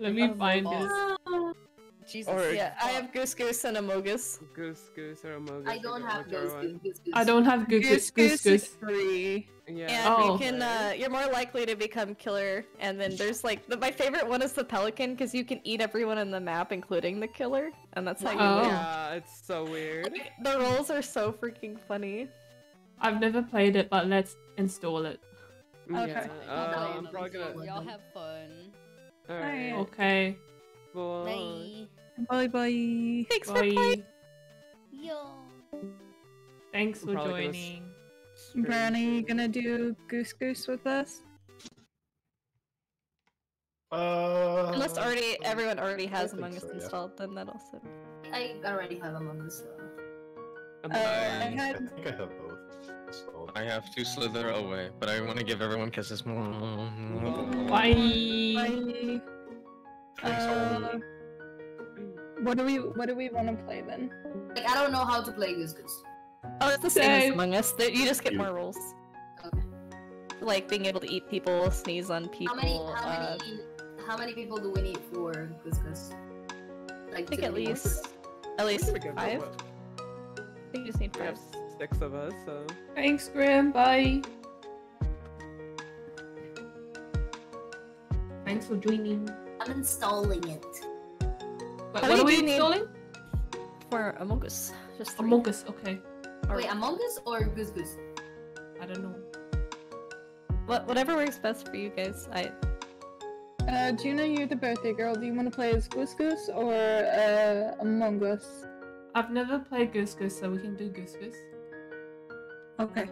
Let me find this. Jesus. Or- yeah, I have Goose Goose and Amogus. Goose Goose or Amogus. I don't have whichever those. one. Goose, goose, I don't have goose goose goose is goose. free. Yeah. And Oh. you can, uh, you're more likely to become killer. And then there's like, the, my favorite one is the pelican because you can eat everyone in the map, including the killer, and that's how you Oh. win. Yeah, it's so weird. Like, the rolls are so freaking funny. I've never played it, but let's install it. Yeah. Okay. Uh, I'm probably gonna. Y'all have fun. Alright. Okay. Bye. Bye bye. Thanks for playing. Yo. Thanks for I'm probably gonna joining. Stream. Brownie, you gonna do Goose Goose with us? Uh, Unless already everyone already has Among Us so, yeah. installed, then that also. I already have Among Us. So. I'm Uh, I sorry. I think I have installed. I have to slither away, but I want to give everyone kisses. Bye. Bye. Thanks, Uh, what do we What do we want to play then? Like I don't know how to play Goose Goose. Oh, it's the same as Among Us. that You just get more rolls, Okay. like being able to eat people, sneeze on people. How many? How uh, many? How many people do we need for Goose Goose? Like I think at be more least at least We can do five. I think you just need We have five. Six of us, so. Thanks, Graham. Bye. Thanks for joining. I'm installing it. Wait, what are do we you need? installing? For Among Us, just three. Among Us. Okay. Or- Wait, Among Us or Goose Goose? I don't know. What, whatever works best for you guys. I Uh, Juna, you're the birthday girl. Do you want to play as Goose Goose or uh, Among Us? I've never played Goose Goose, so we can do Goose Goose. Okay.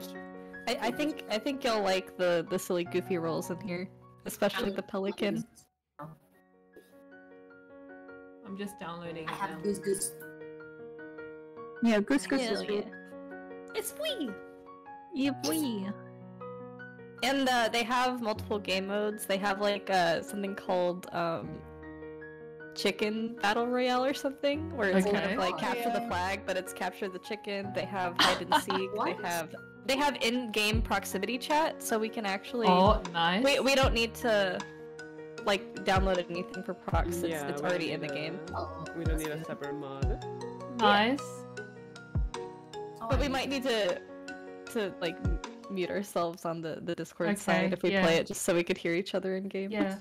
I, I think I think you'll like the the silly goofy rolls in here, especially the pelican. I'm just downloading I it have now. Goose Goose. Yeah, Goose Goose Hell is yeah. cool. It's we. Yeah, we. And uh, they have multiple game modes. They have like uh, something called um, Chicken Battle Royale or something, where it's kind of like Oh, capture the flag, but it's capture the chicken. They have hide and seek. they have they have in-game proximity chat, so we can actually Oh, nice. we we don't need to like download anything for prox. It's, yeah, it's we don't already in the need game. Oh, We don't need a separate mod. nice. Oh, But we oh, might need to to like mute ourselves on the the Discord Okay, side if we yeah. play it, just so we could hear each other in game. Yeah.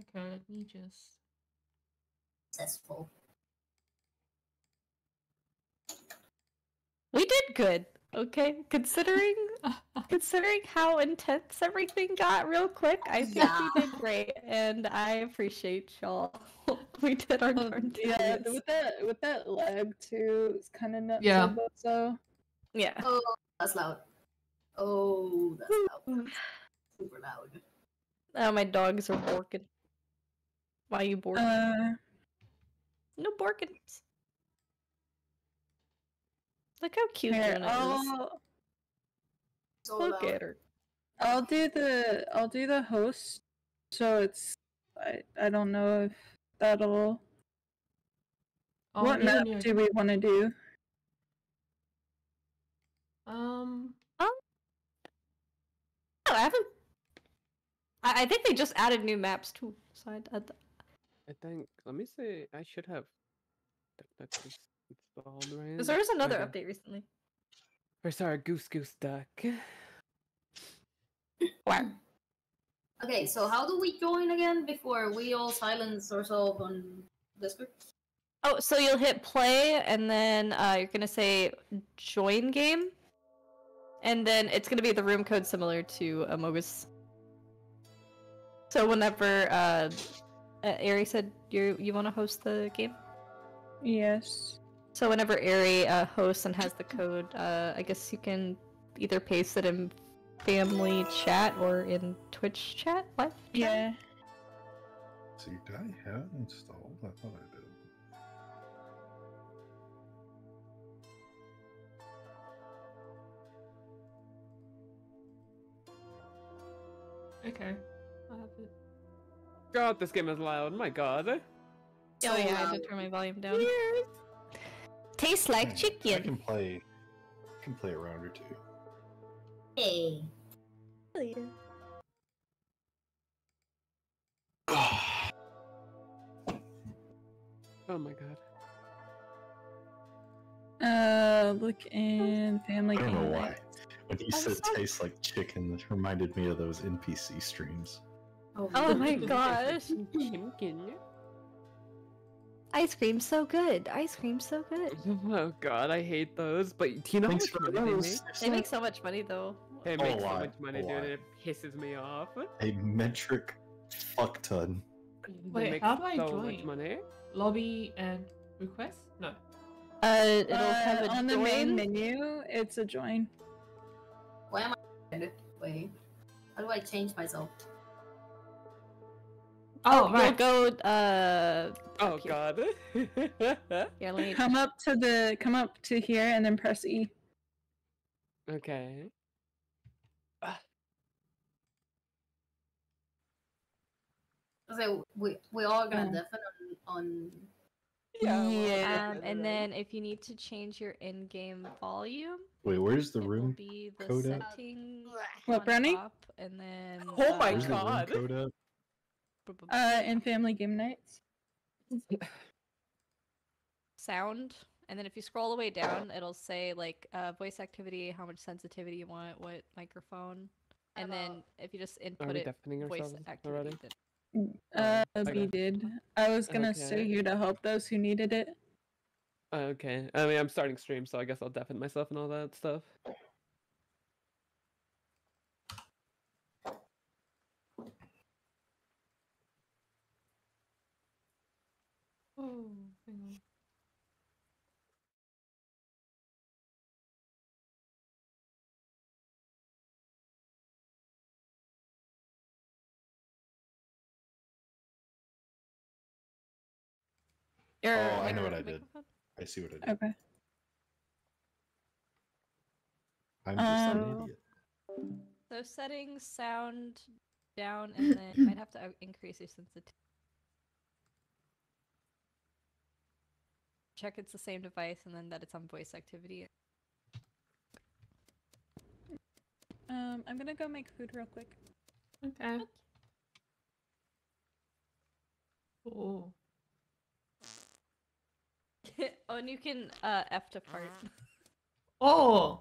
Okay, let me just. successful. We did good. Okay, considering considering how intense everything got real quick, I think Yeah. we did great, and I appreciate y'all. we did our Um, darn yeah, with that with that lag too, it's kind of nuts. Yeah. So yeah. Oh, that's loud. Oh, that's loud. Super loud. Oh, my dogs are barking. Why are you barking? uh, no borkins. Look how cute here, Jonah. I'll So Look at her. I'll do the I'll do the host. So it's I I don't know if that'll. Oh, what map your- do we want to do? Um. Oh, I haven't. I, I think they just added new maps too. So I, I, I think. Let me see. I should have. Duck Duck is installed, right? because there was another Okay. update recently. Where's our Goose Goose Duck? Wow. Okay, so how do we join again before we all silence ourselves on Discord? Oh, so you'll hit play, and then uh, you're gonna say join game, and then it's gonna be the room code similar to Amogus. So whenever uh, uh Ari said you you want to host the game, Yes. So whenever Ari uh, hosts and has the code, uh, I guess you can either paste it in family chat or in Twitch chat. What? Yeah. See, did I have it installed? I thought I did. Okay. I have it. God, this game is loud. My God. Oh So yeah, I loud. had to turn my volume down. Tastes like hmm, chicken. I can play. I can play a round or two. Hey. Oh, yeah. oh my god. Uh, look in Family. I don't know why. When you said tastes like chicken, it reminded me of those NPC streams. Oh, oh my gosh. Chicken. Ice cream's so good. Ice cream's so good. Oh god, I hate those. But do you know Thanks how for much money they make? They make so much money though. They make so much money, a dude, and it pisses me off. A metric fuck ton. They Wait, make how do I so much join? money. Lobby and request? No. Uh, it'll have Uh, a on the main menu. It's a join. Why am I? Wait. How do I change myself? Oh, You'll right. go. Uh, Oh Up god. yeah, let me. Come up to the come up to here and then press E. okay. So we we all gonna deafen on, on Yeah. Yeah. Um, and then if you need to change your in-game volume, Wait, where's the room? be the code at? setting What, Brownie? top, and then. Oh my Where's the room God. code at? god! Uh, in family game nights. Sound and then if you scroll all the way down it'll say like uh, voice activity how much sensitivity you want what microphone and then if you just Are input we it deafening voice ourselves activity already? Uh, okay. we did. I was gonna stay here to help those who needed it. Okay. I mean, I'm starting stream, so I guess I'll deafen myself and all that stuff. Oh, hang on. Your Oh, I know what I did. microphone? I see what I did. Okay. I'm just an Um, idiot. so settings sound down and then you might have to increase your sensitivity check it's the same device and then that it's on voice activity Um, I'm gonna go make food real quick. Okay. Oh. oh and you can uh f to fart Oh.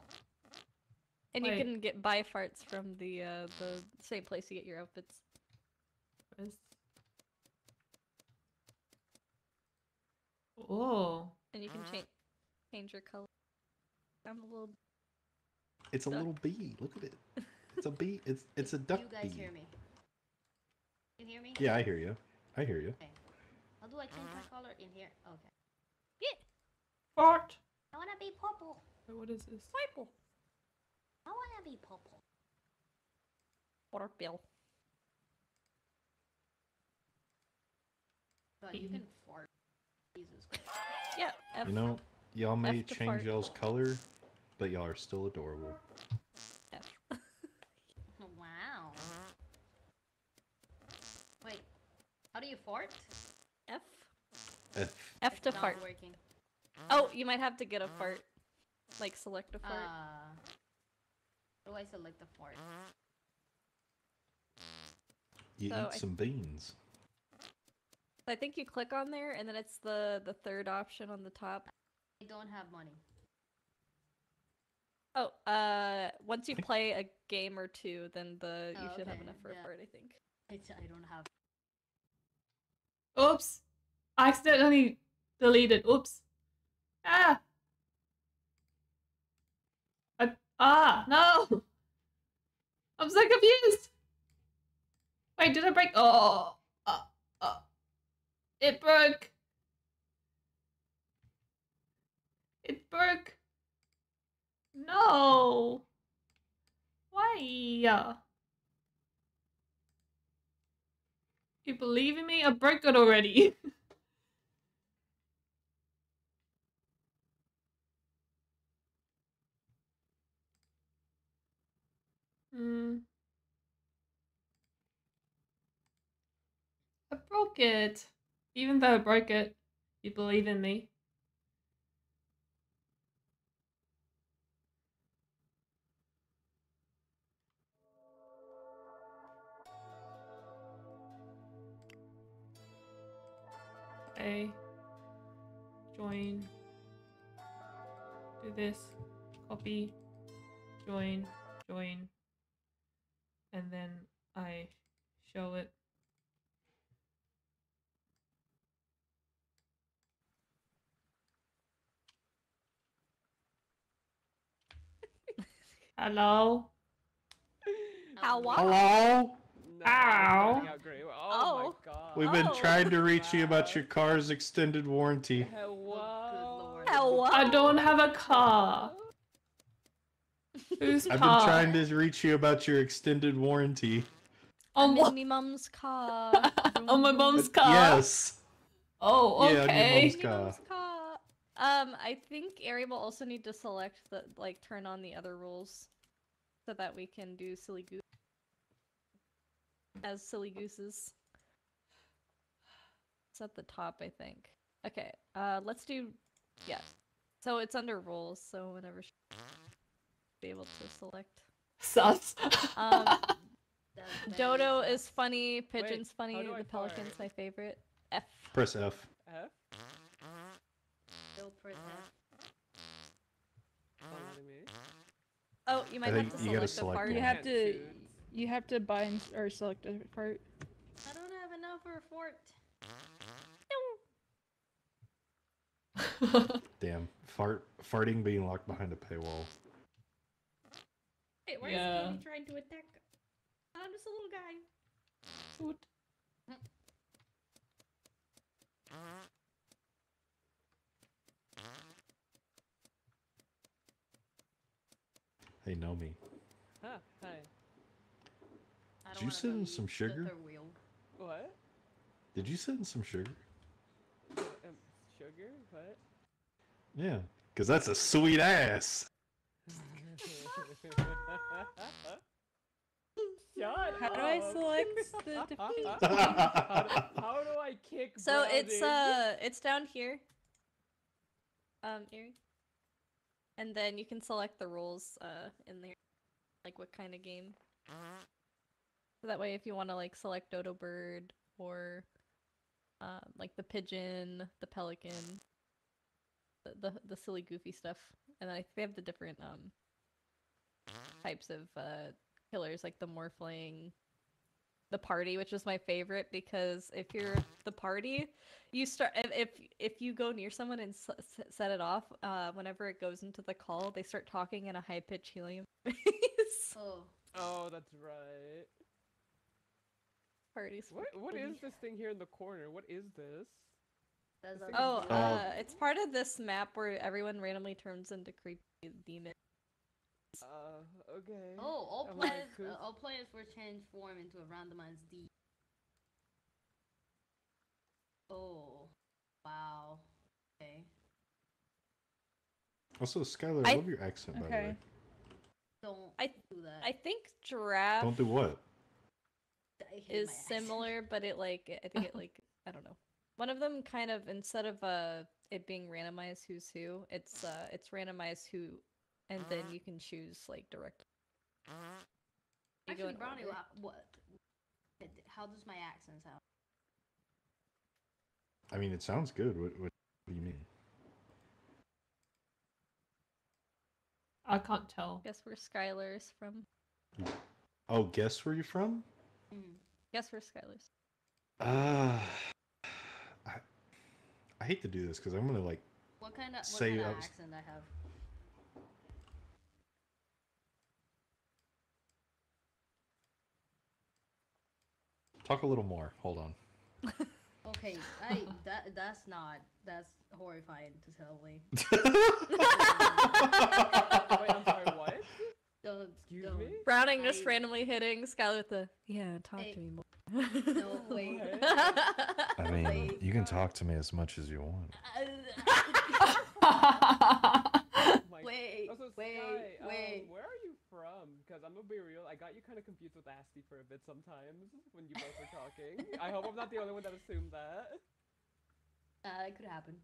and Wait. you can get buy farts from the uh the same place you get your outfits Where's... Oh. and you can ah. change change your color i'm a little It's a little bee. Look at it. It's a bee. It's it's a duck You guys bee. hear me? You hear me? Yeah, I hear you. I hear you. Okay. How do I change my color in here? Okay. Fart. I wanna be purple. Wait, What is this? purple I wanna be purple. water bill God, you can fart. Jesus Christ. yeah F. You know, y'all may F change y'all's color, but y'all are still adorable. F. Wow. Wait. How do you fart? F. F. F to Not fart. working. Oh, you might have to get a fart. Like select a fart. Uh, how do I select the fart? You So eat I- some beans. I think you click on there, and then it's the the third option on the top. I don't have money. Oh, uh, once you play a game or two, then the you Oh, should have enough for a yeah. fart. I think. I don't have. Oops. I accidentally deleted. Oops. Ah. I, ah, no. I'm so confused. Wait, did I break? Oh. Uh, uh. It broke. It broke. No. Why? You believe in me? I broke it already. Hmm. I broke it. Even though I broke it, you believe in me. Okay. join, do this, copy, join, join, and then I show it. Hello? Hello? Hello? No, Ow. it's starting out great. Oh, Oh. my god. We've been Oh. trying to reach you about your oh. car's extended warranty. Hello. lord. Hello? I don't have a car. Whose I've car? been trying to reach you about your extended warranty. On what? me mum's car. On my mom's car? Yes. Oh, okay. Yeah, on your okay. mom's car. Mum's car. Um, I think Ari will also need to select the like turn on the other rules, so that we can do silly goose as silly gooses. It's at the top, I think. Okay, uh, let's do yeah. So it's under rules, so whenever she be able to select. Sus. Um, Dodo is funny, Pigeon's how funny, do I the Pelican's fire? my favorite. F. Press F. F? Still press F. It's not letting me. Oh, you might think have to you select gotta a part. You have to- You have to buy and, or select a part. I don't have enough for a fort. Damn. Fart farting being locked behind a paywall. Hey, why Yeah. is he trying to attack? I'm just a little guy. Shoot. Hey, know me. Huh, hi. Did you wanna sit in be some sugar? wheel. What? Did you send in some sugar? Um, sugar? What? Yeah. Because that's a sweet ass. Shut How do I select the defeat? how, do, how do I kick So it's uh it's down here. Um, Ari. And then you can select the rules uh in there, like what kind of game. So that way, if you want to like select Dodo Bird or um, like the pigeon, the pelican, the, the the silly goofy stuff, and then I they have the different um types of uh killers, like the morphling, the party, which is my favorite because if you're the party, you start if if, if you go near someone and s- s- set it off, uh, whenever it goes into the call, they start talking in a high pitched helium voice. Oh, Oh, that's right. Parties. What what is this thing here in the corner? What is this? that's This a thing Oh, Oh. uh, it's part of this map where everyone randomly turns into creepy demons. Uh, okay. Oh, all I'm players, who's- uh, all players were transformed into a randomized D. Oh, wow. Okay. Also, Skylar, I- I love your accent, by the way. Don't I- do that. I think giraffe Don't do what? I hate is my accent. similar, but it like I think it like I don't know. One of them kind of instead of uh it being randomized who's who, it's uh it's randomized who, and then you can choose like direct. You go Actually, in Brownie, order. wha- what? How does my accent sound? I mean, it sounds good. What, what, what do you mean? I can't tell. Guess where Skylar's from? Oh, guess where you're from? Mm. Guess where Skylar's. Uh, I, I hate to do this because I'm gonna like. What kind of what Say kind of accent I have? Talk a little more. Hold on. Okay, I that that's not that's horrifying to tell me. Wait, I'm sorry. What? Don't Excuse don't. me? Browning just randomly hitting Skylar with the yeah. Talk Hey, to me more. No, wait. I mean, Wait. you can uh, talk to me as much as you want. My wait, Also, wait, um, wait. where are you from? Because I'm gonna be real, I got you kind of confused with Asti for a bit sometimes when you both were talking. I hope I'm not the only one that assumed that. Uh, it could happen.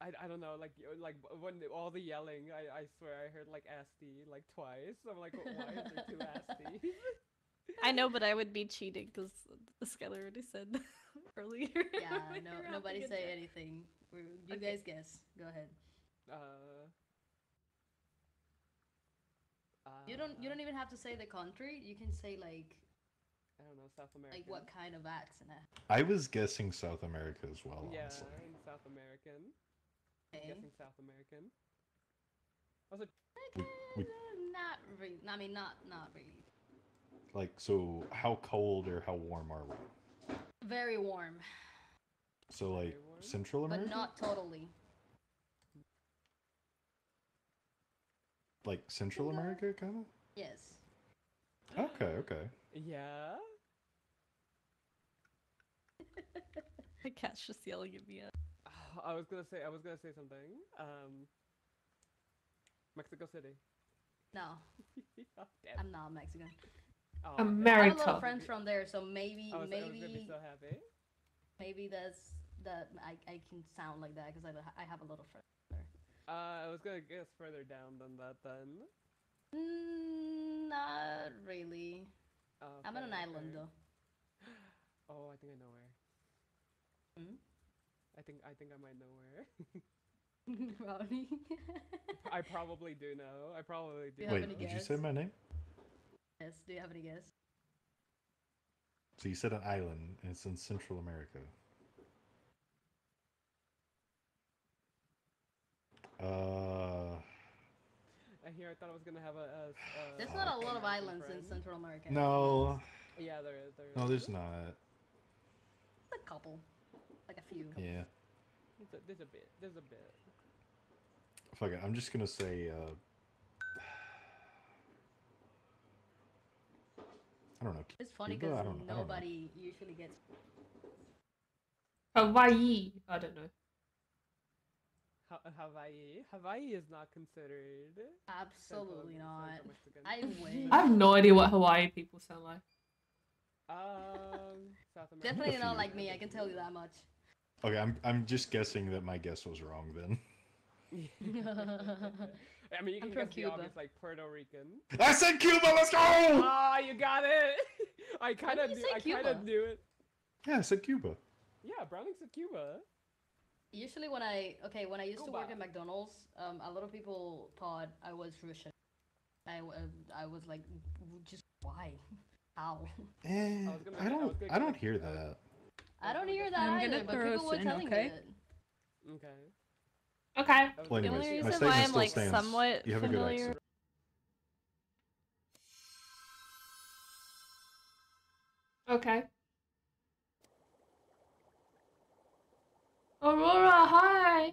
I, I don't know, like like when all the yelling, I, I swear I heard like Asti like twice. I'm like, why is there two Astis? I know, but I would be cheating because the Skylar already said earlier. Yeah, no, nobody say anything. You Okay. guys guess. Go ahead. Uh, You don't. You don't even have to say the country. You can say like I don't know, South America. like what kind of accent. I was guessing South America as well, Yeah, honestly. in South American. I'm guessing South American. Also, We- we- Not really. I mean, not not really. Like, so how cold or how warm are we? Very warm, So, like, Very warm? Central but America? not totally. Like, Central Kinda. America, kind of? Yes. Okay, okay. yeah. The cat's just yelling at me. I was gonna say. I was gonna say something. Um. Mexico City. No, oh. I'm not Mexican. Oh, I okay. have a lot of friends from there, so maybe I was, I was gonna be maybe so happy. maybe that's that I, I can sound like that because I, I have a lot of friends there. Uh, I was gonna guess further down than that then. Mm, not really. Oh, I'm on an island fair. though. Oh, I think I know where. Hmm? I think I think I might know where. Brownie. I probably do know. I probably do. you have Wait, any did you say my name? yes. Do you have any guess? So you said an island, and it's in Central America. Uh, I hear. I thought I was gonna have a. a, a There's a not a lot of American islands in. Central America. no, Yeah, there is. There is. no, there's not. A couple, like a few. Yeah, There's a, there's a bit. There's a bit. fuck it. I'm just gonna say. Uh, I don't know. It's funny because I don't know. nobody usually gets. Hawaii. I don't know. Ha- Hawaii. Hawaii is not considered. Absolutely not. I wish. I have no idea what Hawaii people sound like. Um, South America. Definitely not like me. I can tell you that much. Okay, I'm I'm just guessing that my guess was wrong then. I mean, you I'm can from guess the Cuba. obvious, like Puerto Rican. I said Cuba. Let's go. Ah, you got it. I kind of you knew. I kind of knew it. Yeah, I said Cuba. Yeah, Browning said Cuba. Usually when I okay when I used to work Cuba. at McDonald's, um, a lot of people thought I was Russian. I, w- uh, I was like, just why? How? Eh, was gonna I I don't. was gonna I don't hear that. I don't hear that I'm either, gonna but throw people were us telling okay? me it. Okay. Okay. I Well, gonna The only guess my reason why I'm like stands. somewhat You have a good familiar. accent. Okay. Aurora, hi.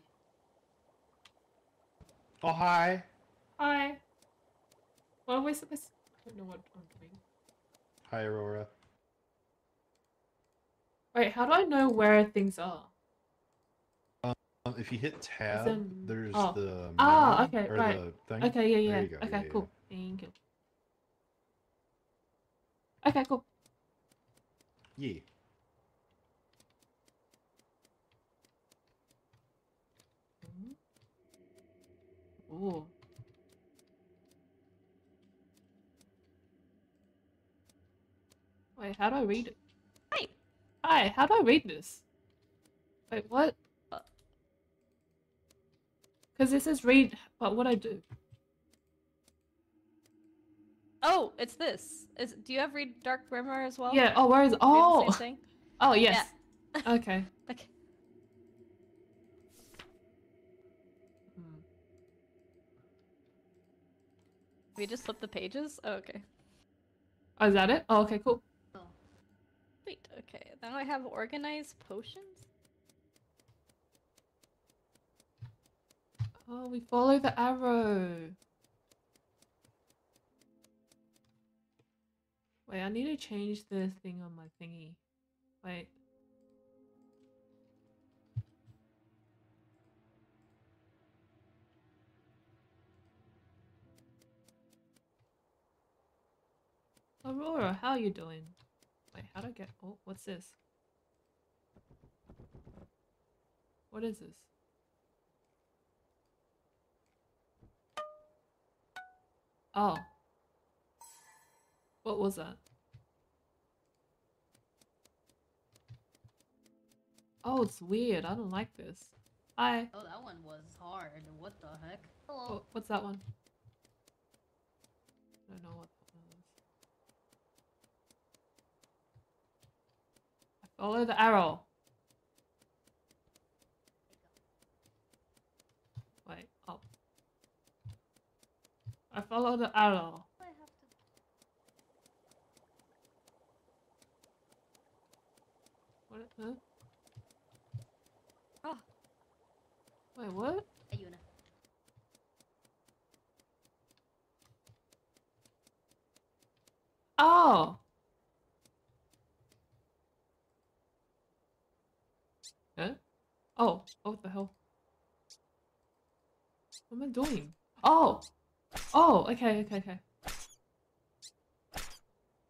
Oh hi. Hi. What are we supposed to... I don't know what I'm doing. Hi, Aurora. Wait, how do I know where things are? Um, if you hit tab, in- there's oh. the Ah, okay, or right. the thing. Okay, yeah, yeah. you go, Okay, yeah, yeah. cool. Thank you. Okay, cool. Yeah. Ooh. Wait, how do I read it? Hi. Hi, how do I read this? Wait, what? Because it says read, but what I do? Oh, it's this. Is do you have read Dark Grimoire as well? Yeah. Oh, where is? Do you have the Oh. Oh yes. okay. Okay. Hmm. We just flip the pages. Oh, okay. Oh, is that it? Oh, okay, cool. Oh. Wait. Okay. Now I have organized potions. Oh, we follow the arrow. Wait, I need to change the thing on my thingy. Wait. Aurora, how are you doing? Wait, how do I get... Oh, what's this? What is this? Oh. What was that? Oh, it's weird. I don't like this. Hi. Oh, that one was hard. What the heck? Hello. Oh, what's that one? I don't know what follow the arrow. Wait, up. I follow the arrow. What? Huh? Ah. Oh. Wait, what? Hey, Yuna. Oh. Huh? Oh. Oh, what the hell? What am I doing? Oh. Oh, okay, okay, okay.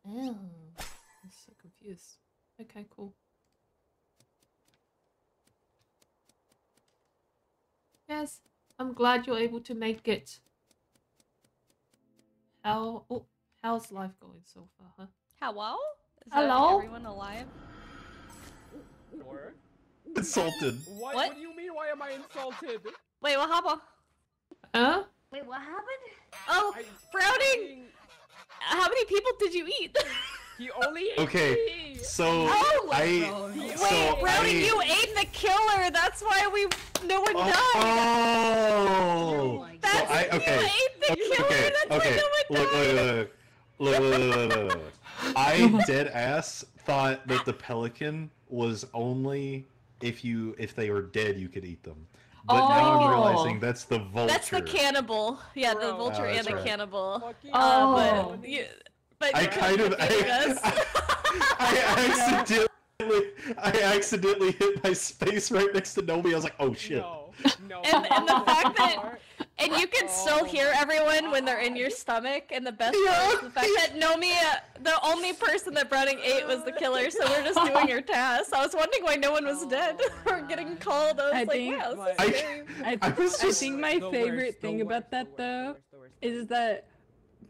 Oh. I'm so confused. Okay, cool. Yes, I'm glad you're able to make it. How oh, how's life going so far, huh? Hello? Is Hello? everyone alive? Or Insulted. what? What? What do you mean? Why am I insulted? Wait, what happened? Huh? Wait, what happened? Oh, I- Browning! How many people did you eat? He only ate Okay, me. So Oh, I. Brownie. So Wait, Browning, I, you ate the killer. That's why we no one oh. died. Oh. my So That's I okay. you ate the killer. Okay. That's Okay. why no one died. look, look, look, look, look, look, look, look. I dead ass thought that the pelican was only if you if they were dead you could eat them. But now Oh. I'm realizing that's the vulture. That's the cannibal. Yeah, the vulture Oh, and the right. cannibal. Fucking Uh, Oh. but you, but I kind of I, confused us. I, accidentally I accidentally hit my space right next to Nomi. I was like, oh shit. No, no. And- and the fact that- Part- And you can still Oh hear my everyone when they're in your stomach. And the best part is the fact that Nomi, uh, the only person that Browning ate was the killer. So we're just doing your task. I was wondering why no one was dead my or getting called. I was I like, think- wow, this is I- I, I was I think my favorite worst, thing worst, about that worst, though worst, the worst, the is that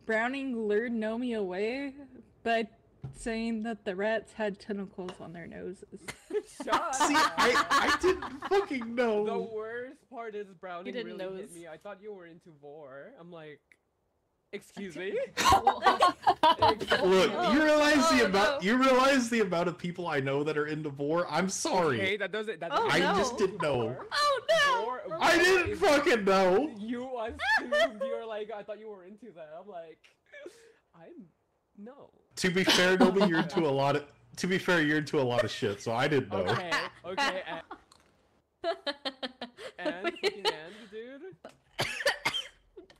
Browning lured Nomi away by saying that the rats had tentacles on their noses. Shut See. I, I didn't fucking know. The worst part is Browning didn't really nose. hit me. I thought you were into vor. I'm like, excuse me. Look, Oh, you realize oh, the amount no. you realize the amount of people I know that are into vor. I'm sorry. Okay, that doesn't. That Oh, doesn't I mean just didn't know. Oh no! Vor- I didn't fucking know. You assumed you were like, I thought you were into that. I'm like, I'm no. To be fair, Nomi, you're into a lot of. To be fair, you're into a lot of shit, so I didn't know. Okay, okay, and, and fucking and, dude.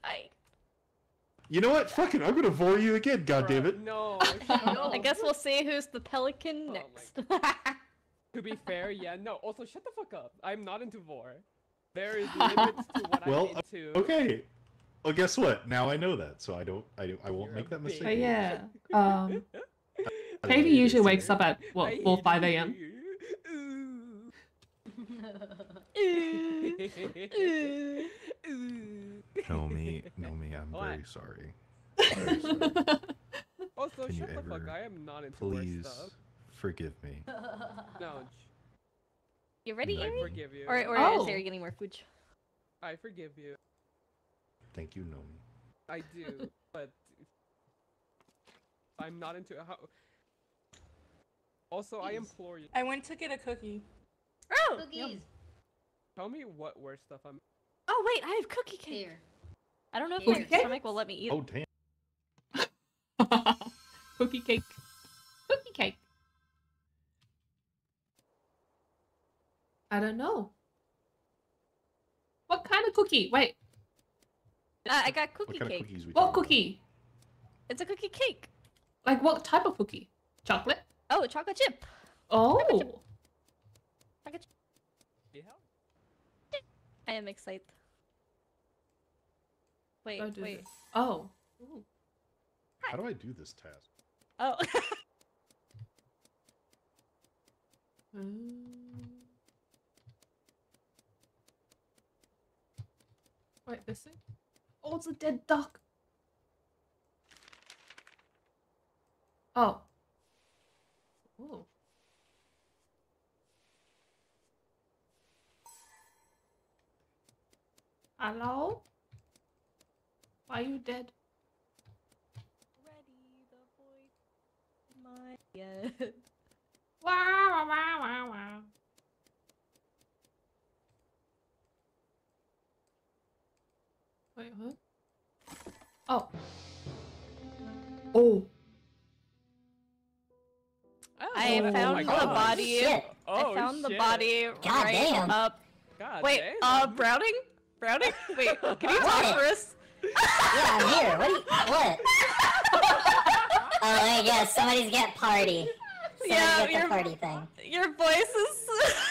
I, You know what? Fucking, I'm gonna vor you again. God damn it. No, shut. I guess we'll see who's the pelican Oh next. To be fair, yeah, no. Also, shut the fuck up. I'm not into vor. There is limits to what Well, I'm into. Okay. Well, guess what? Now I know that, so I don't. I, don't- I won't You're make that mistake. But yeah, um, I Katie usually wakes up at what I four five a.m. you. No me, no me. I'm What? very sorry. Very sorry. Also, Can you shut the fuck. ever I am not into Please stuff. forgive me. No, You ready, No. I Ari? forgive you. Or, or Oh. is Ari getting more food? I forgive you. Thank you, Nomi. I do, but I'm not into how. Also, I implore you, I went to get a cookie. Oh! Cookies. tell me what worse stuff I'm. Oh, wait, I have cookie cake. Here. I don't know if Here. my Cake? stomach will let me eat Oh damn. Cookie cake. Cookie cake. I don't know. What kind of cookie? Wait, Uh, I got What cookie kind cake. of what talking cookie? It's a cookie cake. Like what type of cookie? Chocolate? Oh, chocolate chip. Oh. Chocolate chip. Yeah. I am excited. Wait, Go wait. this. Oh. Ooh. How do I do this task? Oh. Mm. Wait, this thing? Oh, it's a dead duck. Oh. Ooh. Hello? Why are you dead? Ready the voice my. Wow, wow, wow, wow. Wait, what? Oh. Oh. I Oh found my the God. body. Shit. Oh, I found the shit. body God right damn. up. God Wait, damn. uh, Browning? Browning? Wait, can you talk for us? Yeah, I'm here. What? you- what? oh, I guess somebody's get party. Somebody Yeah, get the you're- party thing. Your voice is.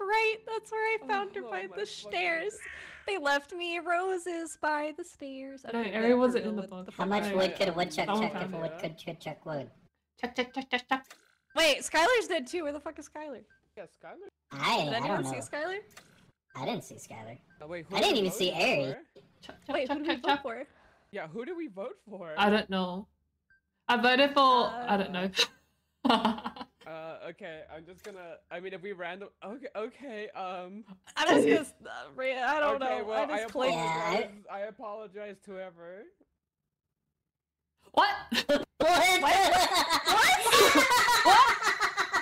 right. That's where I oh, found her Oh by my the fucking stairs. They left me roses by the stairs. I don't Ari know wasn't in the real what book. How much I- wood could a I- woodchuck Someone chuck if found a it. wood could chuck chuck wood? Check, check, check, check, check. Wait, Skylar's dead too. Where the fuck is Skylar? Yeah, Skylar. I, Did I anyone don't know. see Skylar? I didn't see Skylar. Oh, wait, who I did didn't even see for? Ari. Check, check, Wait, who check, did we check, vote check. for? Yeah, who did we vote for? I don't know. I voted for. I don't know. Uh, Okay, I'm just gonna. I mean, if we random. Okay, okay. Um. I'm just gonna. Uh, I don't okay, know. Well, I I, just played. apologize. I... apologize to whoever. what? What?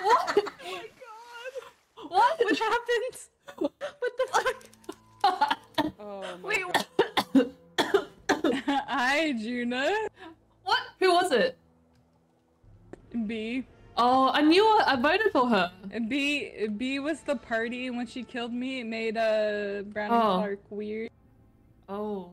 what? Oh my god. What? What happened? What the fuck? Oh my Wait, god. Hi, Juna. What? Who was it? B. Oh, I knew I, I voted for her. B. B was the party, and when she killed me, it made uh, Brownie Oh. Clark weird. Oh.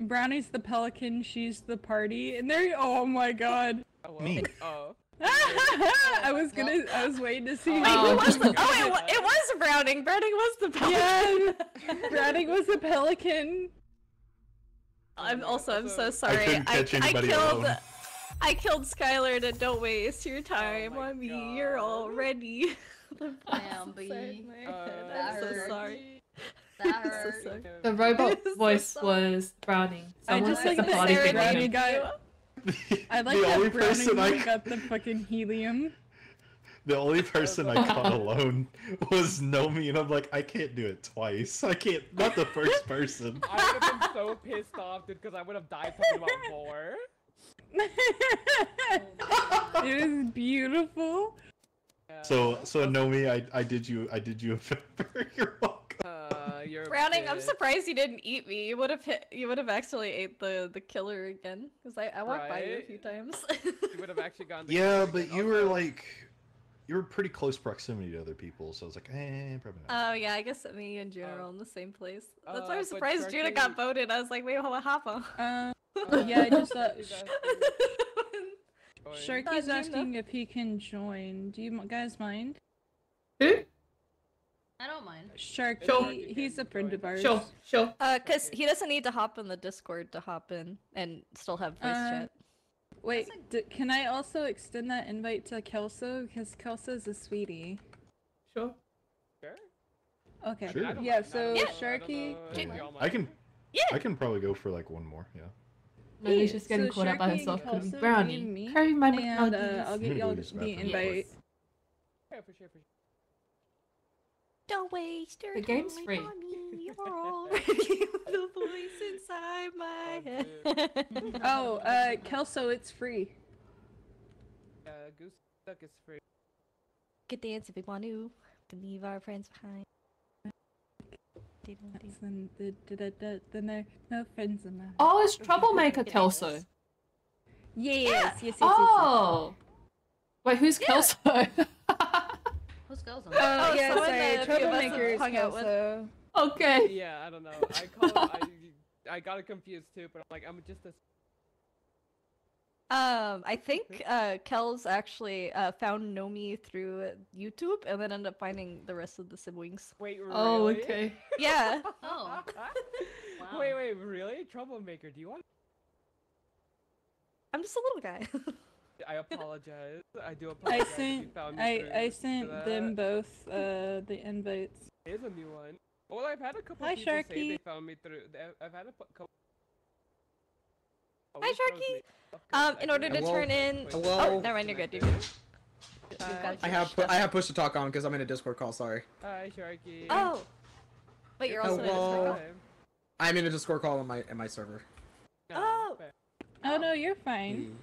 Brownie's the pelican, she's the party, and there. Oh my god. Oh, well. Me. Oh. I was gonna. I was waiting to see. Wait, Wait, Oh. who was the? Oh, it, it was Browning. Browning was the pelican. Yeah, Browning was the pelican. I'm also. I'm so Also- sorry. couldn't catch I, anybody killed. alone. I killed Skylar to don't waste your time my on me. You're already. the Damn, voice inside B. my Uh, head. that I'm so hurt. sorry. That so sorry. The robot voice sorry. was Browning. I Someone just like the that party Sarah thing Browning going. I like the that only Browning person I got the fucking helium. the only person I like- caught alone was Nomi, and I'm like, I can't do it twice. I can't. Not the first person. I would have been so pissed off, dude, because I would have died talking about more. It was beautiful. Yeah. So so Nomi, I I did you I did you a favor. You're welcome. Uh, you're a Browning, I'm surprised you didn't eat me. You would have hit. You would have actually ate the the killer again. Cause I I walked by you a few times. You would have actually gone. Yeah, but again. you were like, you were pretty close proximity to other people, so I was like, eh, probably not. Oh yeah, I guess me and Juna are all in the same place. That's why uh, I'm surprised Juna got voted. I was like, wait, what happened? Uh, Uh, yeah, I just uh, he's asking- Sharky's asking if he can join. Do you guys mind? Who? I don't mind. Sharky, Sure. he's a friend of ours. Sure, sure. Uh, cause he doesn't need to hop in the Discord to hop in and still have voice Uh, chat. Wait, d- can I also extend that invite to Kelso? Because Kelso's a sweetie. Sure. Sure. Okay. Sure. Yeah, so don't know, I Sharky. know if Anyway, we all I can Yeah. I can probably go for like one more. Yeah. Maybe Yeah, she's getting so caught up by herself. Could be Kelso, Brownie. and me, Carry my And uh, I'll get y'all gonna the the invite. Yeah, for sure, for sure. Don't waste your The game's time free. on me. You're already the voice inside my Oh, head. Oh, uh, Kelso, it's free. Uh, Goose Duck is free. Could dance if we want to. To leave our friends behind. Then, the, the, the, the, then there no friends in that. Oh, it's Troublemaker Kelso. Yes, yes, yes, yes, yes, Oh. Wait, who's Yeah. Kelso? Who's goes on? yes. Uh, Oh, yeah, someone sorry, a few of us have troublemaker is hung out with. Kelso. okay. Yeah, I don't know. I call. I I got it confused too, but I'm like, I'm just a. Um, I think uh, Kel's actually uh, found Nomi through YouTube and then ended up finding the rest of the siblings. Wait, really? Oh, okay. Yeah. Oh. Wow. Wait, wait, really? Troublemaker, do you want? I'm just a little guy. I apologize. I do I apologize. if you sent found me I I sent them both uh the invites. Here's a new one. Well, I've had a couple Hi, people say they found me through. I've had a pu- couple. Oh, Hi, which one was Sharky. me? Of course, Um, I in order to Hello? turn in. Hello? Oh, never mind. You're good. You're good. You've Hi. got I have pu- I have push to talk on because I'm in a Discord call. Sorry. Hi, Sharky. Oh. Wait, you're also in a Hello? Discord Time. I'm in a Discord call on my in my server. Oh. Oh no, you're fine.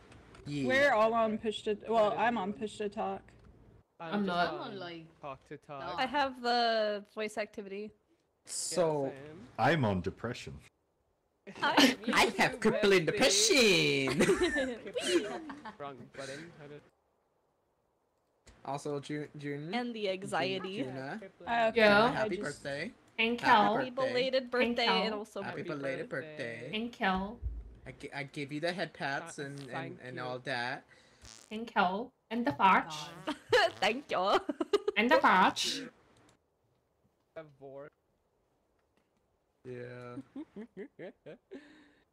Yeah. We're all on push to. Well, I'm on push to talk. I'm not. I'm on, on like- talk to talk. I have the voice activity. So same. I'm on depression. Hi. I have crippling bestie. depression. Wrong button. Also, June. June. and the anxiety. Juna. Uh, Yeah. I Happy just- birthday. And Happy Kel. Happy belated birthday Kel. and also Happy Happy belated birthday. birthday. And Kel. I, gi- I give you the head pats and, and, and all that. And Kel. And the Farch. Thank you. And the Farch. Avort. Yeah.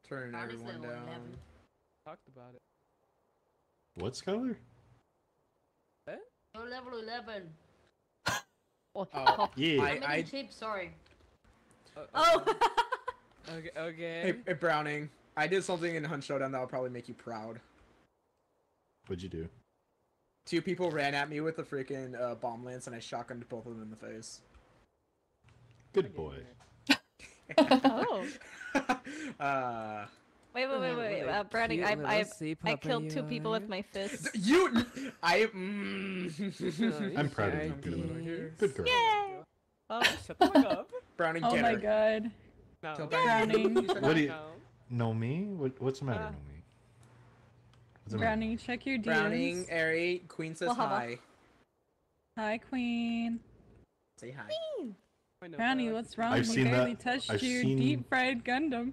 Turn Barney's everyone down. 11. Talked about it. What, Skylar? You're level 11. Oh. Oh, Yeah. I- I'm in I- the chip, sorry. Uh, Oh. Okay. Okay. Hey, hey, Browning. I did something in Hunt Showdown that will probably make you proud. What'd you do? Two people ran at me with a freaking uh, bomb lance, and I shotgunned both of them in the face. Good boy. Oh. uh, Wait, wait, wait, wait. Uh, Browning, I, I, I killed two people with my fist. you, I. Mm. I'm proud of you. I'm gonna put it here. Good girl. Yay! Oh, shut the fuck up. Browning, Oh my her. god. No. Tell Browning. Browning. What do you- Nomi? What, what's the matter, Nomi? What's the matter? Browning, check your DMs. Browning, Ari, Queen says Well, hi. Hi, Queen. Say hi. I know, Brownie, what's wrong? I've you seen that- barely touched I've your seen- deep fried Gundam.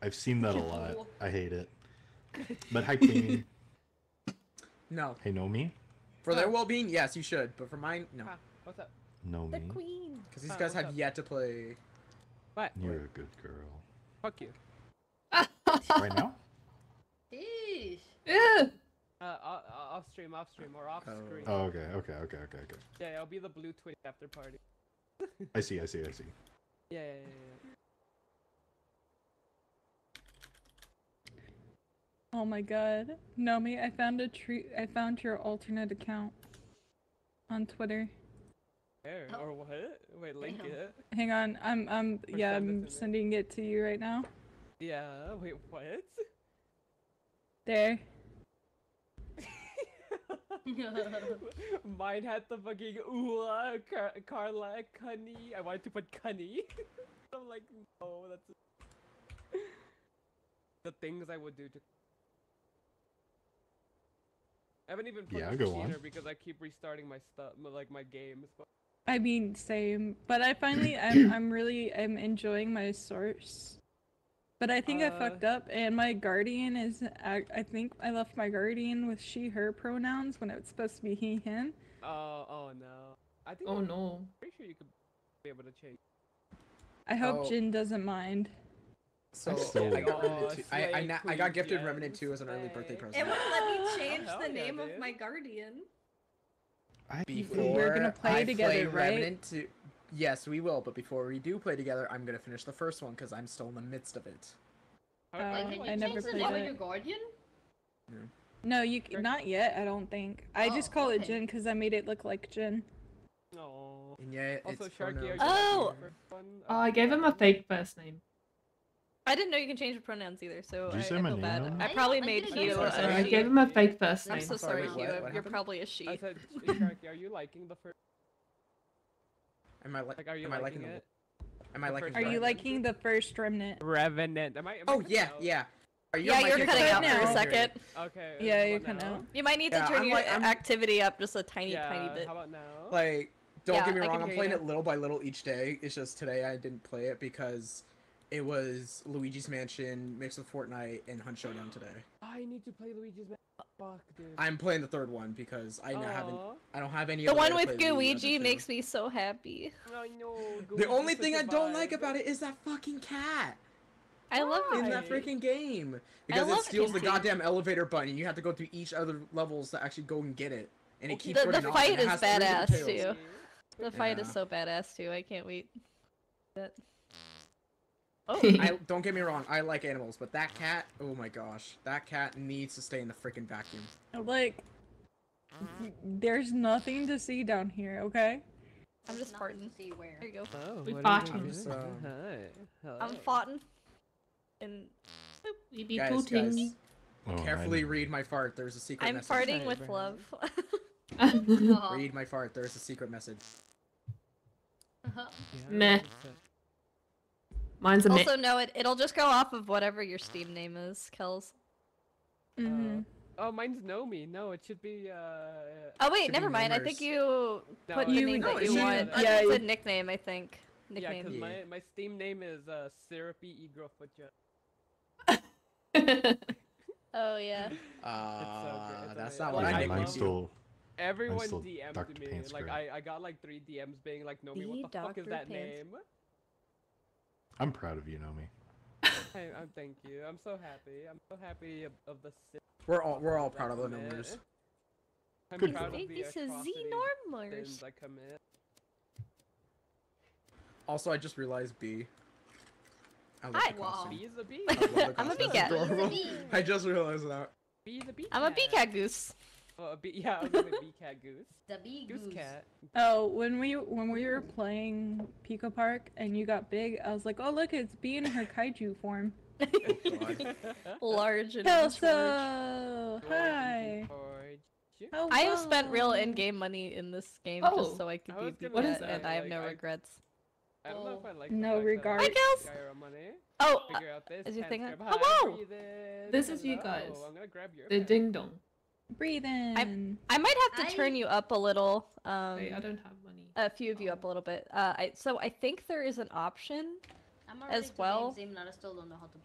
I've seen that a lot. I hate it. But hi, Queen. No, hey, Nomi? for their well-being, yes, you should. But for mine, no, Ah, what's up? Know The queen. because these Ah, guys have up? yet to play. What? You're a good girl. Fuck you. Right now? Eesh. Ew. Uh, uh, off stream, off stream, or off Oh. screen. Oh, okay, okay, okay, okay, okay. Yeah, it'll be the blue Twitch after party. I see, I see, I see. Yeah, yeah, yeah, yeah. Oh my god. Nomi, I found a tree I found your alternate account on Twitter. Where? Oh. Or what? Wait, link Damn. it. Hang on, I'm I'm Or yeah, send I'm to me. sending it to you right now. Yeah, wait, what? There. Mine had the fucking ooh, uh, Car- Carla Cunny. I wanted to put Cunny. I'm like, no, that's the things I would do to. I haven't even put Yeah, yeah, go on. because I keep restarting my stuff, like my games. I mean, same. But I finally, I'm, I'm really, I'm enjoying my source. But I think I Uh, fucked up, and my guardian is, I, I think I left my guardian with she, her pronouns when it's supposed to be he, him. oh, oh no. I think Oh I'm no. pretty sure you could be able to change. I hope Oh. Jin doesn't mind. So still- I got Oh, Remnant two. I, I, na- I got gifted yes, Remnant 2 as an early birthday slay. present. let me change Hell the yeah, name of my guardian. I Before We're gonna play I together, play right? Remnant 2, yes, we will. But before we do play together, I'm gonna finish the first one because I'm still in the midst of it. How- Uh, how Like, do I you never change the played name it. of your guardian? No, you not yet. I don't think. I just Oh, call it okay. Jin because I made it look like Jin. No. And yet, Also, it's Sharky, are you. Oh! liking the first one? Oh, I gave him a fake first name. I didn't know you can change the pronouns either, so Did you I, say I my feel name bad. wrong? I I probably I made didn't you know a that. I gave him a fake first name. I'm so Sorry, sorry. Hugh. You're probably a she. I said, Sharky, are you liking the first? Am I, li- Like, are you am I liking liking it? the? Am I liking? Are you liking the first remnant? Revenant. Am I? Am Oh cutting yeah, out? yeah. Are Yeah, you're kick cutting out out for a second. Okay. Yeah, you're cutting now? out. You might need to Yeah, turn I'm your like- activity up just a tiny, yeah, tiny bit. How about now? Like, don't Yeah, get me wrong. I'm playing you. it little by little each day. It's just today I didn't play it because it was Luigi's Mansion mixed with Fortnite and Hunt Showdown today. I need to play Luigi's. Man- Fuck, dude. I'm playing the third one because I n- haven't. I don't have any. The other way one to with play Luigi Luigi makes me so happy. I know. The only thing I don't like about it is that fucking cat I love it. in that freaking game because it love steals the goddamn elevator button. You have to go through each other levels to actually go and get it, and it keeps The- the running off, fight and it is has three different badass, too. The fight is so badass too. I can't wait. That- Oh, I don't get me wrong, I like animals, but that cat, oh my gosh, that cat needs to stay in the freaking vacuum. Like, there's nothing to see down here, okay? I'm just farting. to see where. There you go. Oh, We what are you farting. doing? So- Hi. I'm farting. And We be Guys, pooting. guys, Oh, carefully read my fart. There's a secret I'm message. farting with love. Read my fart. There's a secret message. Uh-huh. Yeah, Meh. It's, uh, Mine's a also, no, it it'll just go off of whatever your Steam name is, Kels. Mm-hmm. Oh, mine's Nomi. No, it should be. Uh, Oh wait, never mind. I think you No, put I the You- name no, that you should- want. yeah, it's a nickname, I think. yeah, because Yeah. my my Steam name is uh Syrupy Egrofutja. Oh yeah. Uh, it's that's okay. not Like, what I I Mine- love- Mine's still. Everyone still DM'd Dr. me. Pants Like I, I got like three DMs being like, Nomi, The what the fuck is that Pants. name? I'm proud of you, Nomi. Hey, I'm thank you. I'm so happy. I'm so happy of, of the. si- We're all we're all proud of the I numbers. I'm Good proud of the This is Z-normers. I commit. Also, I just realized B. I love Hi. the Wow. B is a bee. I love the I'm a costume. bee It's cat. I just realized that. B is a bee. I'm a bee cat goose. Oh, a bee. Yeah, I was gonna bee cat goose. The bee Goose goose. cat. Oh, when we when we were playing Pico Park and you got big, I was like, oh look, it's B in her kaiju form. Large and in. Kelso, hi. Forge. I have spent real in-game money in this game Oh, just so I could I be was Bee gonna What is Cat, and I have no Like, I- regrets. I don't know if I like. No the fact regard. That I Hi, Kels. got Skyrim money. Oh, uh, Figure out this. is your thing transcribe. on- Hi, Hello! This is you guys. I'm gonna grab your. the ding dong. Breathe in. I might have to turn you up a little. Um, Wait, I don't have money. a few of you up a little bit. Uh, I so I think there is an option. I'm As already well. Game sim and I still don't know how to.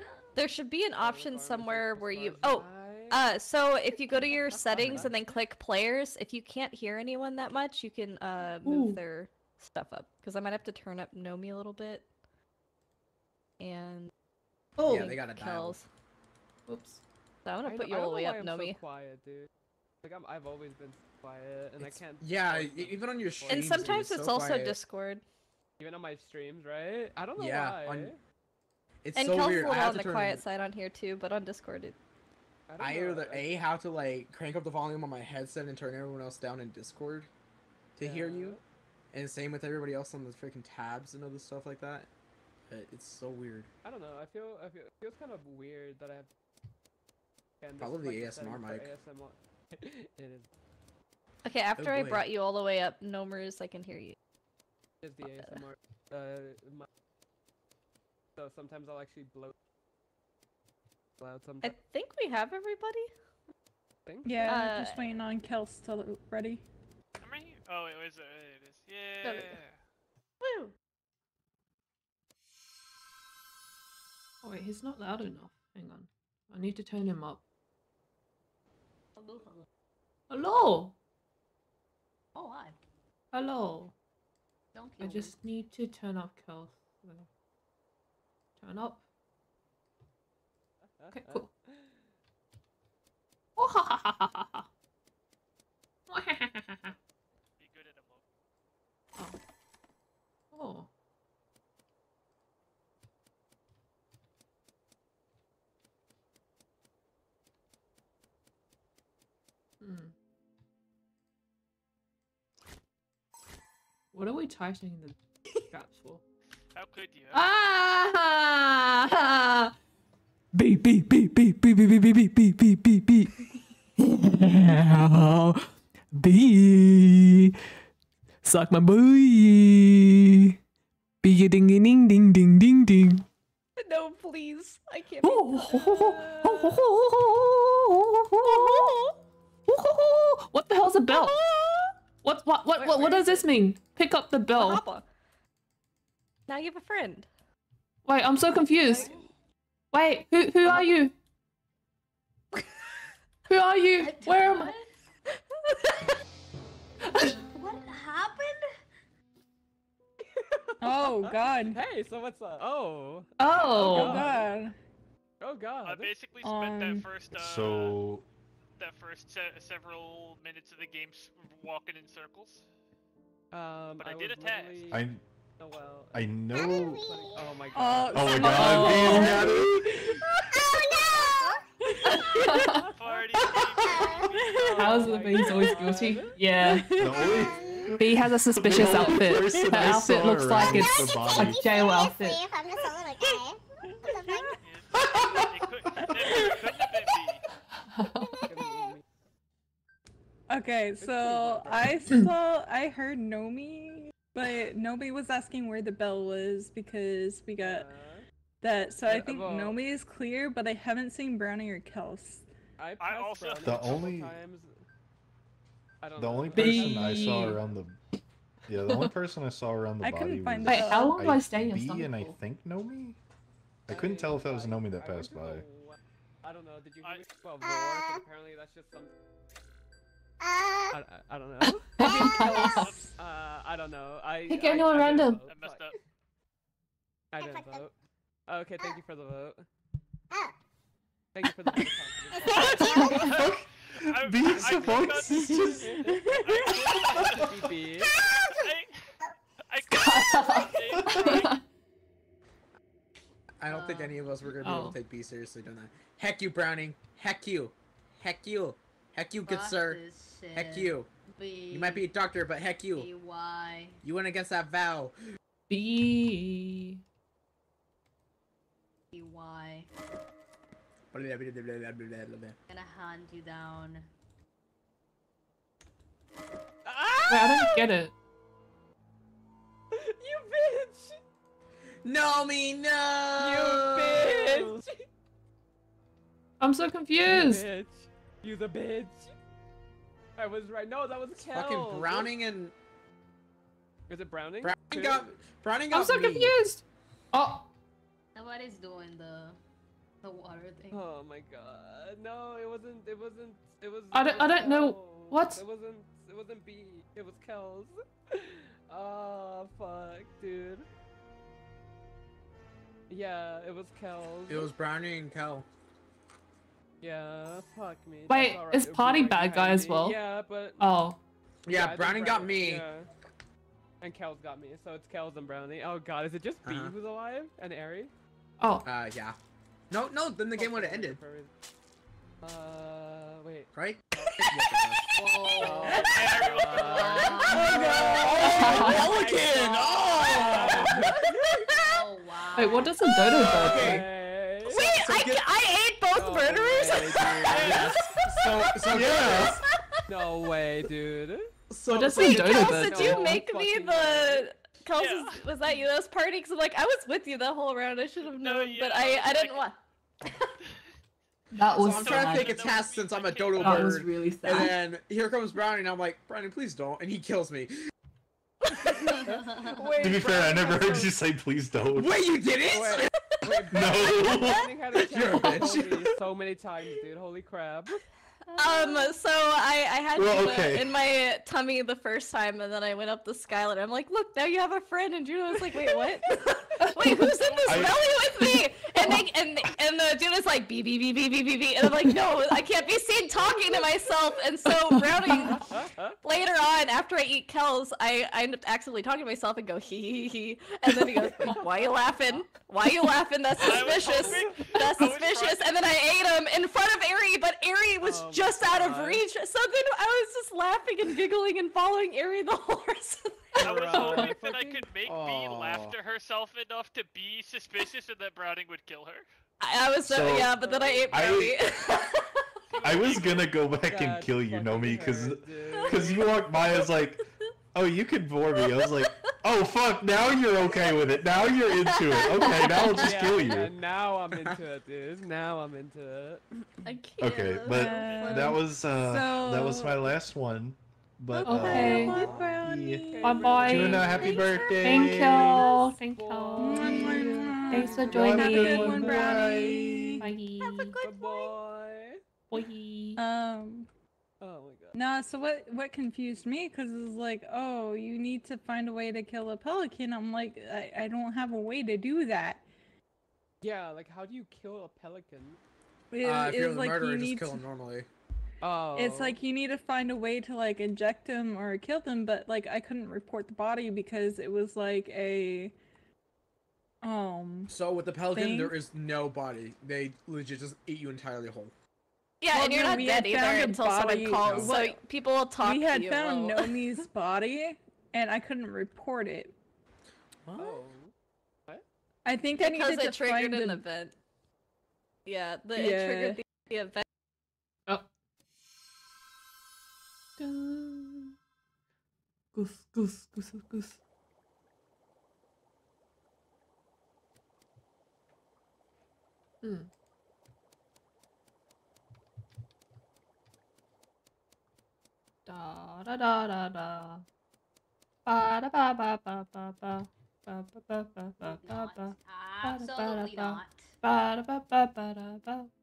There should be an Uh, option somewhere where you. Oh, Uh, so if you go to your settings and then click players, if you can't hear anyone that much, you can uh move Ooh. their stuff up. Because I might have to turn up Nomi a little bit. And Oh, Yeah, they got a dial. kills. oops. So I'm gonna put know- you I all the way up, why I'm Nomi. So quiet, dude. Like I'm, I've always been quiet, and It's- I can't. Yeah, voice them. even on your streams. And sometimes is it's so also quiet. Discord. even on my streams, right? I don't know Yeah, why. on- It's and so Kel's weird. a I little have on the turn. quiet side on here too, but on Discord it. I, don't I know, either I- a have to like crank up the volume on my headset and turn everyone else down in Discord to hear you, and same with everybody else on the freaking tabs and other stuff like that. It's so weird. I don't know. I feel. I feel. It feels kind of weird that I have. And I love the ASMR setting mic. ASMR. it is. Okay, after I brought you all the way up, Nomers, I can hear you. Is the ASMR. Uh, my, so sometimes I'll actually blow. Loud I think we have everybody. think. Yeah, Uh, just waiting on Kels to l- ready. Am I here? Oh, wait, where's it? There it is. Yeah. Woo! Oh wait, he's not loud enough. Hang on. I need to turn him up. Hello. Oh, hi. Hello. Don't I me. just need to turn up Kel. so- Turn up. Okay, cool. Oh ha ha ha ha ha ha. Be good at a mo. Oh. oh. Hmm. What are we tightening the straps for? How could you? Ah! Beep beep beep beep beep beep beep beep beep beep beep beep. Yeah. Bee. Suck my booty. Be ding ding ding ding ding ding ding. No, please. I can't. What the hell's a bell? What what what what, what does this mean? Pick up the bell. Now you have a friend. Wait, I'm so confused. Wait, who who are you? Who are you? Where am I? What happened? Oh God. Hey, so what's up? Oh. Oh Oh. God. Oh God. I basically spent Um, that first uh, So that first se- several minutes of the game walking in circles. Um, But I was did a task. literally- I Oh well. I know. Oh my Oh, god. Oh my god, Bee's got it. Party. How's the Bee's always guilty? Yeah. The only Bee has a suspicious outfit. person Her outfit looks like it's a jail outfit. If I'm the solo guy. What the fuck? It could, it couldn't have been me. Okay, so I saw, I heard Nomi, but Nomi was asking where the bell was because we got that. So I think well- Nomi is clear, but I haven't seen Brownie or Kels. I, I also- The only- times. I don't The know. only I person I saw around the yeah, the only person I saw around the I body couldn't was find Wait, how long do I I- stay in and I for? think Nomi. I couldn't tell if that was Nomi that I went passed to by. the I don't know. Did you hear me about war? 'Cause apparently that's just some. Uh, I, I, I don't know. Uh, I don't know. I. Pick I, anyone I didn't random. vote. I messed up. I I didn't fucked up. vote. Okay, thank you for the vote. oh. Thank you for the vote of confidence. I- Bee's I voice is just BB. I, I I don't think Uh, any of us were gonna be able oh. to take B seriously doing that. Heck you, Browning. Heck you. Heck you. Heck you, good sir. Heck you. B. You might be a doctor, but heck you. B Y. You went against that vow. Bee. B Y. Blah, blah, blah, blah, blah, blah, blah, blah. Gonna hunt you down. Wait, I don't get it. You bitch! No, me, no! You bitch! I'm so You confused. Bitch! You the bitch! I was right. No, that was Kel. Fucking Browning and Is it Browning? Browning Too? got Browning got I'm so me. confused. Oh, Nobody's doing the the water thing. Oh my god. No, it wasn't. It wasn't. It was. I don't- I don't know. What? It wasn't. It wasn't B. It was Kel's. Oh ah, fuck, dude. Yeah, it was Kel's. It was Browning and Kel. Yeah, fuck me. Wait, alright, is it would be Party bad guy as well? Yeah, but. oh. Yeah, I think Browning got me. Yeah. And Kel's got me, so it's Kel's and Brownie. Oh god, is it just B Uh-huh. who's alive? And Airy? Oh. Uh, yeah. No, no, then the game would have ended, Uh, wait. right? Whoa. Pelican! Oh! oh wow. Wait, what does a dodo bird do? Okay. Wait, so I, get- I ate both No murderers? way, dude. Yes. So, so Yeah. No way, dude. So, What does so a Wait, dodo Kels, bird did do? you No make me the... Kels, Yeah. was, was that you that was partying? Because I'm like, I was with you the whole round. I should have No, known, but yeah, I, I I didn't c- want... That So was I'm trying to take a test since I'm a dodo That was bird. really And then here comes Brownie, and I'm like, Brownie, please don't. And he kills me. Wait, To be fair, I never heard you say please don't. Wait, you did it? Wait, wait, No. Brownie had a You're a bitch. so many times, dude. Holy crap. Um, so I, I had Well, Juna okay. in my tummy the first time, and then I went up to Skylar. I'm like, look, now you have a friend, and Juna was like, wait, what? wait, who's in this I- belly with me? And they, and and the Juna's like, beep beep beep beep beep beep, beep. and I'm like, no, I can't be seen talking to myself. And so Browning later on, after I eat Kells, I, I end up accidentally talking to myself and go hee hee hee, and then he goes, why are you laughing? Why are you laughing? That's suspicious. That's suspicious. And then I ate him in front of Ari, but Ari was Oh just my out of reach. So then I was just laughing and giggling and following Ari the whole rest of the I was Bruh. hoping that I could make B Aw. laugh to herself enough to be suspicious and that Browning would kill her. I, I was so, So, yeah, but then I ate I- Brownie. I was gonna go back and kill you, fucking Nomi, because because you walked by. I was like, oh, you could bore me. I was like, oh fuck, now you're okay with it. Now you're into it. Okay, now I'll just yeah, kill yeah, you. now I'm into it, dude. Now I'm into it. I can't. Okay, but that was uh that was my last one. But Okay. uh, Bye, Brownie. Bye bye. Tuna, happy birthday! Thank you. Thank you. Thanks for joining. Have a good Good one, one, Brownie. Bye. Have a Good boy. Bye. Um, Oh my god. no, so what what confused me because it's like, oh, you need to find a way to kill a pelican. I'm like, I, I don't have a way to do that. Yeah, like how do you kill a pelican? It, Uh, if it's you're the like murderer, you just need kill to- him normally. Oh. It's like you need to find a way to like inject them or kill them, but like I couldn't report the body because it was like a um So with the pelican, thing. there is no body. They legit just eat you entirely whole. Yeah, Well, and you're no, not we dead either until body- someone calls. So What- people will talk we to had found well- Nomi's body and I couldn't report it. Oh. I think I because needed it to triggered find an a- event. Yeah, the, Yeah. it triggered the, the event. Oh. Dun. Goose, goose, goose, goose. Hmm. Da da da da da. Ba da ba ba ba ba ba. Ba ba ba ba ba ba ba. Absolutely not. Ba da ba ba ba da ba.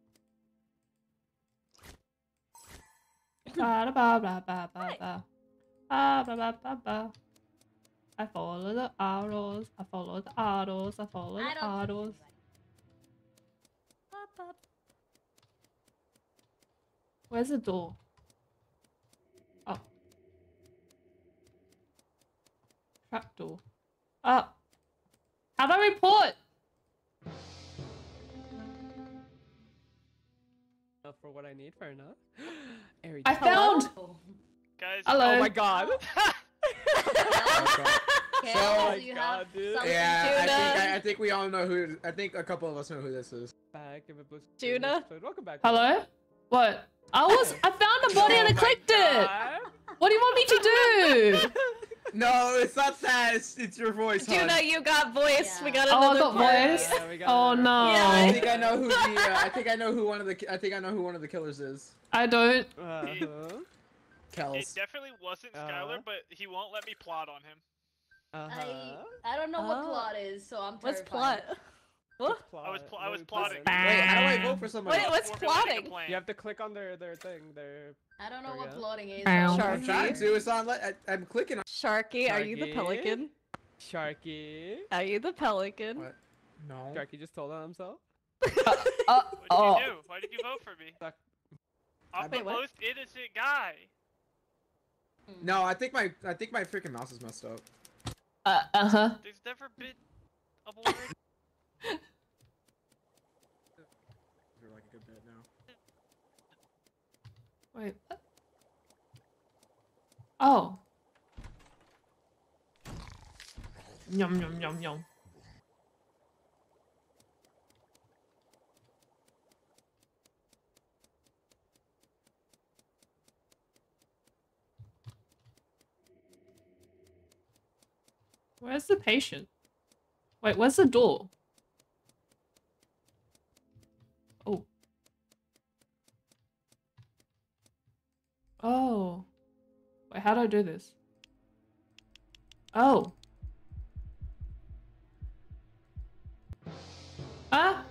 I follow the arrows. I follow the arrows. I follow the arrows. Where's the door? Oh. Trap door. Oh. How do I report? For what I need, fair enough. Airy I Dad. found. Guys, Hello. Oh my god. Kale, So- oh you have dude. Yeah, I think I, I think we all know who. I think a couple of us know who this is. Back in the books. Tuna? Welcome back. Hello? What? I was. I found a body oh and I Oh my clicked it. What do you want me to do? No, it's not that. It's, it's your voice. Tuna, hon. you got voice. We Yeah. got Oh, I another got voice. Yeah, we got Oh it. no. Yeah, I think I know who the. Uh, I think I know who one of the. I think I know who one of the killers is. I don't. Uh-huh. It definitely wasn't Uh-huh. Skylar, but he won't let me plot on him. Uh-huh. I, I don't know what Oh. plot is, so I'm terrified. What's terrified. plot? What? I was pl- I was plotting. Wait, how do I vote for somebody? Wait, what's plotting? You have to click on their their thing. Their I don't know what plotting is. Ow. so- I'm trying Sharky. to. It's on. I, I'm clicking on. Sharky, are you the pelican? Sharky. Are you the pelican? What? No. Sharky just told on himself. Uh, What did oh. you do? Why did you vote for me? I'm Wait, the what? most innocent guy. No, I think my. I think my freaking mouse is messed up. Uh, uh huh. There's never been a more. For like a good bit now. Wait. What? Oh. Yum yum yum yum. Where's the patient? Wait, where's the door? Oh. Wait, how do I do this? Oh. Ah!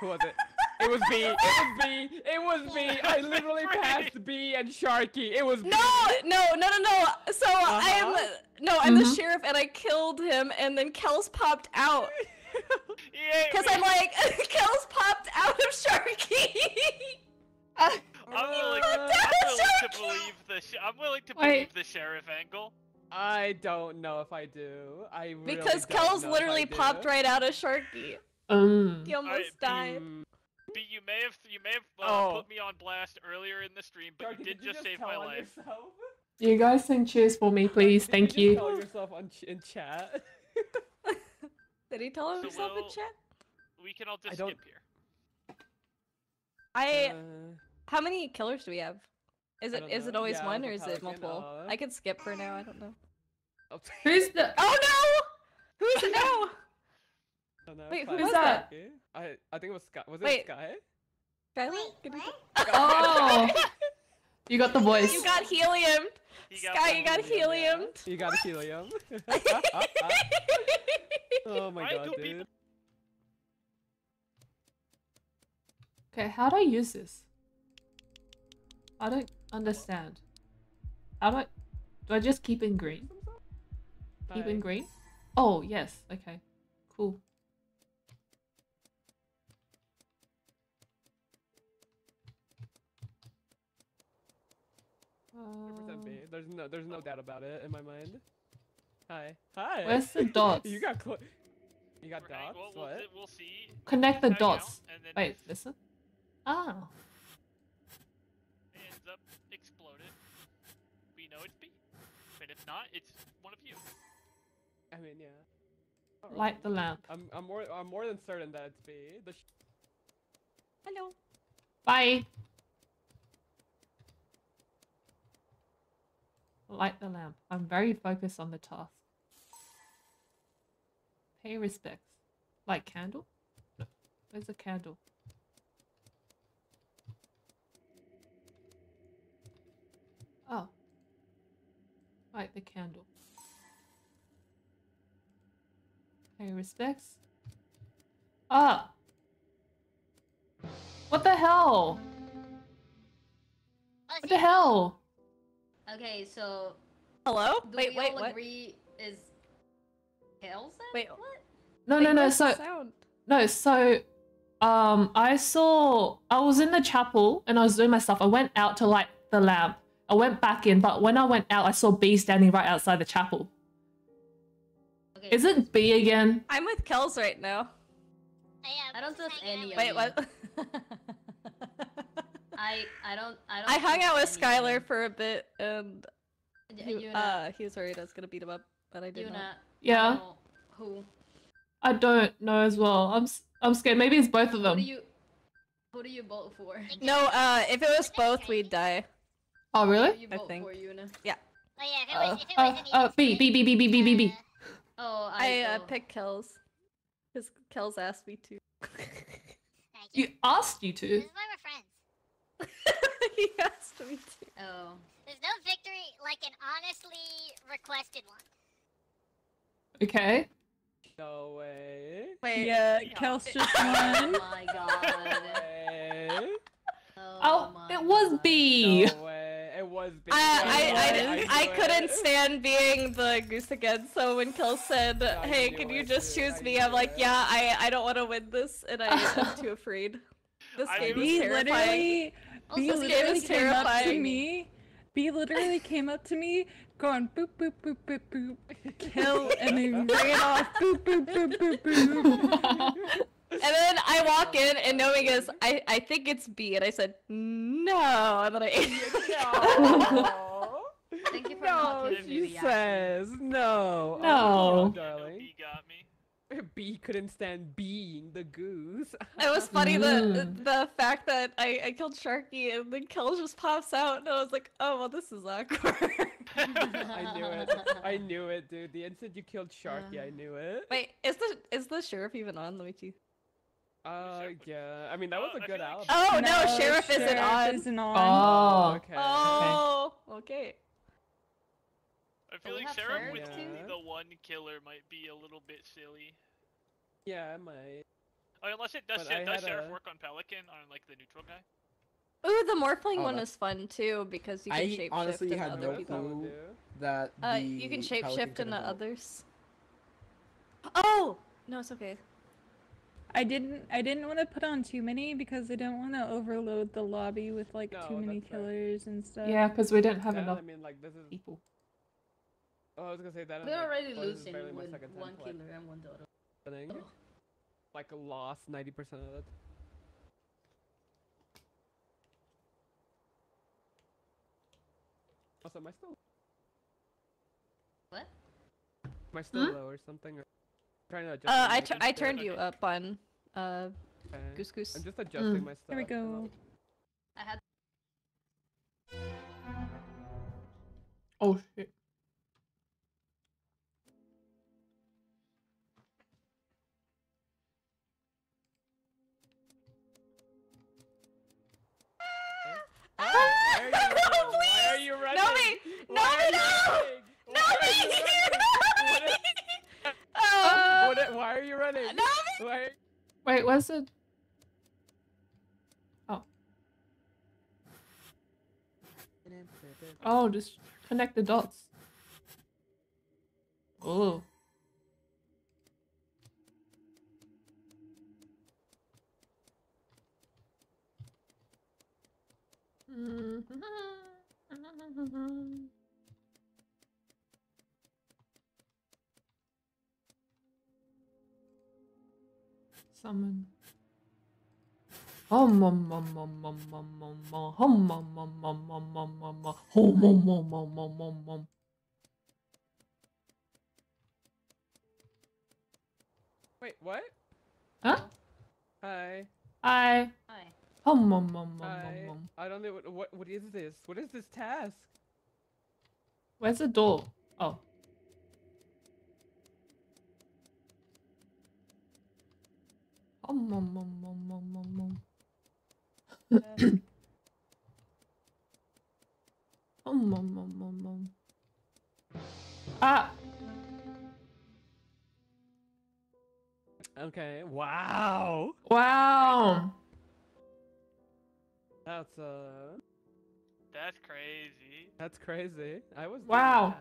Who was it? It was B. It was B. It was B. I literally passed B and Sharky. It was B. No, no, no, no, no. So I am Uh-huh. no, I'm Mhm. the sheriff, and I killed him, and then Kels popped out because I'm like Kels popped out of Sharky. I'm willing. To, I'm willing to believe the. Sh- I'm willing to Wait. believe the sheriff angle. I don't know if I do. I really because don't Kels literally popped right out of Sharky. Um. He almost Alright, died. Mm, B, you may have you may have uh, Oh. put me on blast earlier in the stream, but Sharky, you did, you just save my life. yourself? You guys sing cheers for me, please. Did Thank you. you. Tell yourself on ch- in chat. Did he tell himself in we'll- chat? We can all just don't- skip here. I. Uh, How many killers do we have? Is it is it it always Yeah, one or is it multiple? uh, I can skip for now. I don't know. oh, Who's the? Oh no! Who is it now? oh, no, Wait, fine. who's that? Okay. I I think it was Sky. Was it Wait. Sky? Skylar? Can you- Oh. You got the voice. You got helium. He Sky, one you got helium. You got helium. oh my Why god, dude. Okay, how do I use this? I don't understand. How do I... Do I just keep in green? Keep in green? Oh, yes. Okay. Cool. There's no, there's no doubt about it in my mind. Hi, hi. Where's the dots? you got, you got dots. Well, what? We'll, we'll Connect the dots. Wait, listen. Oh. it ends up exploded, we know it's B. But if not, it's one of you. I mean, yeah. Oh, Light the lamp. I'm, I'm more, I'm more than certain that it's B. The sh- Hello. Bye. Light the lamp. I'm very focused on the task. Pay respects. Light candle? No. Where's the candle? Oh. Light the candle. Pay respects. Ah! What the hell? What the hell? Okay, so Hello? do Wait, we wait, all what? agree is Kelsen? Wait, what? No, Wait, no, no. So sound? no, so um, I saw I was in the chapel and I was doing my stuff. I went out to light the lamp. I went back in, but when I went out, I saw B standing right outside the chapel. Okay, Is it B again? I'm with Kels right now. I don't trust any of Wait, what? I I don't I don't. I hung out with Skylar for a bit, and Y- he, Yuna. uh, he was worried I was gonna beat him up, but I did Yuna. not. I Yeah, don't Who? I don't know as well. I'm s- I'm scared. Maybe it's both of Who them. do you? Who do you vote for? No, uh, if it was both, we'd die. Oh really? you I think. for Yuna? Yeah. Oh yeah, if it Uh, was, if it uh, was an uh, B B B B B B B B. Oh, I I. uh, oh. picked Kels, because Kels asked me to. Thank you. You asked you This to. is why we're friends. he asked me to. Oh. There's no victory like an honestly requested one. Okay. No way. Wait. Yeah, Yeah. Kels just won. Oh my god. Way. Oh, Oh, my it was God. B. No way. It was B. I, I, Yeah, I, I knew couldn't it. stand being the goose again, so when Kel said, I hey, can you just dude. choose I me? I'm like, it. yeah, I, I don't want to win this, and I, I'm too afraid. This game was- is B terrifying. literally, B Also, this game literally is came up to terrifying. me. B literally came up to me, going boop boop boop boop boop, kill, and then ran off. Boop boop boop boop boop. And then I walk in, and Nomi goes, I, I think it's B, and I said, no, and then I ate your kill. No. Thank you for no, giving me she says no. No. Oh, darling. B got me. B couldn't stand being the goose. It was funny the Mm. the fact that I, I killed Sharky and then Kel just pops out and I was like, oh well this is awkward. I knew it. I knew it, dude. The instant you killed Sharky, I knew it. Wait, is the is the sheriff even on? Let me see. Uh, yeah. I mean, that was Oh, a I good feel like alibi. Oh no, sheriff, isn't sheriff on. Isn't on. Oh. okay. Oh, okay. I Oh, feel we like have sheriff with too? the one killer might be a little bit silly. Yeah, I might. Oh, unless it does, But shit, I does Sheriff a- work on Pelican on like the neutral guy? Ooh, the morphling Oh, one that- is fun too because you can I shapeshift honestly into had other no people. clue that Uh, you can Pelican shapeshift could into others. Oh no, it's okay. I didn't. I didn't want to put on too many because I don't want to overload the lobby with like No, too many that's fair. killers and stuff. Yeah, because we don't have That, enough I mean, like this is. people. Oh, I was gonna say that. We're like, already oh, this is losing barely with one playing killer and one daughter. thing. Ugh. Like lost ninety percent of it. Also, am I still? What? Am I still Hmm? low or something? Or... trying to adjust. Uh, I, mic tu- I turned you up on uh Okay. Goose Goose. I'm just adjusting Mm. my stuff. There we go. I had Oh shit. Why are you running? Why are you running? Nomi! Why No, running? no! Why are you running? Nomi! What What i- Why are you running? Nomi! Why? Wait, where's the? Oh. Oh, just connect the dots. Oh. mum. Wait, what? Huh? Hi. Hi. Hi. Hum mum mum mum Hi. mum mum. I don't know what, what what is this? What is this task? Where's the door? Oh. Hum mum mum mum mum mum mum. Hum mum mum mum mum. Ah. Okay. Wow. Wow. That's uh. That's crazy. That's crazy. I was. doing the Wow.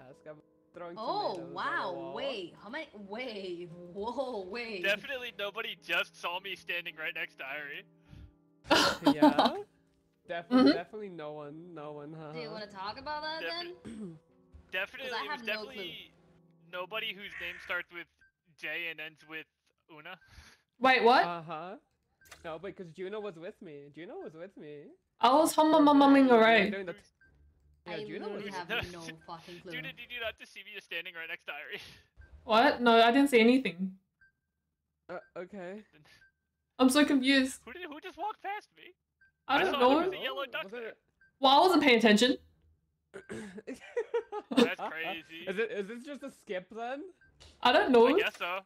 Task. I'm throwing Oh tomatoes on the wow! wall. Wait, how many? Wait, whoa, wait. Definitely nobody just saw me standing right next to Irie. Yeah. Definitely, Mhm. definitely no one, no one, huh? Do you want to talk about that then? Definitely, I have was no clue. definitely nobody whose name starts with J and ends with Una. Wait, what? Uh huh. No, but because Juna was with me. Juna was with me. I was hum mum mum mumming Yeah, I Juna was literally with have me. no fucking clue. Dude, did you not just see me just standing right next to Irie? What? No, I didn't see anything. Uh, okay. I'm so confused. Who did who just walked past me? I don't saw know. there was a yellow duck Was there. it? Well, I wasn't paying attention. That's crazy. Is it? Is this just a skip then? I don't know. I guess so.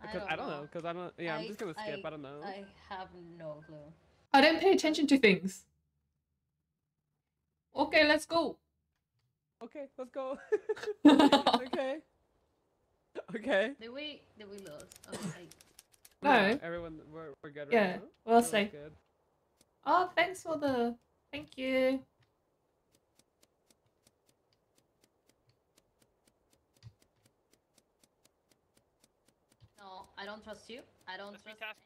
Because I don't know. Because I don't. Yeah, I'm just gonna skip. I, don't know. I have no clue. I didn't pay attention to things. Okay, let's go. Okay, let's go. okay. Okay. Did we? Did we lose? Oh, okay. No. Everyone, we're, we're good right Yeah, now? well Everyone's safe. good. Oh, thanks for the. Thank you. No, I don't trust you. I don't Let's trust. task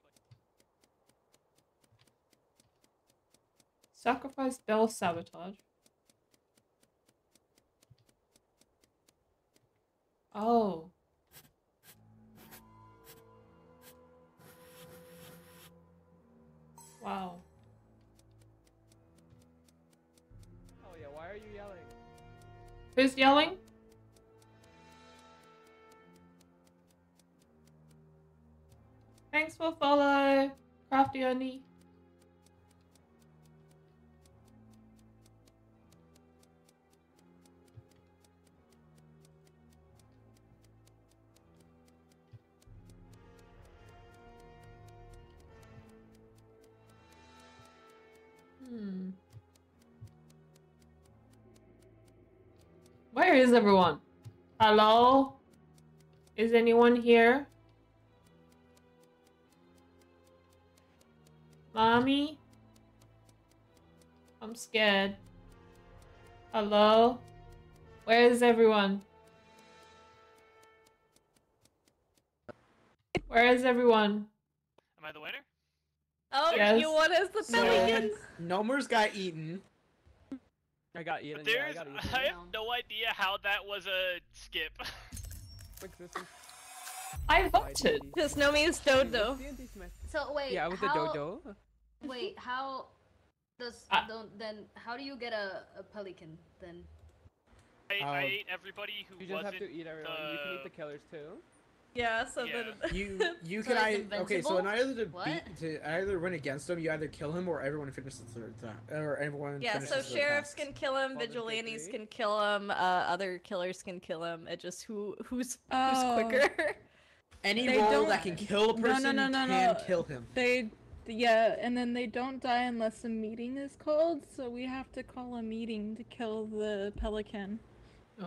Sacrifice Bell Sabotage. Oh. Wow. Oh yeah, why are you yelling? Who's yelling? Thanks for follow, Crafty Oni. Hmm. Where is everyone? Hello? Is anyone here? Mommy? I'm scared. Hello? Where is everyone? Where is everyone? Am I the winner? Oh, Yes. you want us the So, pelicans? Nomer's got eaten. I got eaten. But Yeah, I got eaten. I have no idea how that was a skip. I voted. Just know me as Dodo. So wait. Yeah, I was the how, dodo. Wait, how does I- don't then how do you get a, a pelican then? I, I Um, ate everybody who You just have wasn't to eat everyone. You can eat the killers too. Yeah, so Yeah. then You you So can it's I okay so in either to What? beat to either win against him you either kill him or everyone finishes their time or everyone Yeah, so finishes sheriffs tasks. can kill him, Father vigilantes can kill him, uh, other killers can kill him. It just who who's Oh. who's quicker. Any They roll don't- that can kill a No, no, person no, no, can no. kill him. They, yeah, and then they don't die unless a meeting is called. So we have to call a meeting to kill the pelican.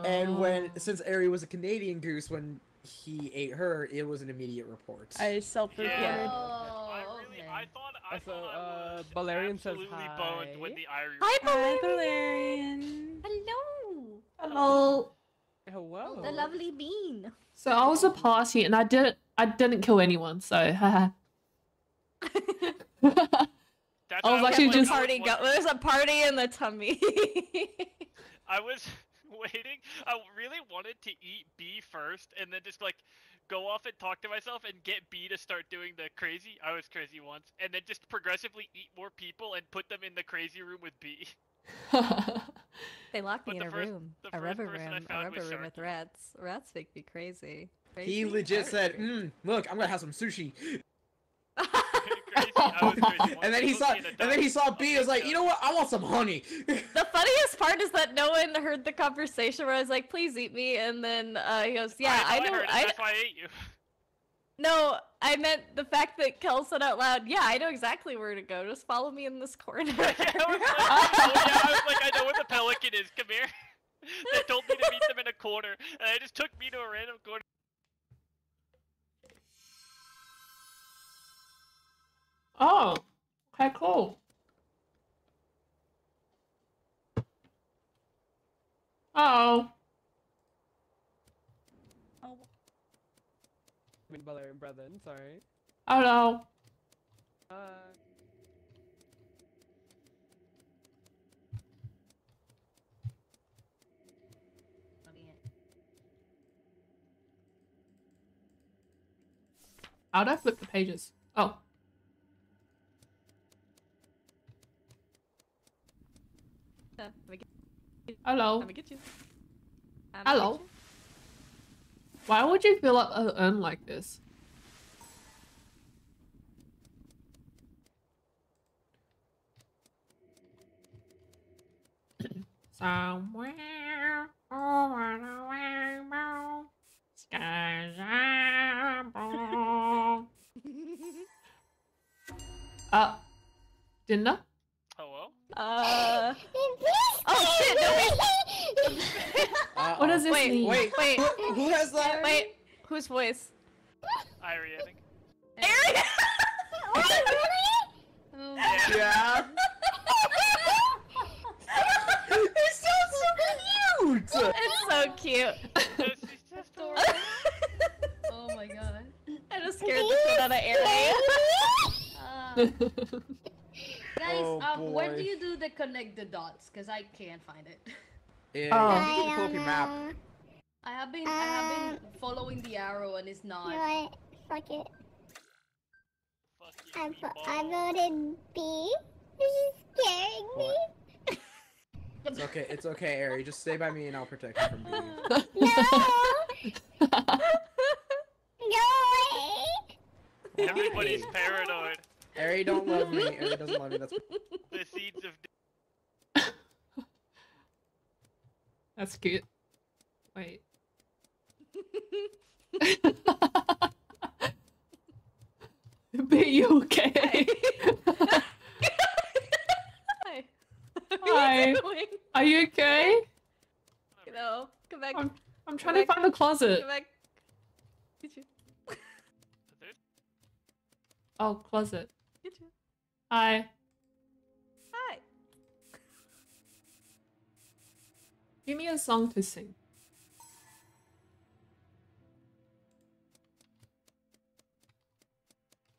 And when Oh. since Ari was a Canadian goose when he ate her, it was an immediate report. I self-reported. Yeah. Oh, I really, I thought, I Also, thought I uh, was Valerian says hi. boned when the Irish. Hi, Hi, Valerian. Valerian. Hello. Hello. Hello. The lovely bean. So I was a party and I didn't I didn't kill anyone, so haha. That's I was actually like, just- Party go- There's a party in the tummy. I was waiting. I really wanted to eat B first, and then just like go off and talk to myself and get B to start doing the crazy. I was crazy once, and then just progressively eat more people and put them in the crazy room with B. They locked me But in a first- room, a rubber room, a rubber room with rats. Rats make me crazy. He Crazy legit said, mm, "Look, I'm gonna have some sushi." crazy. I was crazy once. And then he saw, me in a and then he saw B. He was like, "You know what? I want some honey." The funniest part is that no one heard the conversation where I was like, "Please eat me," and then uh, he goes, "Yeah, I, I, know." heard I, That's why I ate you. no, I meant the fact that Kel said out loud, "Yeah, I know exactly where to go. Just follow me in this corner." I was like, oh, yeah, I was like, I know where the pelican is. Come here. they told me to meet them in a corner, and they just took me to a random corner. Oh, okay, cool. Oh, I mean, brother and brethren. Sorry. hello. Uh, How'd I flip the pages? Oh, Uh, let me get, hello. let me get you. Hello. get you. Why would you fill up an urn like this? Somewhere over the rainbow, skies are blue. Uh, dinner? Hello? Uh. Oh shit! No, wait. What does this wait, mean? Wait, Wait. who, who has that? Wait. Whose voice? Irie, I think. Aaron. Oh, Yeah. it sounds so cute. It's so cute. No, she's just adorable. oh my god. I just scared the shit out of Aaron. Uh, guys, Oh, um, where do you do the connect the dots? Cause I can't find it. Yeah, Oh. you can pull map. I have been I have been following the arrow and it's not. You know what? Fuck it. Fuck you, I, vo- I voted B. This is scaring me. It's okay. It's okay, Ari. Just stay by me, and I'll protect you from being. No! Go away! Everybody's paranoid. Ari don't love me. Ari doesn't love me. That's The seeds of That's cute. Wait. Be you okay? Hi. Hi. What are you? Are you okay? You know, come back. I'm I'm trying to find the closet. Come back. Get you. Oh, closet. Hi. Hi. Give me a song to sing.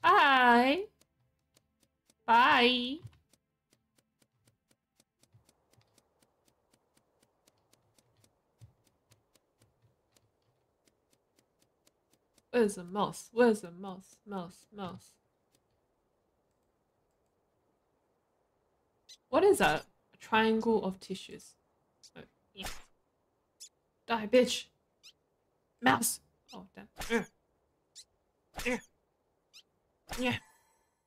Hi. Bye. Where's the mouse? Where's the mouse? Mouse, mouse. What is that? A triangle of tissues. Oh, yeah. Die, bitch. Mouse. Oh, damn. Yeah. Yeah.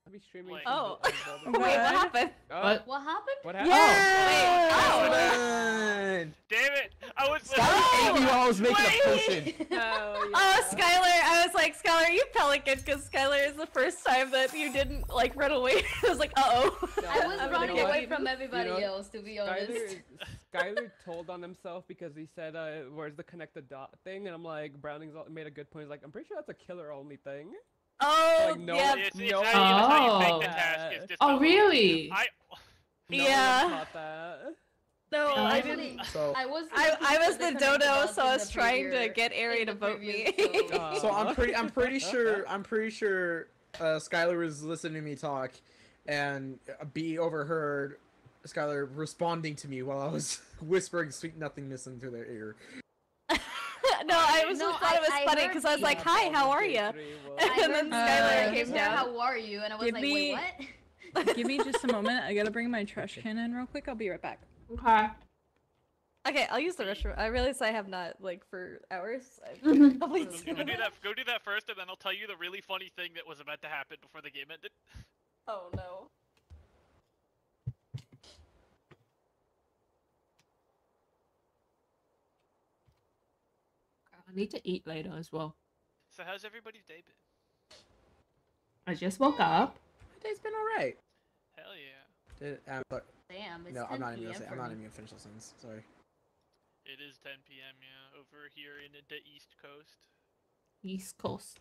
Yeah. I'll be streaming. Like- Oh. Wait, what happened? Oh, What? What happened? What happened? Wait. Oh. Damn it! I was Skylar ate me while I was making a potion. Oh, Oh, Skylar! I was like, Skylar, are you pelican? Because Skylar is the first time that you didn't like run away. I was like, uh oh. I was You know running what? away from everybody You know, else, to be honest. Skyler, Skyler told on himself because he said, uh, "Where's the connected dot thing?" And I'm like, Browning's made a good point. He's like, "I'm pretty sure that's a killer only thing." Oh, Like, no, yeah. It's, it's No. not even how you Oh. make the task. It's just Oh, really? I No Yeah. one taught. No, I didn't. So, I was. I, I was the dodo, so I was trying to get Ari to vote me. so- so I'm pretty. I'm pretty sure. I'm pretty sure. Uh, Skylar was listening to me talk, and B overheard Skylar responding to me while I was whispering sweet nothingness into their ear. no, I was No, just thought it was I- I funny because I was like, "Hi, how are you?" And then heard- Skylar Uh, came just heard, down. How are you? And I was Give like, me- wait, what? Give me just a moment. I gotta bring my trash can in real quick. I'll be right back. Okay. Okay, I'll use the restroom. I realize I have not like for hours. I've. Go do that. Go do that first, and then I'll tell you the really funny thing that was about to happen before the game ended. Oh no. I need to eat later as well. So how's everybody's day been? I just woke up. My day's been alright. Hell yeah. Did, um, but, Damn, it's no, 10 I'm not even gonna say. I'm not even gonna finish those things. Sorry. It is 10 p.m. Yeah, over here in the East Coast. East Coast.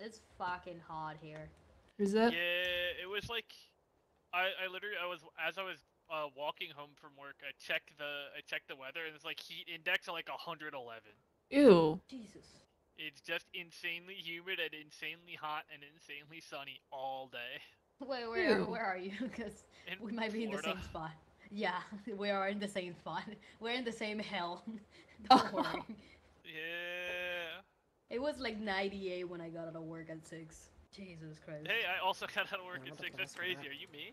It's fucking hot here. Is it? Yeah, it was like, I, I literally, I was as I was uh, walking home from work, I checked the, I checked the weather, and it's like heat index of like 111. Ew. Jesus. It's just insanely humid and insanely hot and insanely sunny all day. Wait, where Ew. where are you? Because we might be in the same spot. Yeah, we are in the same spot. We're in the same hell. Don't worry. Yeah. It was like 98 when I got out of work at six. Jesus Christ. Hey, I also got out of work at six. That's crazy. Are you me?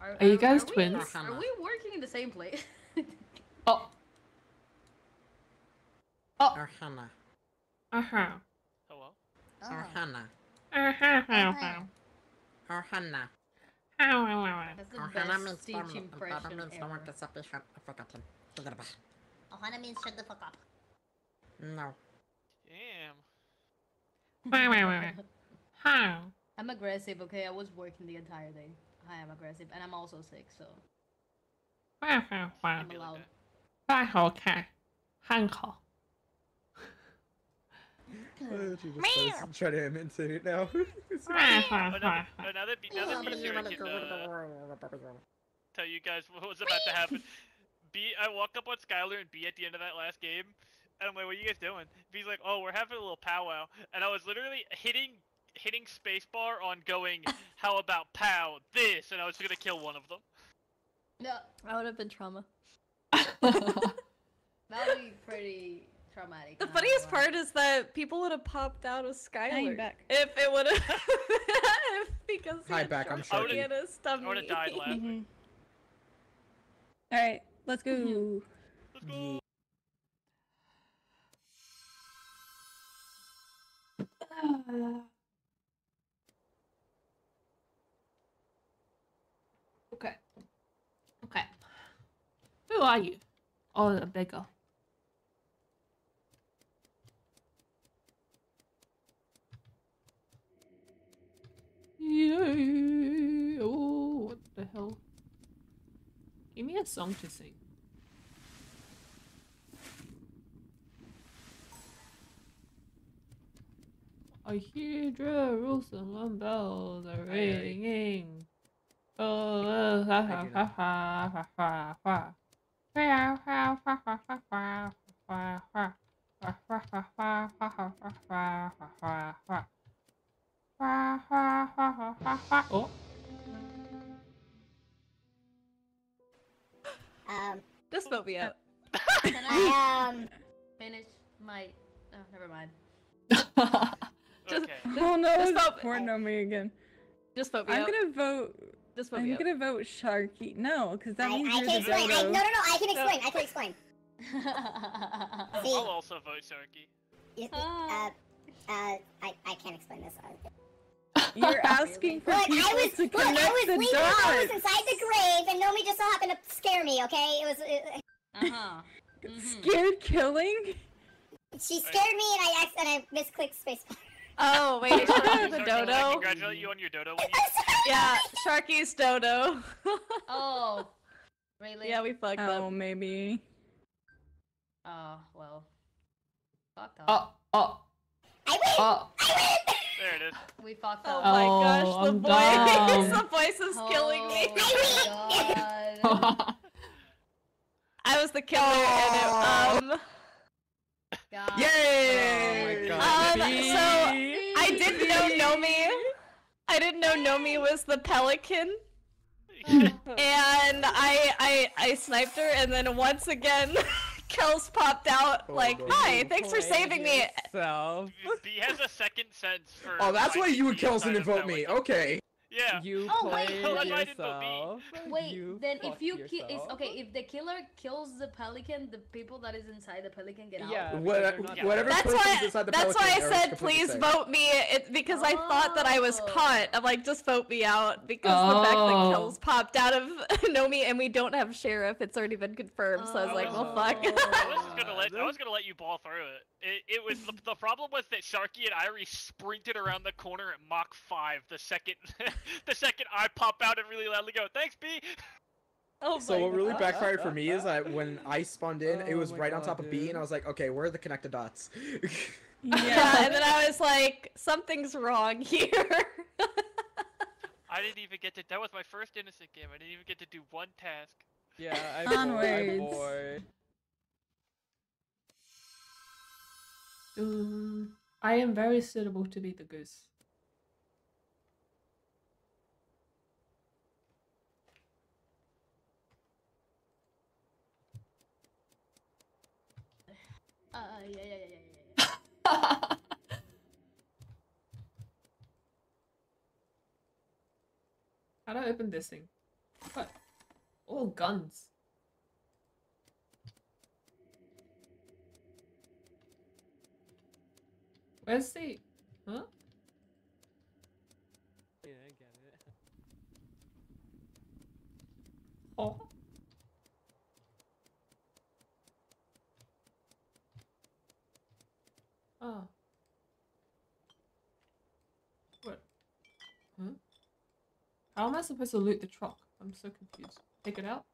Are, Are you guys we- twins? Are we working in the same place? Oh. Arhana. Uh huh. Hello. Oh. Arhana. Uh huh. Uh Arhana. huh. That's the Arhana best means Stitch form- impression Arhana means no one ever. can stop it, forgotten. Ohana means shut the fuck up. No. Damn. Wait, wait, wait, wait. How? I'm aggressive, okay? I was working the entire day. I am aggressive, and I'm also sick, so Wow, wow, wow. I'm allowed. 太好看，很好。 Try to imitate it now. Wow, Oh, wow, now, wow. oh, now that B, now that B's here, I can uh, tell you guys what was about to happen. B, I walk up on Skylar and B at the end of that last game, and I'm like, "What are you guys doing?" B's like, "Oh, we're having a little powwow," and I was literally hitting hitting spacebar on going, "How about pow this?" and I was gonna kill one of them. No, That would have been trauma. that would be pretty traumatic. The funniest lie. part is that people would have popped out of Skylar back. if it would have if because he Hi, had back, I'm Sharky Sharky. I would have tummy. died laughing. Mm-hmm. All right, let's go. Mm-hmm. Let's go. Okay. Ah. Okay. Who are you? Oh, the beggar. Yay. Oh, what the hell? Give me a song to sing. I hear Jerusalem bells are ringing. Oh, ha ha ha ha ha ha ha. Oh, Um, Just vote me out. Can I I um, finish my? Oh, never mind. Just, Okay. Oh no, just it's vote- poor Nomi again. just vote me I'm out. gonna vote. Just vote I'm gonna vote Sharky. No, because that I, means I you're can the explain. I, no, no, no. I can explain. I can explain. See, I'll also vote Sharky. you, uh, Ah. uh, I, I can't explain this. Uh, You're asking for Look, people I was, to look, I was the leaving. I was inside the grave, and Nomi just so happened to scare me. Okay, it was. It, Uh huh. Mhm. Scared killing? she scared me, and I acc- and I misclicked spacebar. Oh wait, is Sharky the Sharky, I dodo? congratulate you on your dodo win. Yeah, Sharky's dodo. Oh, really? yeah, we fucked Oh, up. maybe. Oh well. Fucked up. oh, oh, uh. I win. oh. I win. There it is. We fucked Oh my Oh, gosh, the I'm voice, dumb. the voice is killing me. Oh my god. I was the killer in it. Oh. Um, God. Yay! um, so I didn't know Nomi. I didn't know Nomi was the pelican. and I I I sniped her, and then once again, Kels popped out like, "Hi, thanks for saving me." Yourself. B has a second sense for. Oh, that's why you and finding Kelson inside of vote me. Okay. Yeah. You Oh, wait, played wait. Why didn't vote me? yourself. Wait, You then if you kill is okay, if the killer Kels the pelican, the people that is inside the pelican get out. Yeah. What, they're whatever That's why. inside the That's why I said, please safe. vote me. It's because I thought that I was Oh. caught. I'm like, just vote me out because the fact that oh. kills popped out of Nomi and we don't have sheriff. It's already been confirmed. So I was like, well, oh. fuck. I was gonna let I was gonna let you ball through it. It, it was the, the problem was that Sharky and Irie sprinted around the corner at Mach five the second the second I pop out and really loudly go, Thanks B Oh So my what really God. backfired for me is that when I spawned in, it Oh was my right on God, top of B, and I was like, okay, where are the connected dots? Yeah, and then I was like, something's wrong here. I didn't even get to that was my first innocent game. I didn't even get to do one task. Yeah, I bored, I Onwards. bored. Um, I am very suitable to be the goose. Uh, yeah, yeah, yeah, yeah, yeah. How do I open this thing? What? Oh, guns. Where's the... Huh? Yeah, I get it. Oh. Oh. What? Huh? How am I supposed to loot the truck? I'm so confused. Take it out?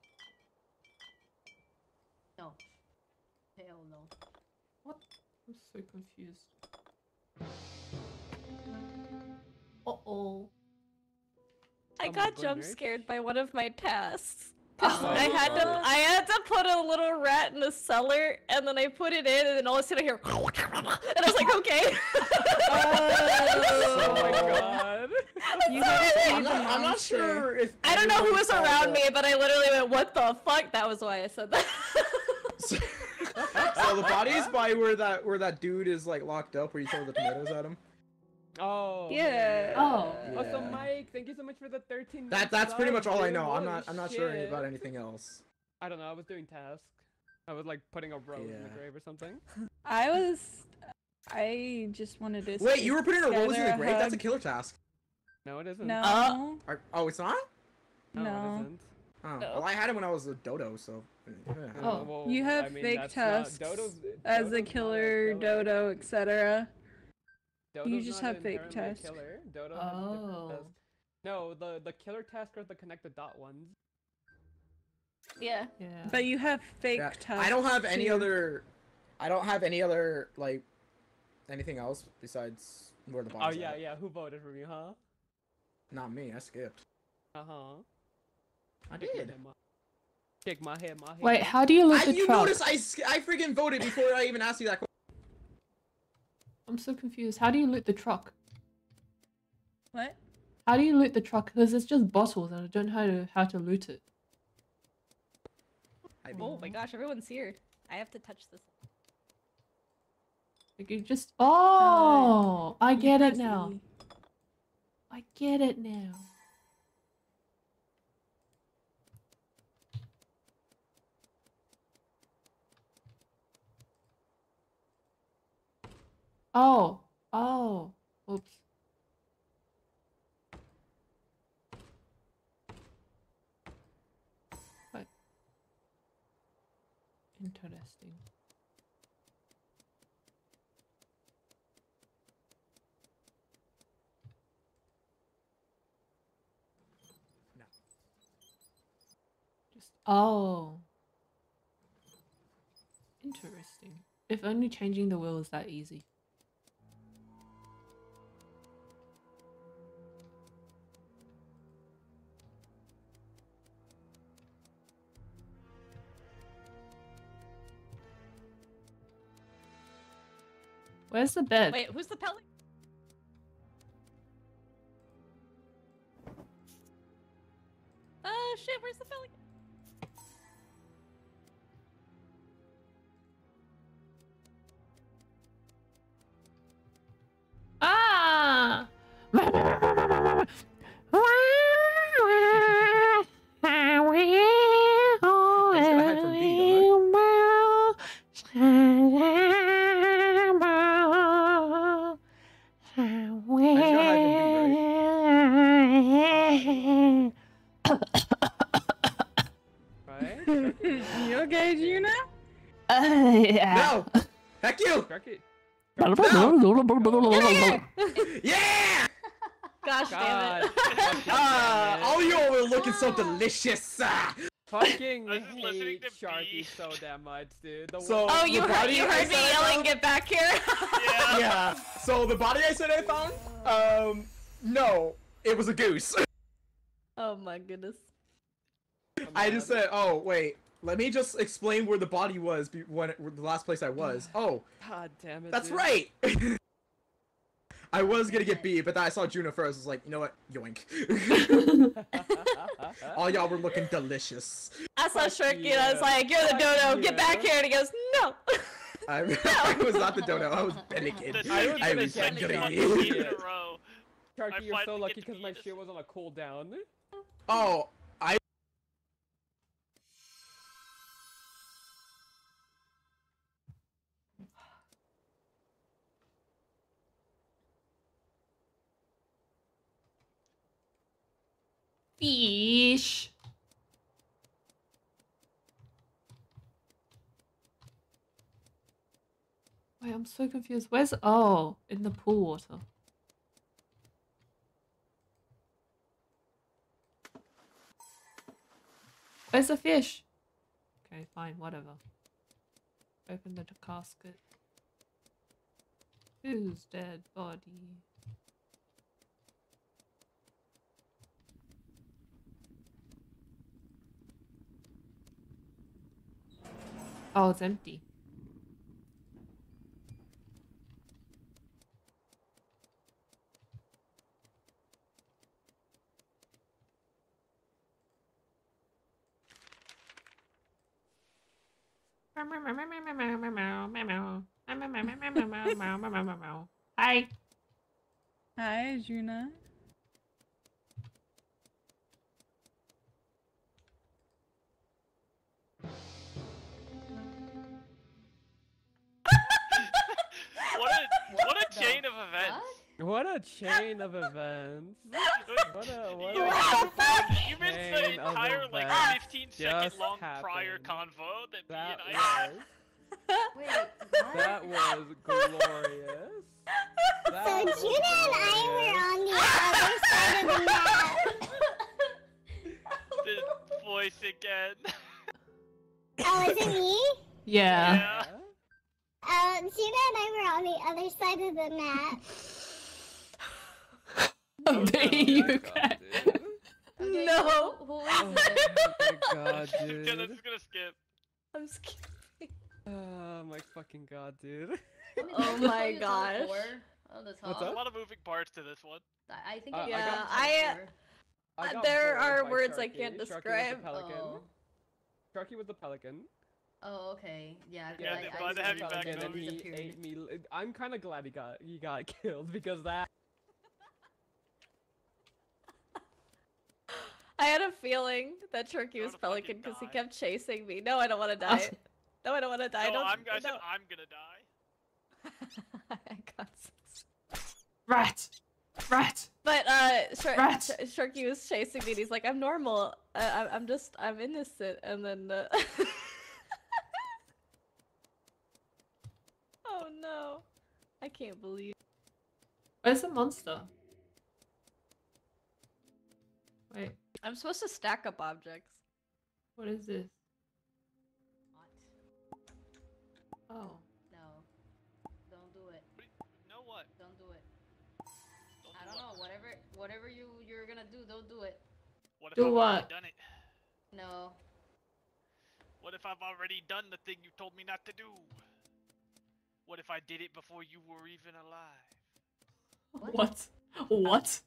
No. Hell no. What? I'm so confused. Uh-oh. I I'm got good, jump scared by one of my tasks. 'Cause Oh, I had to I had to put a little rat in the cellar and then I put it in and then all of a sudden I hear and I was like, okay. Oh, oh my god. You have to I'm not, I'm not sure if I don't know who was around the- me, but I literally went, what the fuck? That was why I said that. So, so the body's by where that where that dude is like locked up, where you throw the tomatoes at him. Oh. Yeah. Oh. Also, Mike, thank you so much for the 13. That that's pretty much subs, all I know. I'm not I'm not sure about anything else. I don't know. I was doing tasks. I was like putting a rose in the grave or something. I was. I just wanted to. Wait, you were putting a rose in the Skylar a grave? That's a killer task. No, it isn't. No. Uh, Are- oh, it's not? no, no. it isn't. Oh, well, I had it when I was a dodo, so. yeah. Oh. well, You have I mean, fake that's not- tasks Dodo's- as Dodo's a not killer, killer. dodo, etc. You just not have fake inherently a tasks. Killer. Dodo has different Oh. No, the the killer task are the connected dot ones. yeah. Yeah. But you have fake Yeah, tasks. I don't have any too. other. I don't have any other like anything else besides where the Oh body's yeah, at. yeah. Who voted for me, huh? Not me. I skipped. Uh huh. I did. head, my- Shake my head, my head. Wait, how do you loot I, the you truck? notice I, I freaking voted before I even asked you that question. I'm so confused. How do you loot the truck? What? How do you loot the truck? Because it's just bottles and I don't know how to how to loot it. I Oh my gosh, everyone's here. I have to touch this. Like you just Oh, oh I get it press now. I get it now. Oh, oh, oops. What? Interesting. No. Just oh. Interesting. If only changing the wheel is that easy. Where's the bed? Wait, who's the pelican? Oh shit, where's the pelican? Ah! Heck you! Sharky. Yeah! Gosh damn it. Ah, all you were looking so delicious. Ah. Fucking I was just listening hate Sharky B. so damn much, dude. The So- one- Oh, you The heard, you heard me yelling, get back here! Yeah. Yeah. So the body I said I found, um, no, it was a goose. oh my goodness. I just said, oh wait, let me just explain where the body was be- when it, the last place I was. Oh, God damn it. that's dude. right. I was gonna get beat, but then I saw Juna first. I was like, you know what? Yoink. All y'all were looking delicious. I saw Fuck Sharky and I was like, you're the Fuck dodo, get back here! And he goes, no! I, I was not the dodo. I was Bennigan. I was I gonna was say second greedy. fucking game in a row. I Sharky, you're so lucky because my beat shit was on a cooldown. Oh, Fish. Wait, I'm so confused. Where's oh in the pool water? Where's the fish? Okay, fine, whatever. Open the casket. Who's dead body? Oh, it's empty. Hi. Hi, Juna. A what a chain of events. What a chain of events. What a what You, a you missed the entire like events 15 second just long prior convo that, That me and I had. was Wait, what? that was glorious. That So was Juna and I were on the other side of the map. The voice again. Oh, is it me? Yeah. yeah. Uh, Juna and I were on the other side of the map. There you go. Okay, No. Who, who is Oh my god, I'm dude. gonna, just gonna skip. I'm skipping. Oh my fucking god, dude. Oh my have gosh. On the What's top? A lot of moving parts to this one. I I think Uh, it I was Yeah, on the top I- I Uh, got there are by words I can't describe. Sharky was the describe. pelican. Oh. Sharky was the pelican. Oh, okay. Yeah. Yeah, I, they're I glad to just have you remember back, that and then though. he he disappeared. ate me. li- I'm kind of glad he got he got killed because that. I had a feeling that Sharky was pelican because he kept chasing me. No, I don't want to die. No, I don't want to die. no, don't, I'm, I no. I'm gonna die. I got s- Rat. Rat. But uh, Shar- Rat. Sh- Sharky was chasing me. and He's like, "I'm normal. I- I- I'm just, I'm innocent." And then, uh... oh no, I can't believe. Where's the monster? Wait, I'm supposed to stack up objects. what is this? What? Oh. No. Don't do it. No what? Don't do it. Don't I do don't what? know. Whatever, whatever you you're gonna do, don't do it. What if Do I've what? done it? No. What if I've already done the thing you told me not to do? What if I did it before you were even alive? What? What?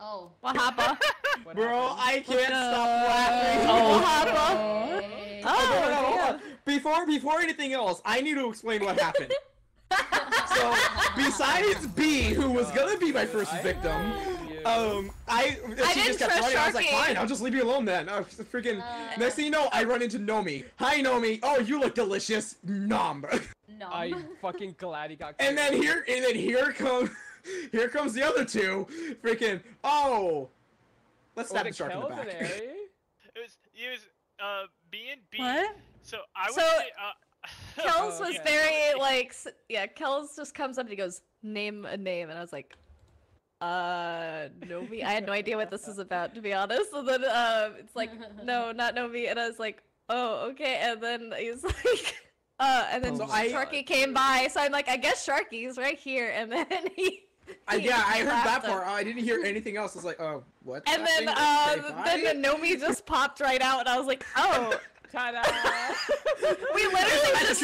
Oh. What happened? Bro. I can't stop laughing. Oh. Happa. Oh, Okay, hold on, hold on. Before before anything else, I need to explain what happened. so besides B, who was gonna be my first victim, um, I I she just kept trust running. I was like, fine, I'll just leave you alone then. I was freaking. Uh, Next thing you know, I run into Nomi. Hi, Nomi. Oh, you look delicious. Nom. No. I'm fucking glad he got. And then here, and then here come, here comes the other two. Freaking. Oh. Let's Was stab the it shark in the and back. Airy? It was it was uh B and B. What? So I would So- say uh Kells Oh, was okay. very like, yeah. Kells just comes up and he goes, "Name a name," and I was like, "Uh, Novi." I had no idea what this was about, to be honest. And then um it's like, "No, not Novi," and I was like, "Oh, okay." And then he's like, "Uh," and then So I- Sharky came by, so I'm like, "I guess Sharky's right here," and then he. I, yeah, I heard that clapped him. part. I didn't hear anything else. I was like, oh, what? And then, uh, then the Nomi just popped right out, and I was like, "Oh." Ta-da! we literally just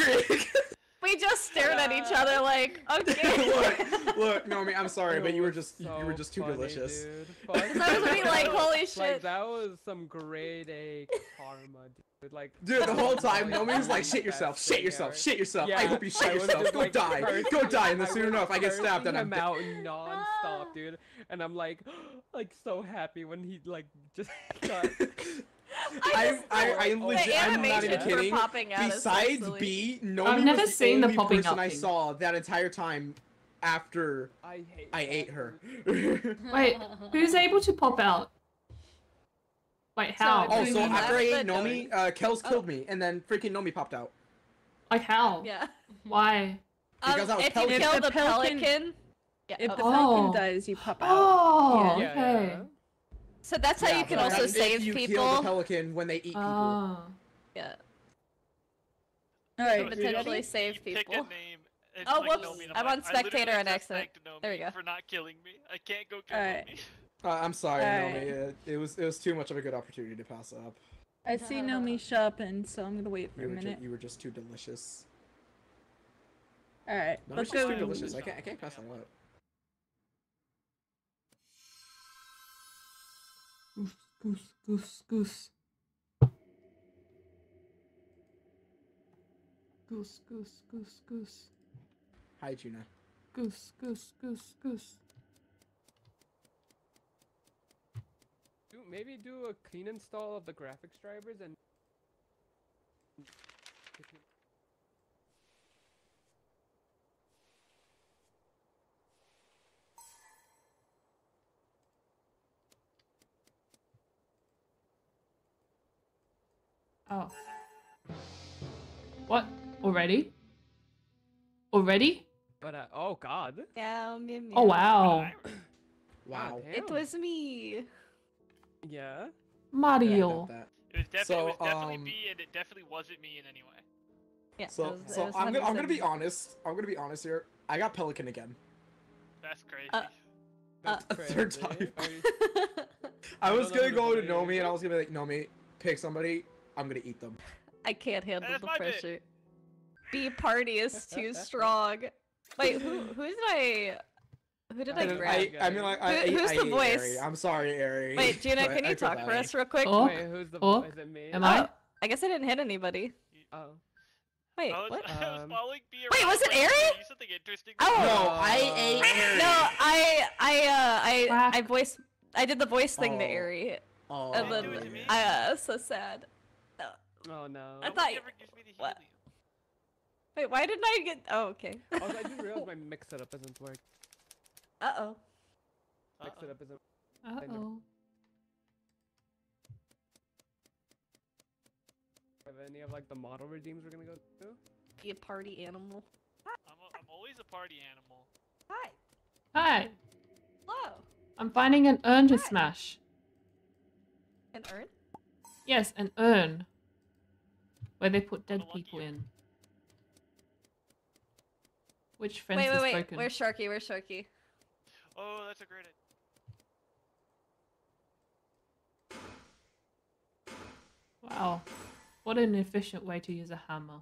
we just stared at each other like, okay. look, look, Nomi, I'm sorry, but you were just you were just too funny, delicious. dude. Because I was really like, holy shit. Like shit. that was some grade A karma, dude. Like Dude, the whole time, like, Nomi's like, shit best yourself, shit yourself, ever. shit yourself. I hope you shit yourself. just, Go like, die, cursing- go die. And then soon enough, I get stabbed and I'm him dead. out non-stop, dude. And I'm like, like so happy when he like just got. I, I, I The legit, I'm not even kidding. popping so Besides. B, Nomi I've never was the seen the only popping person up I thing. saw that entire time after I hate. I ate her. Wait, who's able to pop out? Wait, how? Oh, so after I left ate and Nomi, uh, Kels killed me, and then freaking Nomi popped out. Like how? Yeah. Why? Because I was if you kill the the pelican- pelican, yeah, If oh, the Oh. pelican dies, you pop out. Oh, Yeah, okay. yeah. So that's how Yeah, you can but also that's if save you people. kill the pelican when they eat people. Oh. Yeah, All So potentially literally, save you pick a people. name, and Oh, like whoops, Nomi, and I'm like, on I spectator on accident. There we go. For not killing me. I can't go kill Alright. Nomi. Uh, I'm sorry, Alright. Nomi. It, it was it was too much of a good opportunity to pass up. I see Nomi shopping, so I'm gonna wait for You a minute. you were just too delicious. All right, No, let's go. too delicious. I can't I can't pass on that Goose, goose, goose, goose. Goose, goose, goose, goose. Hi, Juna. Goose, goose, goose, goose. Do, maybe do a clean install of the graphics drivers and. Oh. What? Already? Already? But uh, oh god. Yeah, meow, meow. Oh wow. Wow. It was me. Yeah. Mario. that. It was, defi- So, it was definitely um, B, and it definitely wasn't me in any way. Yeah. So was- so I'm gonna I'm gonna be honest. I'm gonna be honest here. I got pelican again. That's crazy. Uh, That's a third time. You- I I was don't gonna who to go to. Nomi and I was gonna be like, Nomi, pick somebody. I'm gonna eat them. I can't handle That's the my bit. pressure. B party is too strong. Wait, who who did I who did I And then grab? I, I mean, like, I, Who- I, who's I the ate voice? Ari. I'm sorry, Ari. Wait, Gina, can you talk for bad. us real quick? Oh. Wait, who's the Oh. is it me? Am I? Oh, I guess I didn't hit anybody. Oh. Wait, I was, what? I was Um, following B Wait, was it like, Ari? Something interesting. Oh. No, I ate Ari. No, I I uh I Quack. I voiced I did the voice thing to Oh. Ari. Oh, And then do it? I uh so sad. Oh no. I Nobody thought- ever gives me the what? helium. Wait, why didn't I get oh okay. Also, I didn't realize my mix setup doesn't work. Uh oh. Mix Uh-oh. setup isn't. Uh oh. Have any of like the model redeems we're gonna go through? Be a party animal. I'm, a, I'm always a party animal. Hi. Hi. Hello. I'm finding an urn to smash. An urn? Yes, an urn. Where they put dead people in. Which fence Wait, wait, wait. broken? Where's Sharky? Where's Sharky? Oh, that's a great idea. Wow. What an efficient way to use a hammer.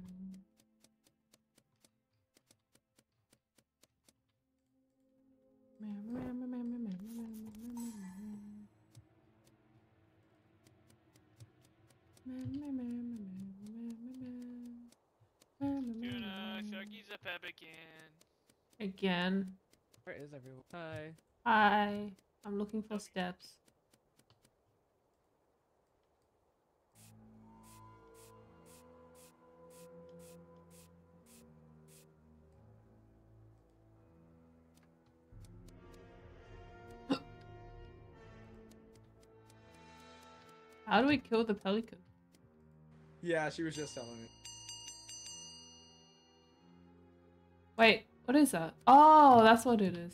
Again. Where is everyone? Hi. Hi. I'm looking for steps. How do we kill the pelican? Yeah, she was just telling me. What is that? Oh, that's what it is.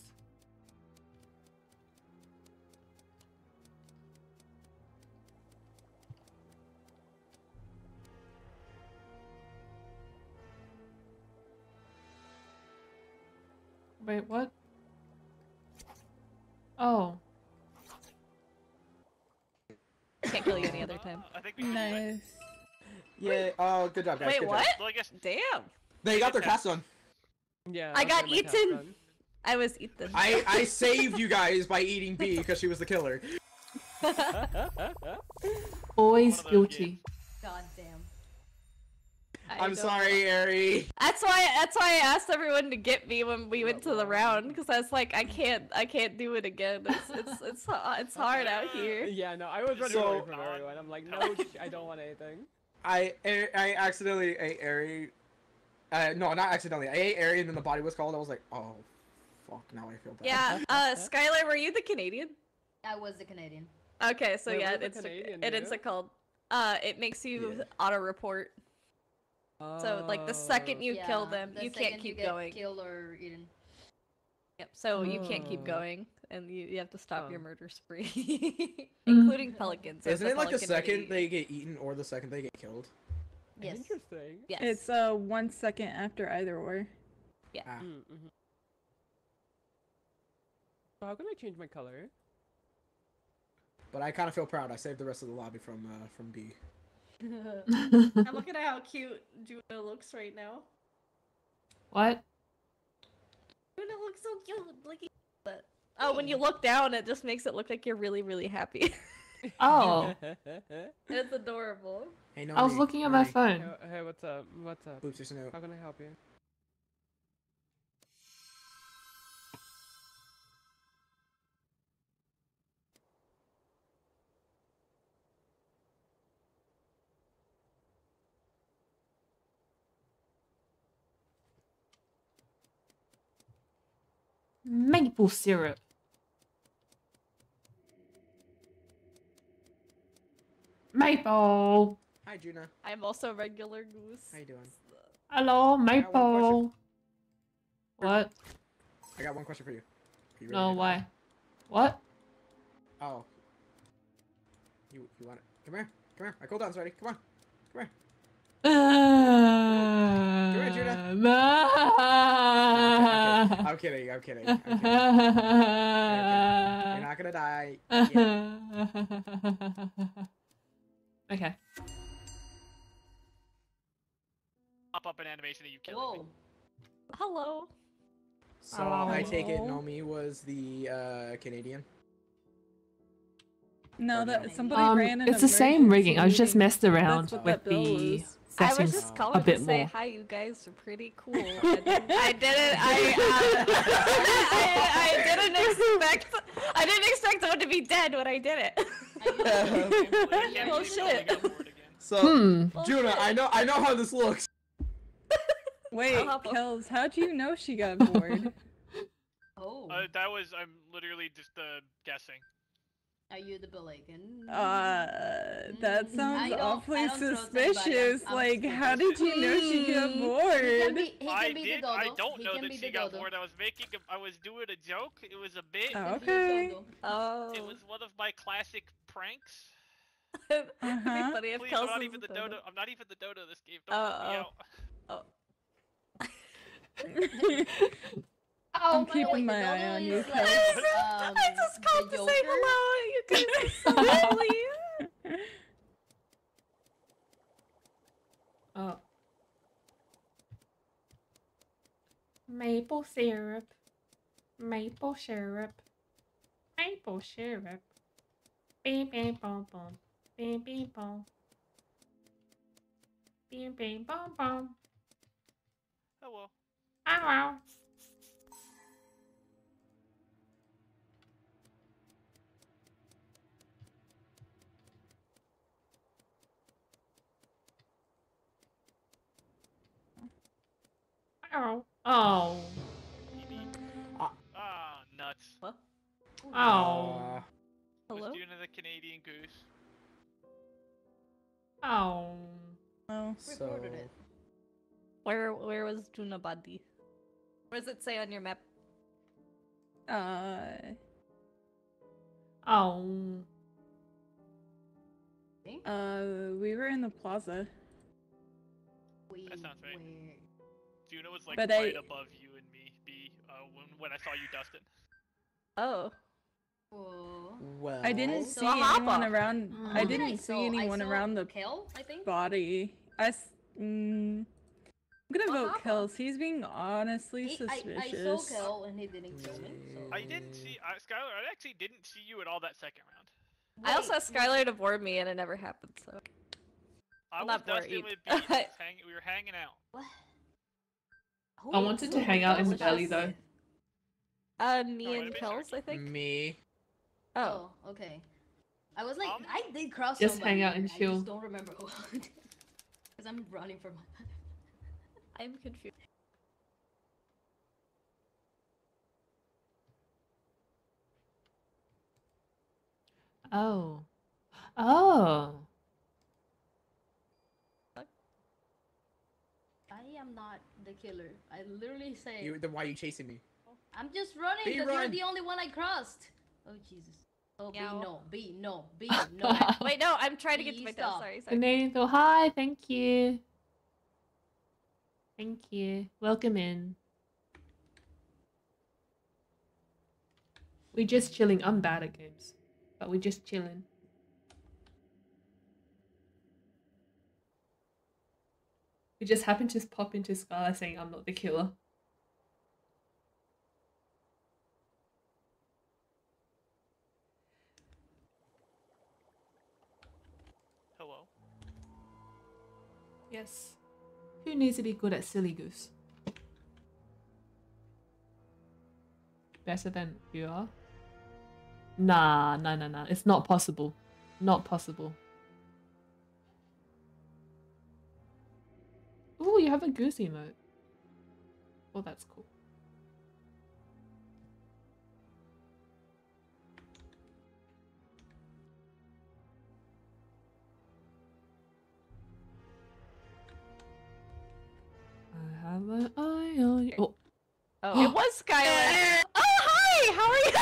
Wait, what? Oh. Can't kill you any other time. I think we Nice. Yeah. Oh, good job, guys. Wait, good what? Job. Well, I guess Damn. They got their cast done. Yeah. I got get my cast eaten. I was eaten. I I saved you guys by eating B because she was the killer. Always guilty. God damn. I I'm sorry, know. Ari. That's why. That's why I asked everyone to get me when we went to the round because I was like, I can't. I can't do it again. It's it's it's, it's hard out here. Yeah, no, I was running So- away from uh, everyone. I'm like, no, I don't want anything. I I I accidentally ate Ari. Uh, no, not accidentally. I ate Ari, and then the body was called. I was like, oh, fuck. Now I feel bad. Yeah. Uh, Skylar, were you the Canadian? I was the Canadian. Okay, so Wait, yeah, what is it's Canadian, it is yeah? a called. Uh, it makes you Yeah. auto report. So like the second you kill them, the you can't keep get going. Killed or eaten. Yep. So you can't keep Oh. going, and you, you have to stop your Oh. murder spree, including pelicans. Isn't it like the second they get eaten or the second they get killed? Yes. Interesting. Yes. It's uh one second after either or. yeah. Ah. Mm, mhm. So how can I change my color? But I kind of feel proud. I saved the rest of the lobby from uh, from B. I'm looking at how cute Juna looks right now. What? Juna looks so cute. Look at that. Oh, when you look down, it just makes it look like you're really, really happy. Oh. it's adorable. Hey, no. I was looking at my hey, phone. hey, what's up? What's up? Oops, just a note. How can I help you? Maple syrup. Maple. Hi, Juna. I'm also a regular goose. How you doing? Hello, one question. Maple. What? I got one question for you. Are you ready No, to- why? What? Oh. You you want it? Come here. Come here. My cooldown's ready. Come on. Come here. Come here, Judah. Uh, I'm kidding. I'm kidding. I'm kidding. You're not gonna die. okay. Pop up an animation of you killing Whoa. me. Hello. So I take it Hello. Nomi was the uh, Canadian. No, Or no? that somebody Um, ran an it's the same rigging. I was just messed around That's what with that bill the was. I was just calling a bit to say more. hi. You guys are pretty cool. I didn't. I didn't. I, uh, I, I didn't expect. I didn't expect someone to be dead when I did it. Yeah, Oh shit. again. So Hmm. Juna, I know I know how this looks. Wait, I'll hop off. Kells, how do you know she got bored? Oh. Uh, that was I'm literally just uh, guessing. Are you the Belagan? Uh, that sounds I awfully I don't trust anybody, I'm- suspicious. Like, how did you know she got He can bored? be, he I can be did. the I don't he know that she got bored. I was making. A, I was doing a joke. It was a bit. Oh, He can be the okay. Oh. It was one of my classic pranks. It'd Uh-huh. be funny if Please, I'm not even the the dodo. dodo. I'm not even the dodo this game. Don't Oh, let me oh. out. Oh, I'm by the way, keeping the my eye on you, like, Kels. um, I just the called to say hello. You guys are so lovely. Oh. Maple syrup. Maple syrup. Maple syrup. Beep beep boom boom. Beep beep boom. Beep beep boom boom. Hello. Hello. Hello. Oh. Ah. ah, nuts. What? Oh. Hello? Was doing the Canadian goose. Oh. Oh. so Reported it. Where where was Junabadi? What does it say on your map? Uh, Oh. uh, we were in the plaza. We That sounds right. were- Juna was like But right I- above you and me, B. Uh, when when I saw you, Dustin. Oh. Whoa. Well. I didn't see a hop anyone around. Who I did I didn't saw? see anyone saw around the kill. I think. body. I. s- Mm, I'm gonna vote happened? Kills. He's being honestly He, suspicious. I saw Kel and he didn't kill me. So. I didn't see uh, Skylar. I actually didn't see you at all that second round. I also Wait, asked Skylar to board me and it never happened, so. I I'm was not Dustin worried. with B. hang, we were hanging out. What? I wanted to hang out in the valley though. Uh, me Oh, and maybe Kels, I think. Me. Oh. Oh, okay. I was like, Um, I did cross just hang out and chill. I chill. just don't remember who. Because I'm running from. I'm confused. Oh. Oh. I am not the killer. I literally say You, then why are you chasing me? I'm just running Be because you're the only one I crossed. Oh Jesus. Oh B no B no B no. Wait, no, I'm trying to get to Please my tail. stop. Sorry, sorry. Canadian Phil, hi, thank you. Thank you. Welcome in. We're just chilling. I'm bad at games, but we're just chilling. We just happened to pop into Skylar saying I'm not the killer. Yes. Who needs to be good at silly goose? Better than you are? Nah, nah, nah, nah. It's not possible. Not possible. Ooh, you have a goose emote. Well, that's cool. I have an eye on you. Oh, Oh, it was Skylar. oh, hi! How are you?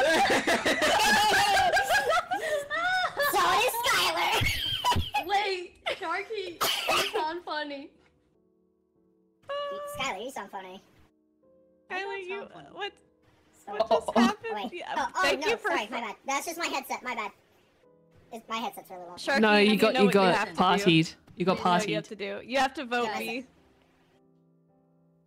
So is Skylar. Wait, Sharky, you sound funny. Skylar, you sound funny. Skylar, you. What? So, What just oh, oh, happened? wait. Yeah, oh, oh, thank no, you for. sorry, my bad. That's just my headset. My bad. It's, my headset's really low. Sharky, no, you you got know you what you got have partied. You got You know what you have partied. to do. You have to vote Guys. me.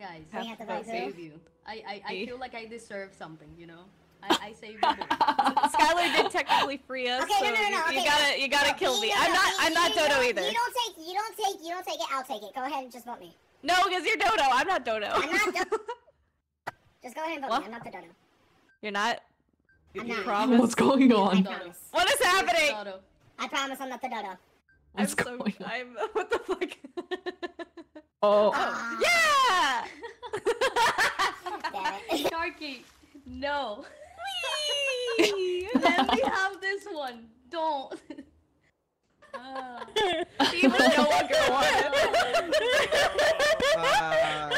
Guys, We I have to I save you. I I, I feel like I deserve something. You know. I I save you. Skylar did technically free us, Okay, so no, no, no, no, you okay, gotta you gotta No, kill me. no, I'm not you- I'm not you Dodo don't- either. You don't take. You don't take. You don't take it. I'll take it. Go ahead and just vote me. No, because you're Dodo. I'm not Dodo. I'm not. Dodo. just go ahead and vote What? me. I'm not the dodo. You're not. I'm you not. promise? What's going I on? promise. What is happening? Dodo. I promise I'm not the dodo. I'm What's so. going on? I'm. What the fuck? Oh, Ah, yeah. Sharky, no. Whee! then we have this one. Don't. Uh, Even no longer wanted. Uh,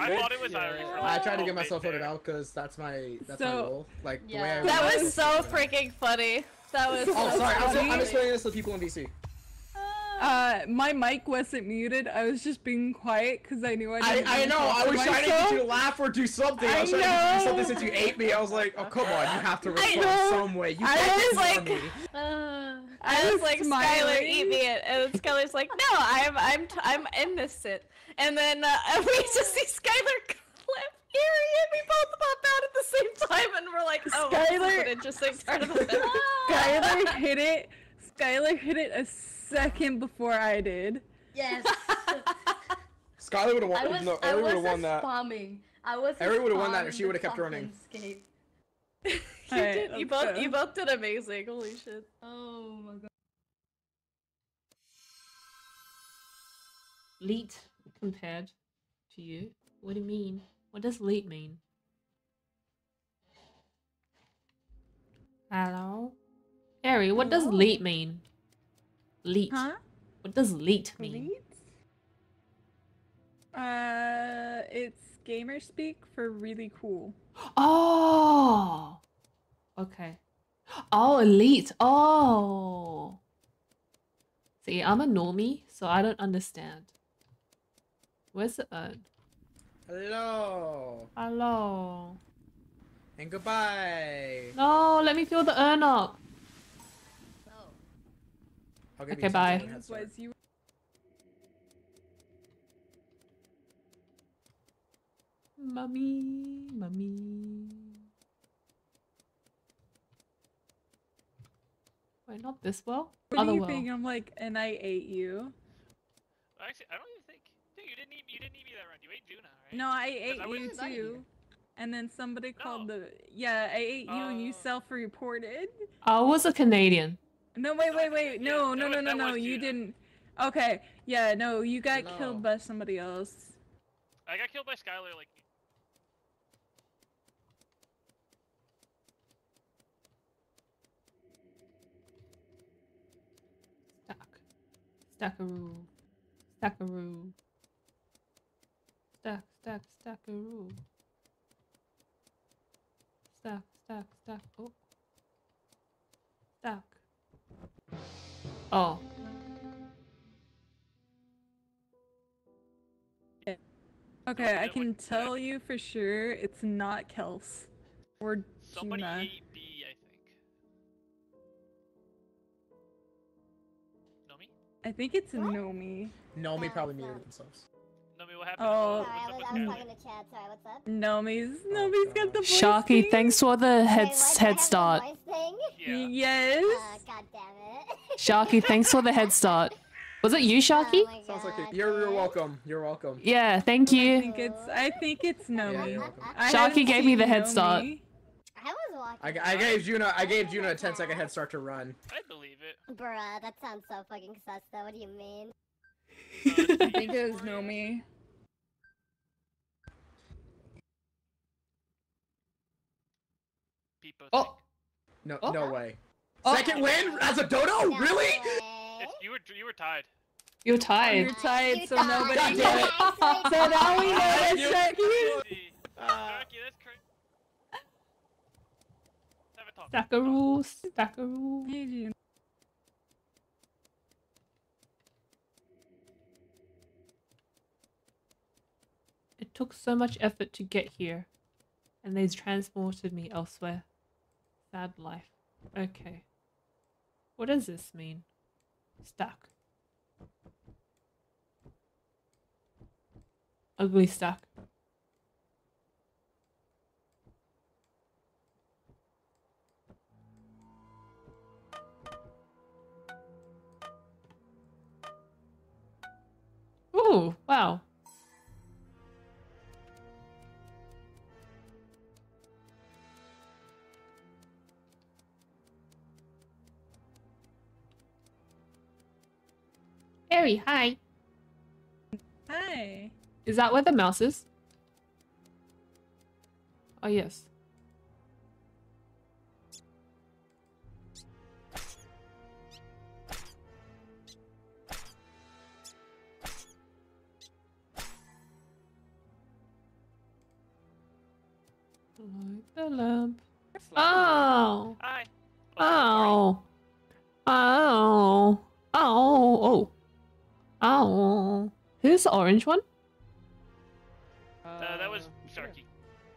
I thought it was Irish. for I tried to get myself voted there. out because that's my that's my So- role. Like the way Yeah. I That was so freaking funny. That was. Oh, so sorry. I'm, so, funny. I'm explaining this to people in DC. Uh, my mic wasn't muted. I was just being quiet because I knew I I, didn't I wanna know. I was trying to get you to laugh or do something. I, I was trying to to do something since you ate me. I was like, oh come on, you have to respond know. some way. You I can't was ignore like- me. uh, I was was like, Skylar, smiling. eat me it, and Skylar's like, no, I'm, I'm, t- I'm innocent. And then uh, we just see Skylar clip Gary, and we both pop out at the same time, and we're like, oh, this is Skylar- an interesting part of the film. Skylar hit it. Skylar hit it a second before I did. yes. Skylar would have I won. was. no, I would was have won that. spamming. I was. Every would've won that if she would've kept running. fucking escape. you Alright, did, you both, go. you both did amazing. Holy shit. Oh my god. Leet compared to you? What do you mean? What does leet mean? Hello? Harry, what does Hello? leet mean? Leet. Huh? What does leet mean? Leads? Uh, it's gamer speak for really cool. Oh! Okay. Oh, elite. Oh! See, I'm a normie, so I don't understand. Where's the urn? Hello Hello. and goodbye. No, let me fill the urn up. I'll Okay, bye. second head start. Was you? Mummy, mummy. Wait, not this well? What Other do you well. think? I'm like, and I ate you. Actually, I don't even think. Dude, you didn't eat. You didn't eat me that round. You ate Juna, right? No, I ate I you too. And then somebody called the yeah, I ate you and you Oh. self-reported. I was a Canadian. No, wait, wait, wait. No, that no, no, no, no. You didn't. Okay, yeah, no, you got No. killed by somebody else. I got killed by Skylar like. Stack. Stackaroo. Stackaroo. Stack, stack, stackaroo. Stack, stack, stack. Oh. Stack. Oh. Okay, I can tell you for sure it's not Kels or Somebody Juna. ate B, I think. Nomi? I think it's Nomi. Nomi No, probably it's muted themselves. Nomi, what happened? Oh. Sorry, I was, I was talking to Chad. Sorry, what's up? Nomi's Oh, Nomi's got the voice Sharky, thing. thanks for the head, what? Head have the start. voice thing? Yeah. Yes. Uh, God damn it. Sharky, thanks for the head start. Was it you, oh Sharky? Oh Sounds like God, it. You're, you're welcome. You're welcome. Yeah, thank you. I think it's I think it's Nomi. you're welcome. I Sharky gave me the head start. Nomi. I was walking. I, I gave Juna. I gave Juna a 10 second head start to run. I believe it. Bruh, that sounds so fucking sus though. What do you mean? I think it was Nomi. People Oh. No Oh. no way. Oh. Second win as a dodo? No really? way. It's, you were you were tied. You're You're tied. tied, You so thought- nobody God you damn it. So now we know thought- that Sharky. Sharky, that's crazy. Have a talk. Stackaroo, stackaroo. Hey, June. It took so much effort to get here, and they've transported me elsewhere. Sad life. Okay. What does this mean? Stuck. Ugly stuck. Ooh, wow. Harry, hi. Hi. Is that where the mouse is? Oh, yes. Light the lamp. Oh. Hi. Oh. Oh. Oh. Oh. Oh. Who's the orange one? Uh, that was Sharky.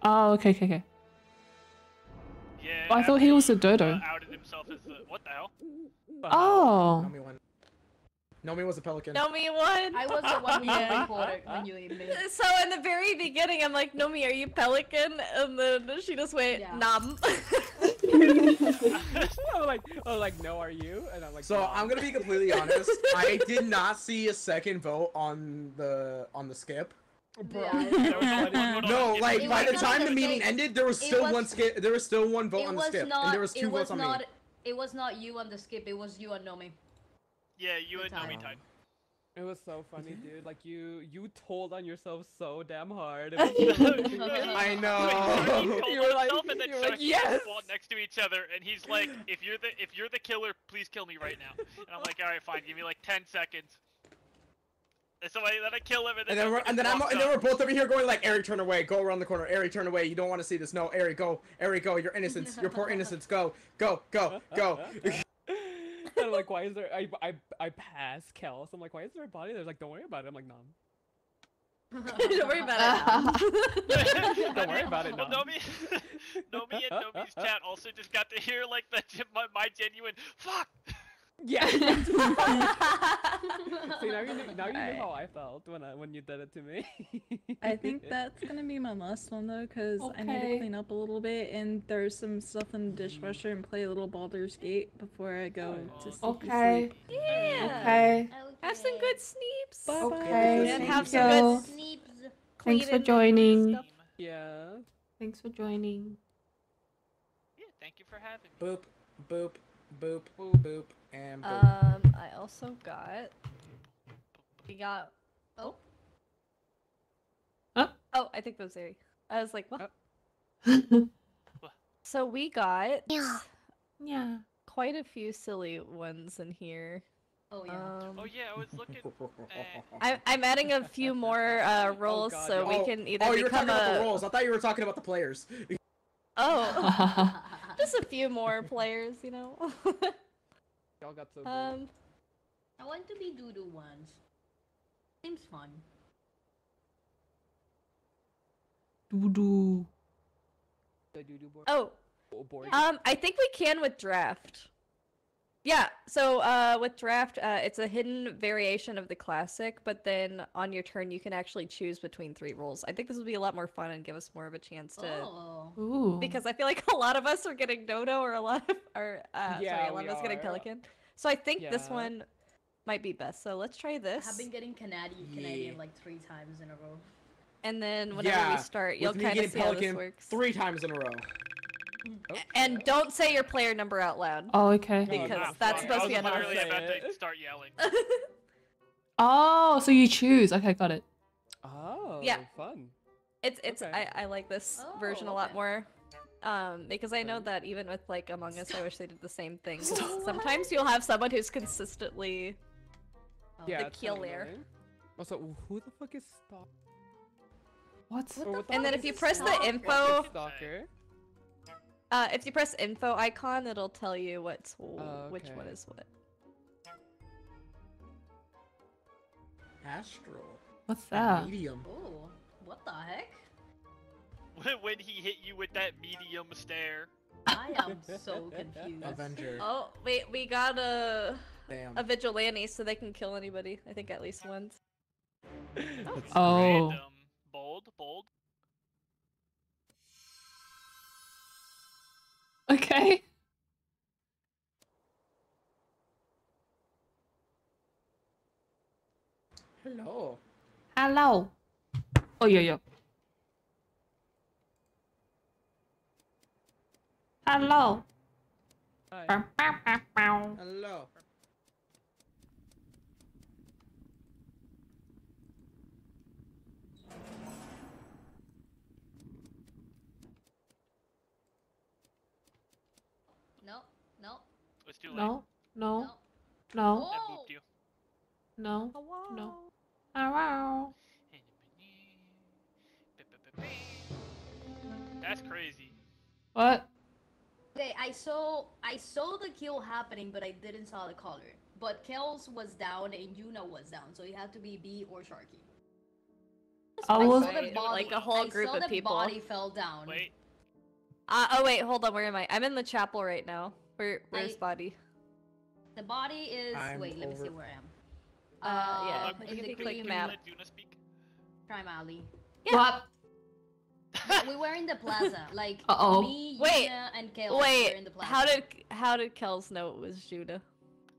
Oh, okay, okay, okay. Yeah. Oh, I thought he was a dodo. Uh, outed himself as the what the hell? Oh. Nomi won. Nomi was a pelican. Nomi won. I was the one who Yeah. reported when you ate me. So in the very beginning, I'm like, Nomi, are you pelican? And then she just went, Yeah. nom. I'm like, oh, like, no, are you? And I'm like, So no. I'm gonna be completely honest. I did not see a second vote on the on the skip. Bro, Yeah. There was only one vote on No, like It by the time the meeting mistake. ended, there was still was- one skip. There was still one vote on the skip, not. and there was it two was votes on not. me. It was not you on the skip. It was you and Nomi. Yeah, you Good and Nomi time. tied. It was so funny, dude. Like you, you told on yourself so damn hard. I know. You were like- himself and then you were like, Sharky "Yes!" next to each other, and he's like, "If you're the if you're the killer, please kill me right now." And I'm like, "All right, fine. Give me like ten seconds." And so I then I kill him, and then And then we're Sharky and then I'm and then we're both over here going like, "Eric, turn away, go around the corner. Eric, turn away. You don't want to see this. No, Eric, go. Eric, go. Your innocence. Your poor innocence. Go, go, go, go. And I'm like, why is there? I I I pass Kels. I'm like, why is there a body? There's like, don't worry about it. I'm like, no. Don't worry about it. Don't worry about it, Well, Nomi, Nomi and Nomi's chat also just got to hear like the my, my genuine fuck. Yeah. See now you kn- now you know how I felt when I when you did it to me. I think that's gonna be my last one though, because I need to clean up a little bit and there's some stuff in the mm. dishwasher and play a little Baldur's Gate before I go oh. to sleep. Okay. yeah. Okay. Have some good sleeps. Bye bye. Okay. And Thank have some good sleeps. Thanks for joining. stuff. Yeah. Thanks for joining. Yeah, thank you for having me. Boop, boop, boop, boop, boop, and boop. Um, I also got. We got. Oh. Huh? Oh, I think that was Ari. I was like, what? So we got. Yeah. Yeah. Quite a few silly ones in here. Oh yeah. Um, Oh yeah, I was looking. I, I'm adding a few more uh, roles God, so yeah. we can either oh, you were become talking about the roles. I thought you were talking about the players. Oh, just a few more players, you know. Y'all got so good. um, I want to be Doodoo once. Seems fun. Doo doo. the doo-doo board. oh, Oh, board. Um, I think we can with draft. Yeah, so uh, with draft, uh, it's a hidden variation of the classic, but then on your turn, you can actually choose between three roles. I think this will be a lot more fun and give us more of a chance to. Oh. Ooh. Because I feel like a lot of us are getting Dodo, or a lot of, or uh, sorry, a lot of us getting. Pelican. So I think this one might be best. So let's try this. I've been getting Canadian, Canadian Yeah. like three times in a row. and then whenever yeah, we start, you'll kind of getting see how this works. three times in a row. And don't say your player number out loud. Oh, okay. Because that's supposed to be was another literally thing. about Say to start yelling. Oh, so you choose. Okay, got it. Oh. Yeah. Fun. It's it's Okay. I, I like this version a Oh, lot okay. more. Um, because I know that even with like Among Us, I wish they did the same thing. 'cause Sometimes you'll have someone who's consistently Oh. Yeah. The killer. annoying. Also, who the fuck is Stalker? What? Or what the And then if you press the info- Stalker. Uh if you press info icon, it'll tell you what's Oh, which one is what. Astral. What's that? Medium. Oh, what the heck? When- when he hit you with that medium stare. I am so confused. Avenger. Oh wait, we got a Damn. a vigilante, so they can kill anybody. I think at least once. Oh. Random. Bold, bold. Okay. Hello. Hello. Oh, yeah, yeah. Hello. Hi. Hello. No, no, It's too late. No, no, no. no, That Oh! booped you. no, Hello. no. Hello. That's crazy. What? Okay, I saw I saw the kill happening, but I didn't saw the color. But Kels was down and Yuna was down, so you have to be B or Sharky. I I was saw the body, like a whole I group saw of the people. body fell down. Wait, Uh, oh wait, hold on. Where am I? I'm in the chapel right now. Where where's I- body? The body is. I'm wait, let me see where I am. Uh, yeah, Uh, if in you the click green map. let Yuna speak. Crime Alley. What? Yeah, we were in the plaza. Like Uh-oh. me, Wait, Yuna, and Kels were Wait, in the plaza. how did how did Kels know it was Judah?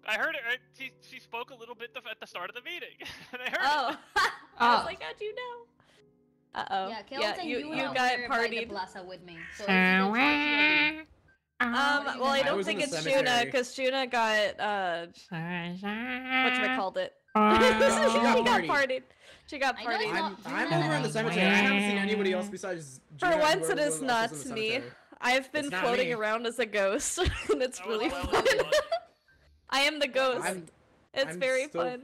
I heard it. She she spoke a little bit the, at the start of the meeting, and I heard Oh, it. I was Oh. like, how'd you know? Uh oh. Yeah, Kels yeah, and you Yuna you were got by the plaza with me. So Um, well, I do you don't was in think it's Juna cemetery. because Juna got uh, what called it? got she got partied. partied. She got I know partied. I'm, I'm over in the cemetery. I haven't seen anybody else besides. For once, it whoever is else not me. I've been It's floating around as a ghost, and it's I was really well fun. in I am the ghost. I'm, it's I'm very still- fun.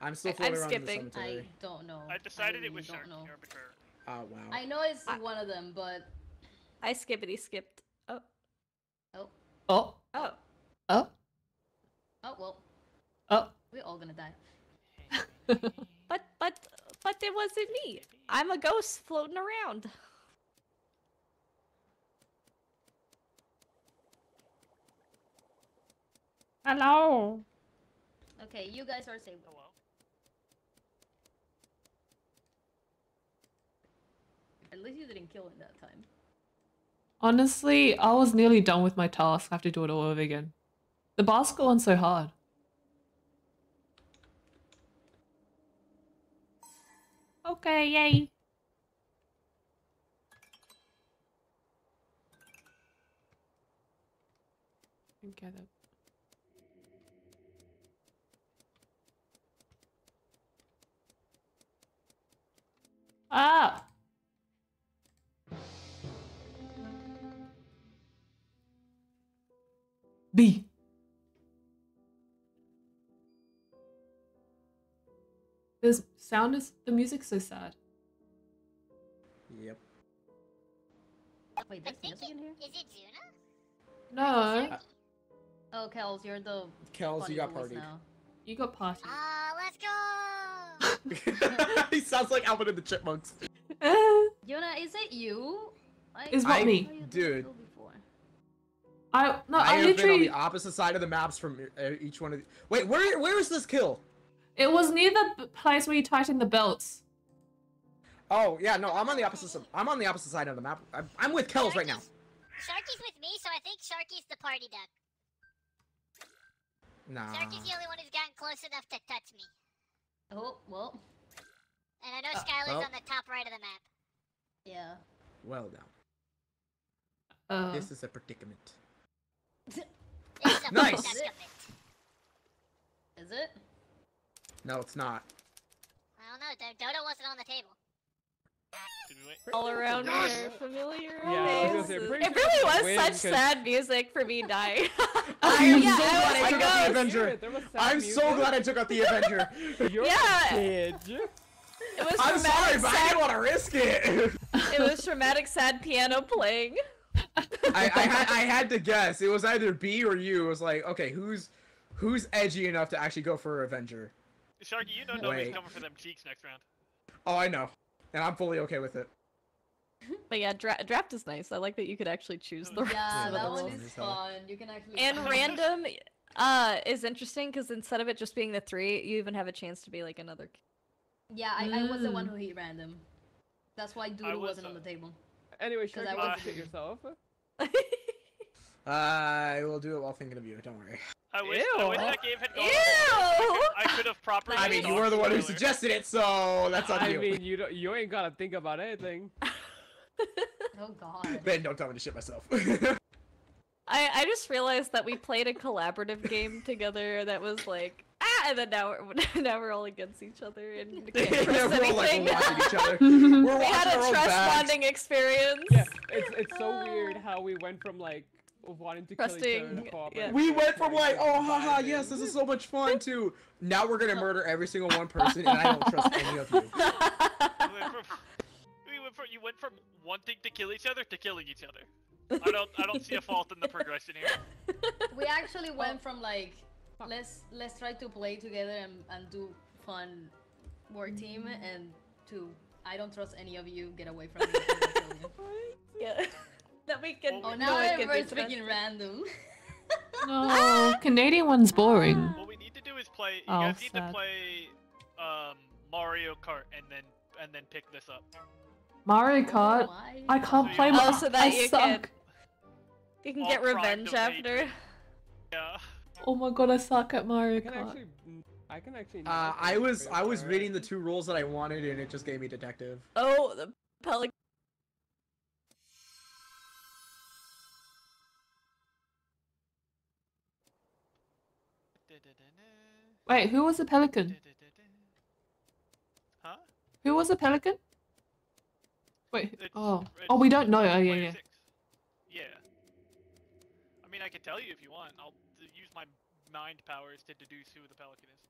I'm still I- I'm floating around in the skipping. I don't know. I decided it was don't Sharky. Arbiter. Oh wow. I know it's I- one of them, but I skippity skipped. Oh, oh, Oh. oh. Well, Oh. we're all gonna die. But but but it wasn't me. I'm a ghost floating around. Hello. Okay, you guys are safe. Hello. At least you didn't kill in that time. Honestly, I was nearly done with my task. I have to do it all over again. The basketball one's so hard. Okay, yay. Get it. Ah! B. The sound is the music's so sad. Yep. Wait, there's music in here? Is it Juna? No, Oh, Kels, you're the Kels, you got voice partied. now. you got party. Ah, let's go! he sounds like Alvin and the Chipmunks. Yuna, is it you? I, Is what I- me? saw you do dude. Kill before. I no, I, I, have been on the opposite side of the maps from uh, each one of. The... Wait, where where is this kill? It was near the place where you tighten the belts. Oh yeah, no, I'm on the opposite. I'm on the opposite side of the map. I'm, I'm with Kels right now. Sharky's- Sharky's with me, so I think Sharky's the party duck. Nah. Sharky's the only one who's gotten close enough to touch me. Oh, well, And I know Uh, Skylar's well. on the top right of the map. yeah. Well now, Uh, this is a predicament. It's a Nice. predicament. Is it? No, it's not. I don't know, Do- Dodo wasn't on the table. Did we wait? All around here, familiar Yeah, I was say, It really was win, such 'cause- sad music for me dying. I am yeah, so I glad was I a took out the. Avenger. There I'm music. so glad I took out the Avenger. You're Yeah. a kid. It was I'm sorry, but I didn't want to risk it. It was dramatic, sad piano playing. I, I, had, I had to guess. It was either B or you. It was like, okay, who's who's edgy enough to actually go for Avenger? Sharky, you know nobody's Wait. coming for them cheeks next round. Oh, I know, and I'm fully okay with it. But yeah, dra- draft is nice. I like that you could actually choose the Yeah, that the one is fun. You can actually. And random uh is interesting because instead of it just being the three, you even have a chance to be like another. Yeah, I, I was the one Mm. who hit random. That's why I Doodle was, wasn't on uh, the table. Anyway, 'Cause Sharky, I you was- shit yourself. I will do it while thinking of you. Don't worry. I wish, I wish Ew. that game had gone. Ew! I could have properly. I mean, you were the one who suggested it, so that's on I you. I mean, you don't, you ain't gotta think about anything. Oh god. Ben, don't tell me to shit myself. I I just realized that we played a collaborative game together that was like and then now we're now we're all against each other and can't Yeah, trust we're all like anything. watching each other. We're we had a our trust backs. bonding experience. Yeah, it's it's so weird how we went from like wanting to kill each other Trusting, to yeah. We went from like, oh Vibing. haha, yes, this is so much fun, to now we're gonna murder every single one person, and I don't trust any of you. We went from, we went from, you went from wanting to kill each other to killing each other. I don't I don't see a fault in the progression here. We actually went from like let's let's try to play together and, and do fun work team and to I don't trust any of you. Get away from me. I'm gonna kill you. Yeah. that we can. Oh, no now one can everyone's do to us. freaking random. No, Canadian one's boring. What we need to do is play. You Oh, guys need sad. to play um, Mario Kart and then and then pick this up. Mario Kart. I can't play. Oh, Mar- so that I you suck. can you can All get revenge after. Yeah. Oh my god, I suck at Mario I can Kart. actually, I can actually. Uh, I was I was Kart. reading the two rules that I wanted, and it just gave me detective. Oh, the pelican. Wait, who was the pelican? Huh? Who was the pelican? Wait. It's- Oh. it's Oh, we don't know. Oh yeah, player yeah. Yeah. I mean, I can tell you if you want. I'll d- use my mind powers to deduce who the pelican is.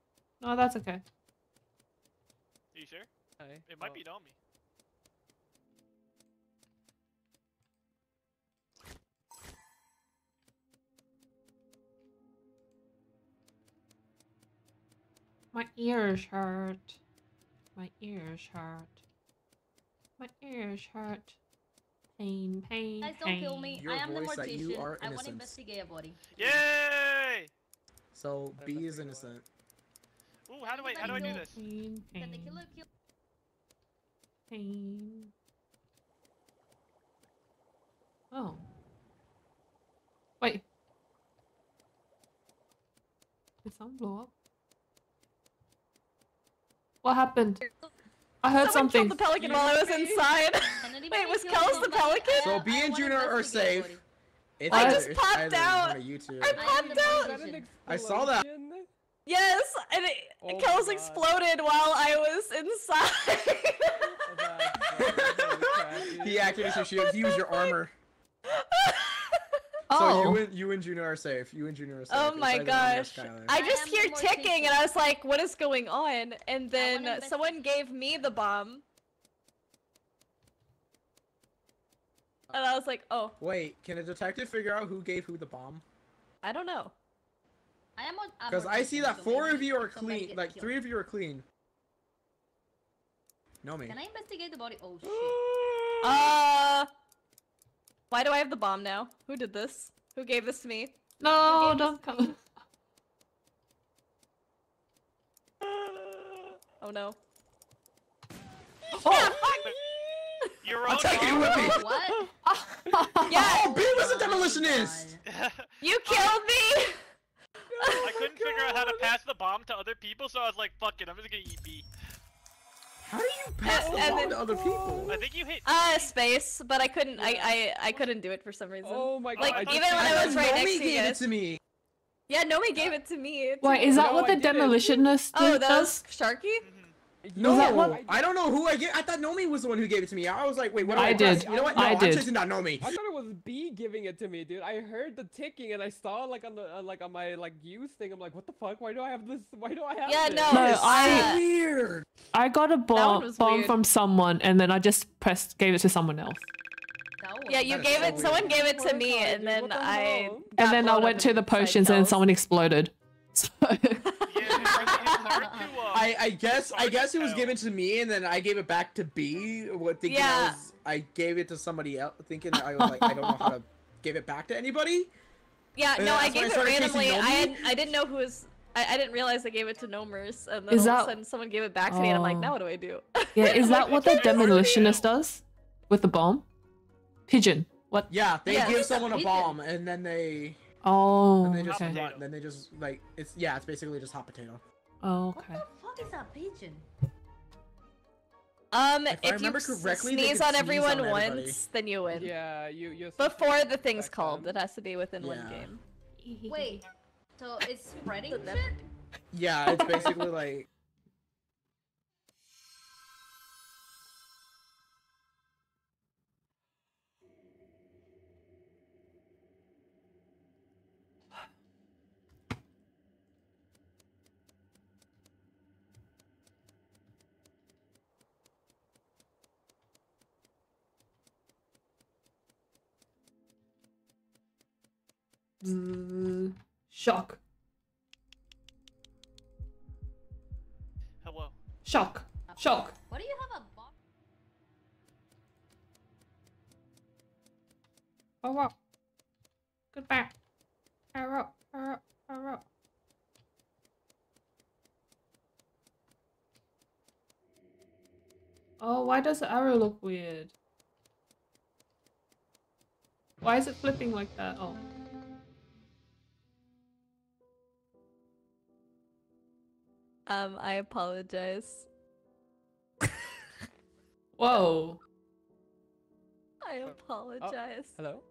No, that's okay. Are you sure? Hey, It might well, be Nomi. My ears hurt. My ears hurt. My ears hurt. Pain, pain, Guys, don't kill me. Your I am the voice that you mortician. I want to investigate a body. Yay! So B is innocent. Ooh, how do I how do I do this? Pain, Can the killer kill? pain. Oh. Wait. Did someone blow up? What happened? I heard Someone something. killed the pelican while I was inside. Wait, was Kels the pelican? So B and Junior are safe. It's I just it's popped out. one of you two. I popped out. Is that an I saw that. Yes, and it, Oh my Kels exploded while I was inside. He activated your shield. He used your armor. So Oh. you and you and Junior are safe. You and Junior are safe. Oh my either gosh. I I just am hear the ticking and I was like, what is going on? And then someone gave me the bomb. And I was like, oh, Wait, can a detective figure out who gave who the bomb? I don't know. I am on. Because I see that four of you are clean. Like killed. three of you are clean. No me. Can I investigate the body? Oh shit. Uh, why do I have the bomb now? Who did this? Who gave this to me? No, don't this to me? come. Oh no. Oh, Your I'll own take it with me. What? Yeah, Oh, B was a demolitionist. you killed me! I couldn't figure out how to pass the bomb to other people, so I was like, "Fuck it, I'm just gonna eat B." How do you pass the bomb then- to other people? I think you hit. Uh, space, but I couldn't. I I I couldn't do it for some reason. Oh my god. Like I even when I was right Nomi next to gave you it to me. Yeah, Nomi gave it to me. too. Wait, is that No, what I the didn't. demolitionist Oh, dude that does? was Sharky. No, that what- I don't know who I get. I thought Nomi was the one who gave it to me. I was like, wait, what? do I press? did. You know what? No, I am did. chasing down Nomi. I thought it was B giving it to me, dude. I heard the ticking and I saw like on the uh, like on my like use thing. I'm like, what the fuck? Why do I have this? Why do I have Yeah, this? no, No, it's, I- Weird. I got a bomb, bomb weird. from someone, and then I just pressed, gave it to someone else. Yeah, you That is gave so it. Someone gave it to me, and then the I. And then I went to the potions, and Kels. someone exploded. So- Yeah, it's, it's hard to. Uh, I, I guess I guess it was given to me and then I gave it back to B. What thinking Yeah. I was I gave it to somebody else thinking I was like I don't know how to give it back to anybody. Yeah, And no, uh, I that's when I gave it started chasing randomly. I had, I didn't know who was. I, I didn't realize I gave it to Nomers, and then Is all of a sudden someone gave it back to me, and I'm like, now what do I do? yeah, is that what the It's hard to demolitionist does with the bomb? Pigeon. What? Yeah, they Yes. give someone a pigeon. bomb and then they Oh, and they just okay. run, then they just like it's yeah it's basically just hot potato. Oh, What the fuck is that pigeon? Um, If if, you correctly, sneeze could on sneeze everyone on once, then you win. Yeah, you you. Before the thing's called, then. it has to be within one game. Wait, so it's spreading shit? Yeah, it's basically like Uh, shock. Hello. Shock. Shock. What do you have a box? Arrow. Goodbye. Arrow. Arrow. Arrow. Oh, why does the arrow look weird? Why is it flipping like that? Oh. Um, I apologize. Whoa. I apologize. Hello?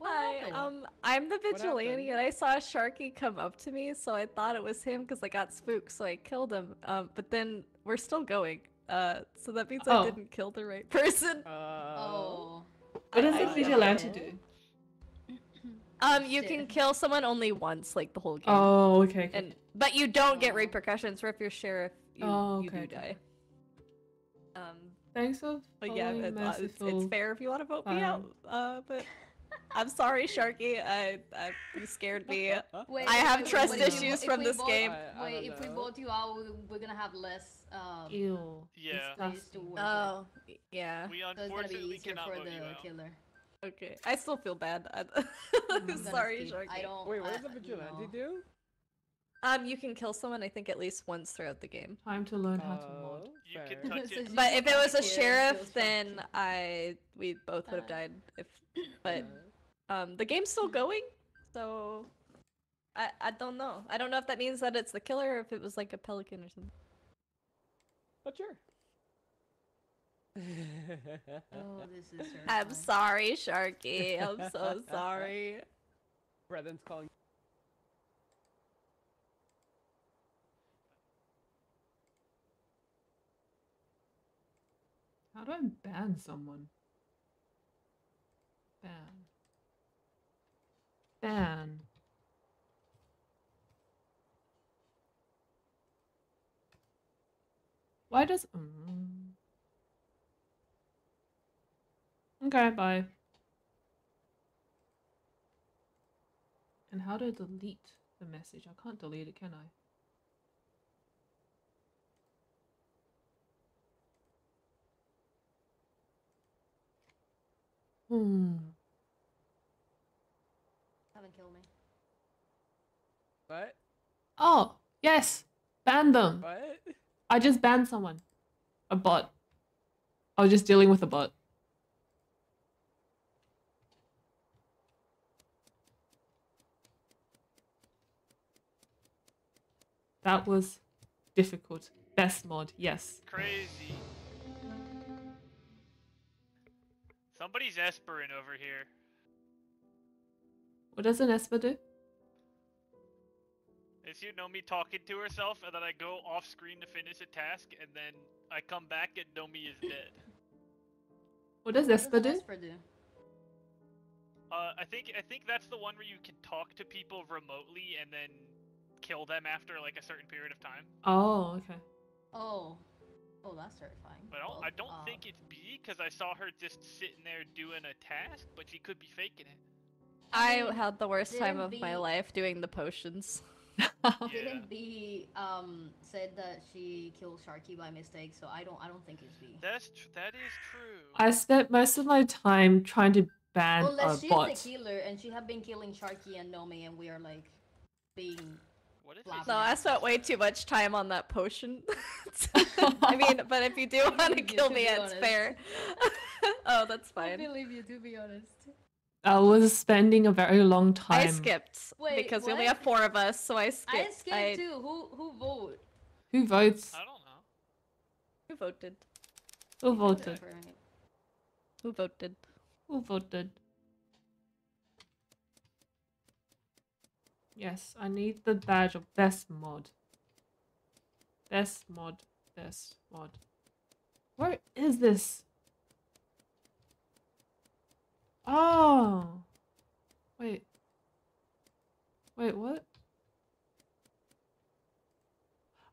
Hi, um, I'm the vigilante, and I saw Sharky come up to me, so I thought it was him because I got spooked, so I killed him. Um, but then we're still going. Uh, so that means Oh. I didn't kill the right person. Oh. What does I- a I- vigilante do? Um, you can kill someone only once, like the whole game. Oh, okay. okay. And but you don't get repercussions, or if you're sheriff, you, Oh, you okay, do okay. die. Um, Thanks for but yeah, following uh, it's, it's fair if you want to vote me out. Uh, but I'm sorry, Sharky. I, I you scared me. Wait, I have wait, trust what if we- issues from this vote- game. I- I Wait, don't if we know. vote you out, we- we're gonna have less um, Ew. Yeah. place to work. Oh, yeah. We so it's gonna be easier cannot for vote you the out. killer. Okay, I still feel bad. I'm gonna sorry. Sharky. I don't. Wait, what I- does a vigilante no. do? Um, you can kill someone. I think at least once throughout the game. Time to learn how to mod. Oh, You can touch it. But if it was a sheriff, then I we both would have died. If but um, the game's still going, so I I don't know. I don't know if that means that it's the killer or if it was like a pelican or something. But sure. Oh, this is. I'm sorry, Sharky. I'm so sorry. Brethren's calling. How do I ban someone? Ban. Ban. Why does. Mm. Okay, bye. And how do I delete the message? I can't delete it, can I? Hmm. Haven't killed me. What? Oh, yes. Ban them. What? I just banned someone. A bot. I was just dealing with a bot. That was difficult. Best mod, yes. Crazy. Somebody's Esperin over here. What does an Esper do? Is you know me talking to herself, and then I go off screen to finish a task, and then I come back and Nomi is dead. What does What Esper do? Esper do? Uh, I think I think that's the one where you can talk to people remotely and then kill them after like a certain period of time. Oh, okay. Oh. Oh, that's terrifying. But I don't, Well, I don't uh, think it's B because I saw her just sitting there doing a task, but she could be faking it. I had the worst time didn't of my life doing the potions. Yeah. Didn't B um said that she killed Sharky by mistake? So I don't. I don't think it's B. That's tr- that is true. I spent most of my time trying to ban Unless a she's bot. the killer and she have been killing Sharky and Nomi, and we are like being. What if No, I spent way too much time on that potion. I mean, but if you do want to kill me, it's honest. fair. oh, that's fine. I fine. believe you, to be honest. I was spending a very long time. I skipped Wait, because we only have four of us, so I skipped. I skipped too. Who who vote? Who votes? I don't know. Who voted? Who voted? Who voted? Who voted? Yes, I need the badge of best mod. Best mod. Best mod. Where is this? Oh. Wait. Wait, what?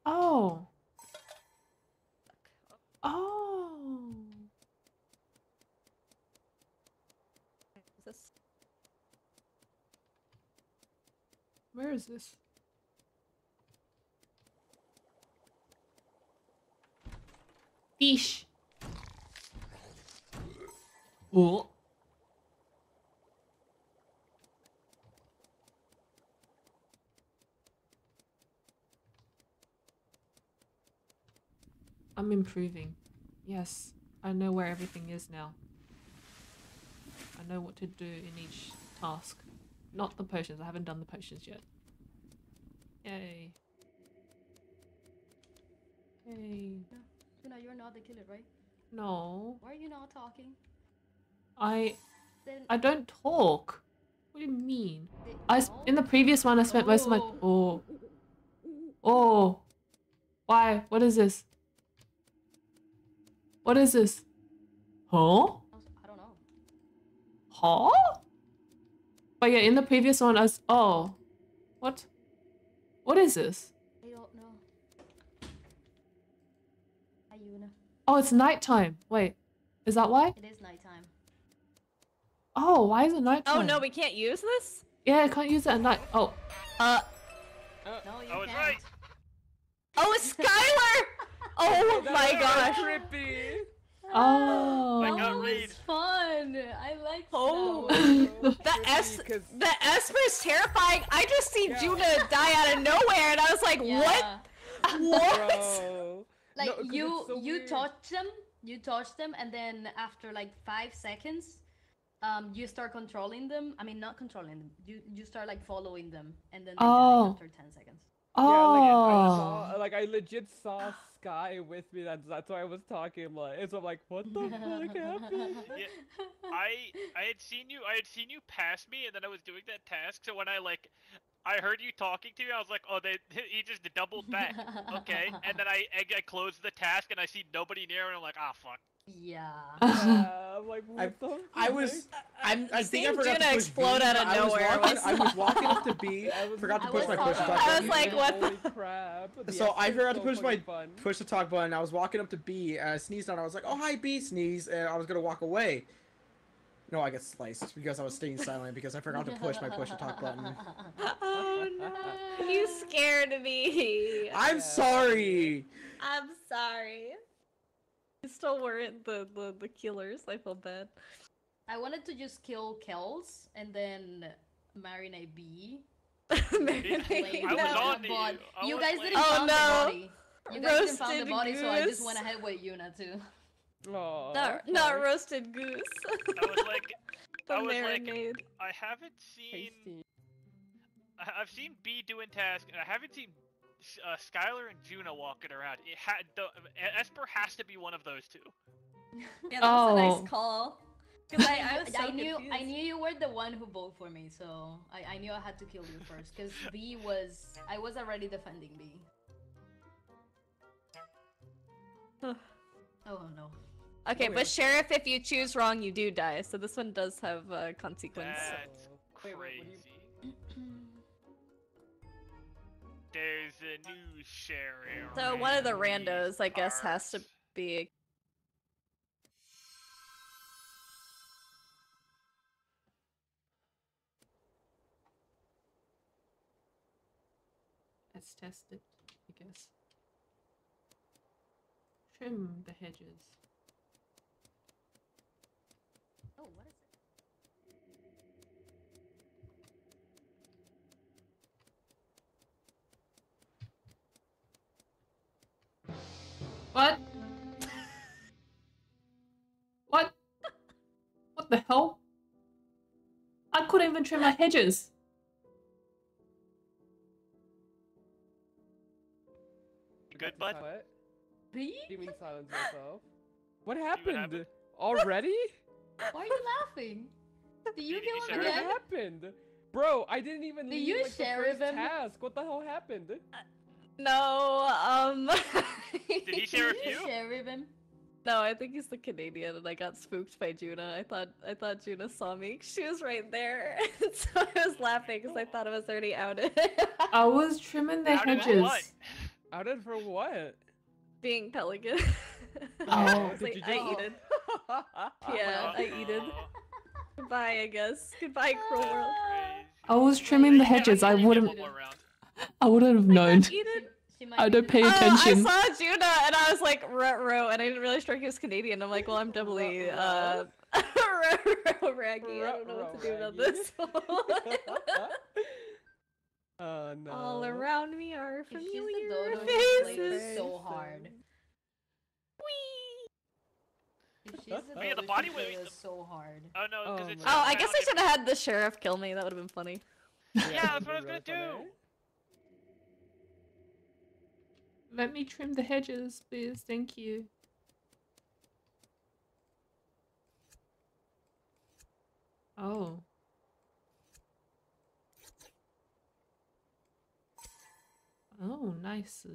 Oh. Oh. Is this? Is this? Fish. Oh. I'm improving. Yes, I know where everything is now. I know what to do in each task. Not the potions, I haven't done the potions yet. Yay. Yay. Juna, you're not the killer, right? No. Why are you not talking? I Then I don't talk. What do you mean? I in the previous one I spent most of my oh oh why what is this? What is this? Huh? I don't know. Huh? But yeah, in the previous one I was oh what? What is this? I don't know. Hi, Juna. Oh, it's nighttime. Wait, is that why? It is nighttime. Oh, why is it nighttime? Oh no, we can't use this? Yeah, I can't use it at night. Oh, Uh No, you I was can't. right. Oh it's Skylar! Oh my gosh. Trippy. Oh. I got Oh, read. it's fun. I like Oh, that. the S, Because the Esper's terrifying. I just see Yeah. Juna die out of nowhere, and I was like, Yeah. what? What? bro. Like No, 'cause you, so you weird. touch them, you touch them, and then after like five seconds, um, you start controlling them. I mean, not controlling them. You you start like following them, and then Oh. after ten seconds. Yeah, like, I Oh. saw, like I legit saw Sky with me. That's that's why I was talking. Like, and so I'm like, what the fuck happened? Yeah, I I had seen you I had seen you pass me and then I was doing that task so when I like I heard you talking to me I was like oh they he just doubled back okay and then I I, I closed the task and I see nobody near and I'm like ah fuck Yeah. Yeah, I'm like, what I- the? I was, I'm, I think I forgot Juna to push explode B. out of I was nowhere walking, I was walking up to B, I was- forgot to I push my push talking talk about I was like, what the- Holy crap! The So I Esper's forgot to push my fun. push the talk button. I was walking up to B, and I sneezed on. it. I was like, "Oh hi B," sneeze, and I was gonna walk away. No, I get sliced because I was staying silent because I forgot to push my push to talk button. Oh no, you scared me. I'm sorry. I'm sorry. You still weren't the, the, the killers. I felt bad. I wanted to just kill Kels and then marinate B. Marinate, I was no. on to you. but I you was guys like- didn't Oh, found no. the body. You guys didn't found the Roasted body, so I just went ahead with Juna too. Aw, Not, not roasted goose. I was like the I was like. I haven't seen Tasty. I- I've seen B doing tasks and I haven't seen S- uh, Skylar and Juna walking around it had the Esper has to be one of those two Yeah, that was a Oh. nice call. Because I, I was so I knew I knew you were the one who voted for me, so I, I knew I had to kill you first. Because B was I was already defending B. oh no. Okay, Oh, but sheriff, if you choose wrong, you do die. So this one does have a consequence. That's Wait, what- what do crazy there's a new sheriff So one of the randos, I guess, has to be. Let's test it, I guess. Trim the hedges. Oh, what is it? What? what? What the hell? I couldn't even trim my hedges. good bud What? B? You silence myself? What what happened? happened? Already? Why are you laughing? Did you Did you kill him share What happened? Bro, I didn't even Did leave you like, the share first them? task. What the hell happened? Uh, No, um. Did he sheriff you? Sheriff him? No, I think he's the Canadian, and I got spooked by Juna. I thought I thought Juna saw me. She was right there, so I was laughing because I thought I was already outed. I was trimming the Outed hedges. what? Outed for what? Being pelican. Oh. I was Did like, you I just- eated. Yeah, I eated. Uh-oh. Goodbye, I guess. Goodbye, cruel world. I was trimming the hedges. I wouldn't. I wouldn't have known. I don't pay Oh, attention. I saw Juna and I was like, row, and I didn't realize Sharky was Canadian. I'm like, well, I'm doubly uh, row, raggy. I don't know what to do about this. Oh no. All around me are If she's the familiar dodo, she faces. so hard. If she's Oh, yeah, the body she weight- plays so hard. Oh no, because Oh it's. Oh, I guess I should have had the sheriff kill me. That would have been funny. Yeah, that's what I was gonna do. Let me trim the hedges, please. Thank you. Oh. Oh, nice.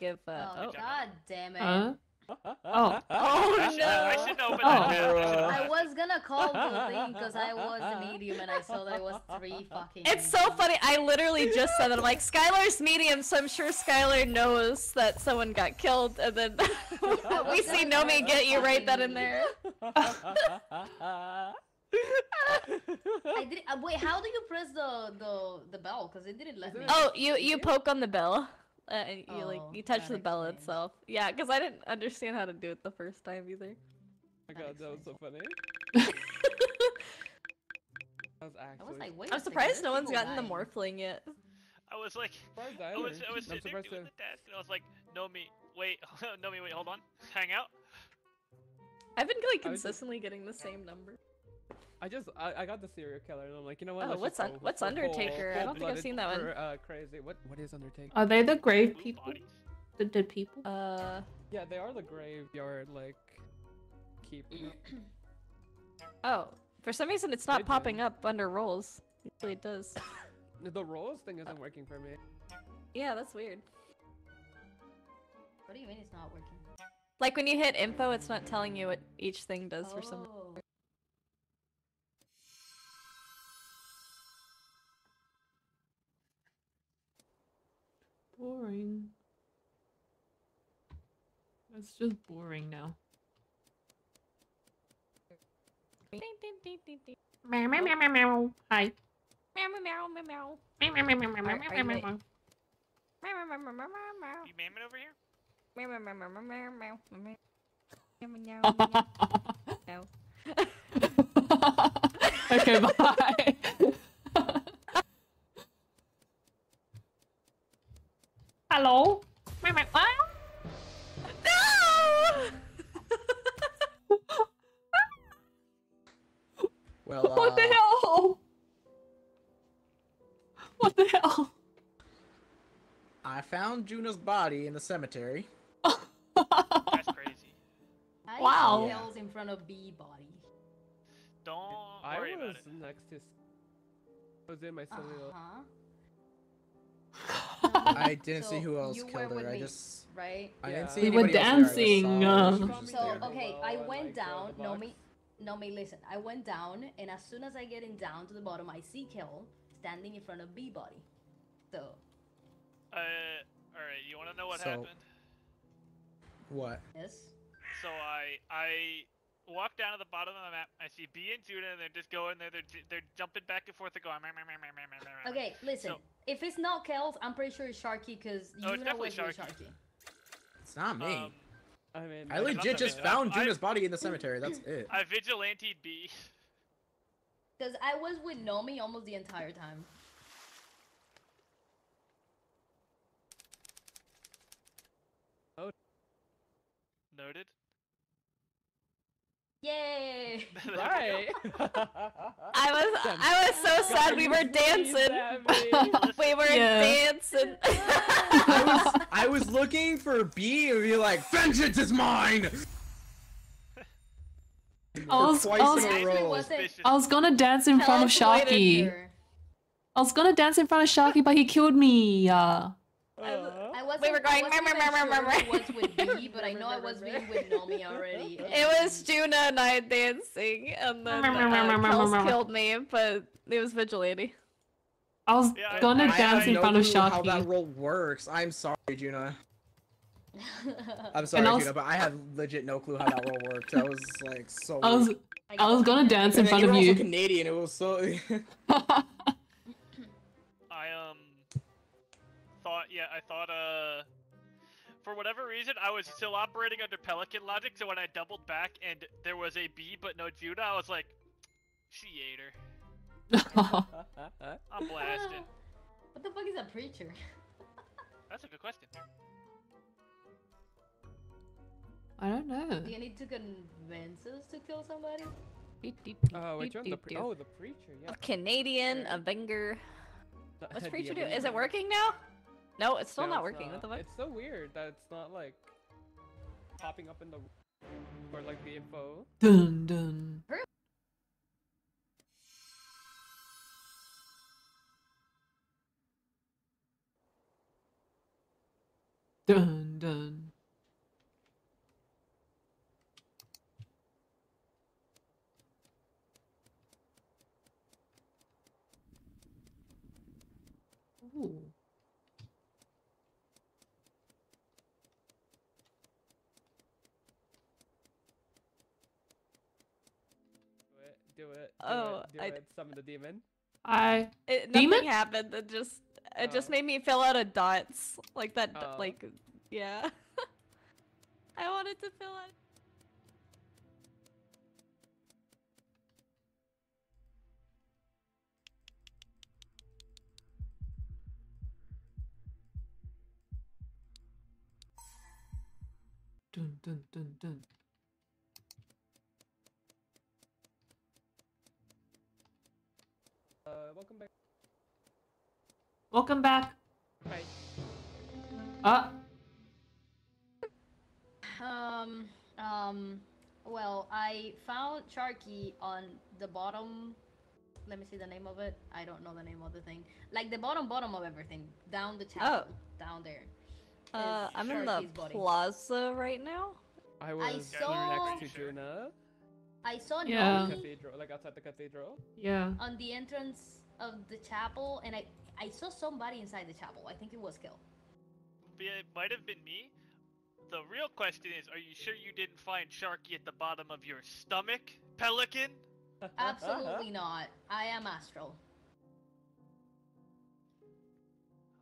Give uh, Oh, oh. god damn it. Huh? I Oh. Oh should, I no! should open Oh. I was gonna call the thing because I was the medium and I saw that it was three fucking. It's so funny. I literally just said that. I'm like, Skylar's medium, so I'm sure Skylar knows that someone got killed, and then we see Nomi get you right then and there. I did. Uh, wait, how do you press the the the bell? Because it didn't let me. Oh, you you poke on the bell, uh, and you like Oh, you touch the bell explains. itself. Yeah, because I didn't understand how to do it the first time either. Oh my god, that was so funny. That was I was like, wait I'm surprised no one's people gotten the morphling yet. I was like, I was. I was sitting there doing that- the desk, and I was like, no me, wait, no me, wait, hold on, hang out. I've been like I just- consistently getting the same number. I just I, I got the serial killer and I'm like, you know what? Oh, what's Un- go what's full- Undertaker? I don't think I've seen that one. for, Uh, crazy. What what is Undertaker? Are they the grave Blue people? bodies. The dead people? Uh, Yeah, they are the graveyard like keep. oh, for some reason it's not Did popping you? up under rolls. Usually it does. The rolls thing isn't working for me. Yeah, that's weird. What do you mean it's not working? Like when you hit info, it's not telling you what each thing does for some. It's just boring now. Hi. Meow You mammon over here? Okay, bye. Hello? Meow meow. Ah! Well, What the uh, hell? What the hell? I found Juna's body in the cemetery. That's crazy. I Wow. Yeah. Kills in front of B body. Don't I worry was about it. next to. s- I was in my Uh cellular. huh. I didn't see who else killed with her. I me, just right? I Yeah. didn't see We were anybody else there, I just dancing, saw uh, She was just So there. okay, Well, I went like, uh, down. the no, mate, listen. I went down, and as soon as I get in down to the bottom, I see Kel standing in front of B body. So. Uh, all right. You want to know what so, happened? What? Yes. So I I walk down to the bottom of the map. I see B and Judah, and they're just going there. They're they're jumping back and forth. They're going. Okay, listen. So, if it's not Kels, I'm pretty sure it's Sharky because you oh, it's know definitely Sharky. Sharky. It's not me. Um, I mean, I legit just found Juna's body in the cemetery. That's it. I vigilante B. Because I was with Nomi almost the entire time. Noted. Yay! Right. I was I was so sad we were dancing. we were Yeah. dancing. I was I was looking for B and be like, vengeance is mine. I was, I was, in a row. I was gonna dance in front of Tell us what it Sharky. I was gonna dance in front of Sharky, but he killed me. Uh, I, w- I wasn't, We were going, I wasn't "Meh, even meh, meh, sure meh, was with B, but I know I was being with Nomi already. It was Juna and I dancing, and then uh, meh, Kels meh, meh. killed me, but it was Vigilante. I was gonna I dance have in no front of clue How that Sharky. role works. I'm sorry, Juna. I'm sorry, I was- Juna, but I have legit no clue how that role works. That was like so. I was, weird. I was gonna dance in And then front you of were also you. Canadian. It was so. Thought yeah, I thought uh for whatever reason I was still operating under Pelican logic, so when I doubled back and there was a B but no Judah, I was like, she ate her. I'm blasted. What the fuck is a preacher? That's a good question. I don't know. Do you need to convince us to kill somebody? Oh, which one? The pre- oh, the preacher. Yeah. A Canadian, a Venger. What's the Preacher do? Is it working now? No, it's still No, not it's working. What uh, the fuck? It's so weird that it's not like popping up in the or like the info. Dun dun. Dun dun. Ooh. Do it. Do it. Do Oh, it. Do I- it. Summon the demon. I It, Demon? nothing happened. It just it just Oh. made me fill out a dots like that. Oh. Like yeah. I wanted to fill out. dun dun dun dun. Uh, welcome back. Welcome back. Hi. Ah, Um, um, well, I found Sharky on the bottom. Let me see the name of it. I don't know the name of the thing. Like the bottom, bottom of everything, down the chapel, down there. Uh, I'm in the body. plaza right now. I was saw- next to Juna. I saw Yeah. Nomi Cathedral, like outside the cathedral. yeah. on the entrance of the chapel, and I I saw somebody inside the chapel. I think it was Kill. But it might have been me. The real question is, are you sure you didn't find Sharky at the bottom of your stomach, Pelican? Absolutely not. I am Astral.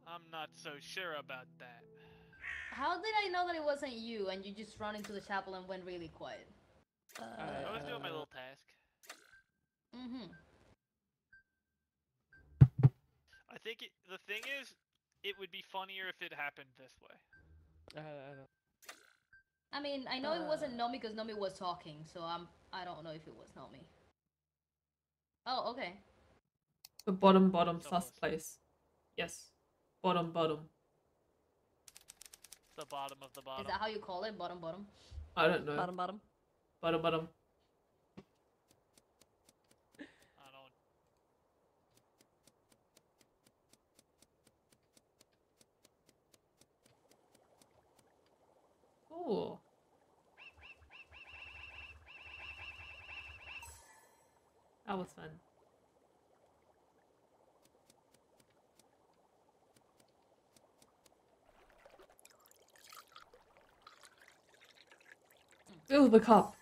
I'm not so sure about that. How did I know that it wasn't you and you just run into the chapel and went really quiet? I was doing my little task. Mm-hmm. I think it, the thing is, it would be funnier if it happened this way. Uh, I don't- I mean, I know it wasn't Nomi because Nomi was talking, so I'm I don't know if it was Nomi. Oh, okay. The bottom bottom sus place. Yes. Bottom bottom. The bottom of the bottom. Is that how you call it? Bottom, bottom. I don't know. Bottom, bottom. Bottom bottom. I don't. Ooh. That was fun. Ooh, the cup.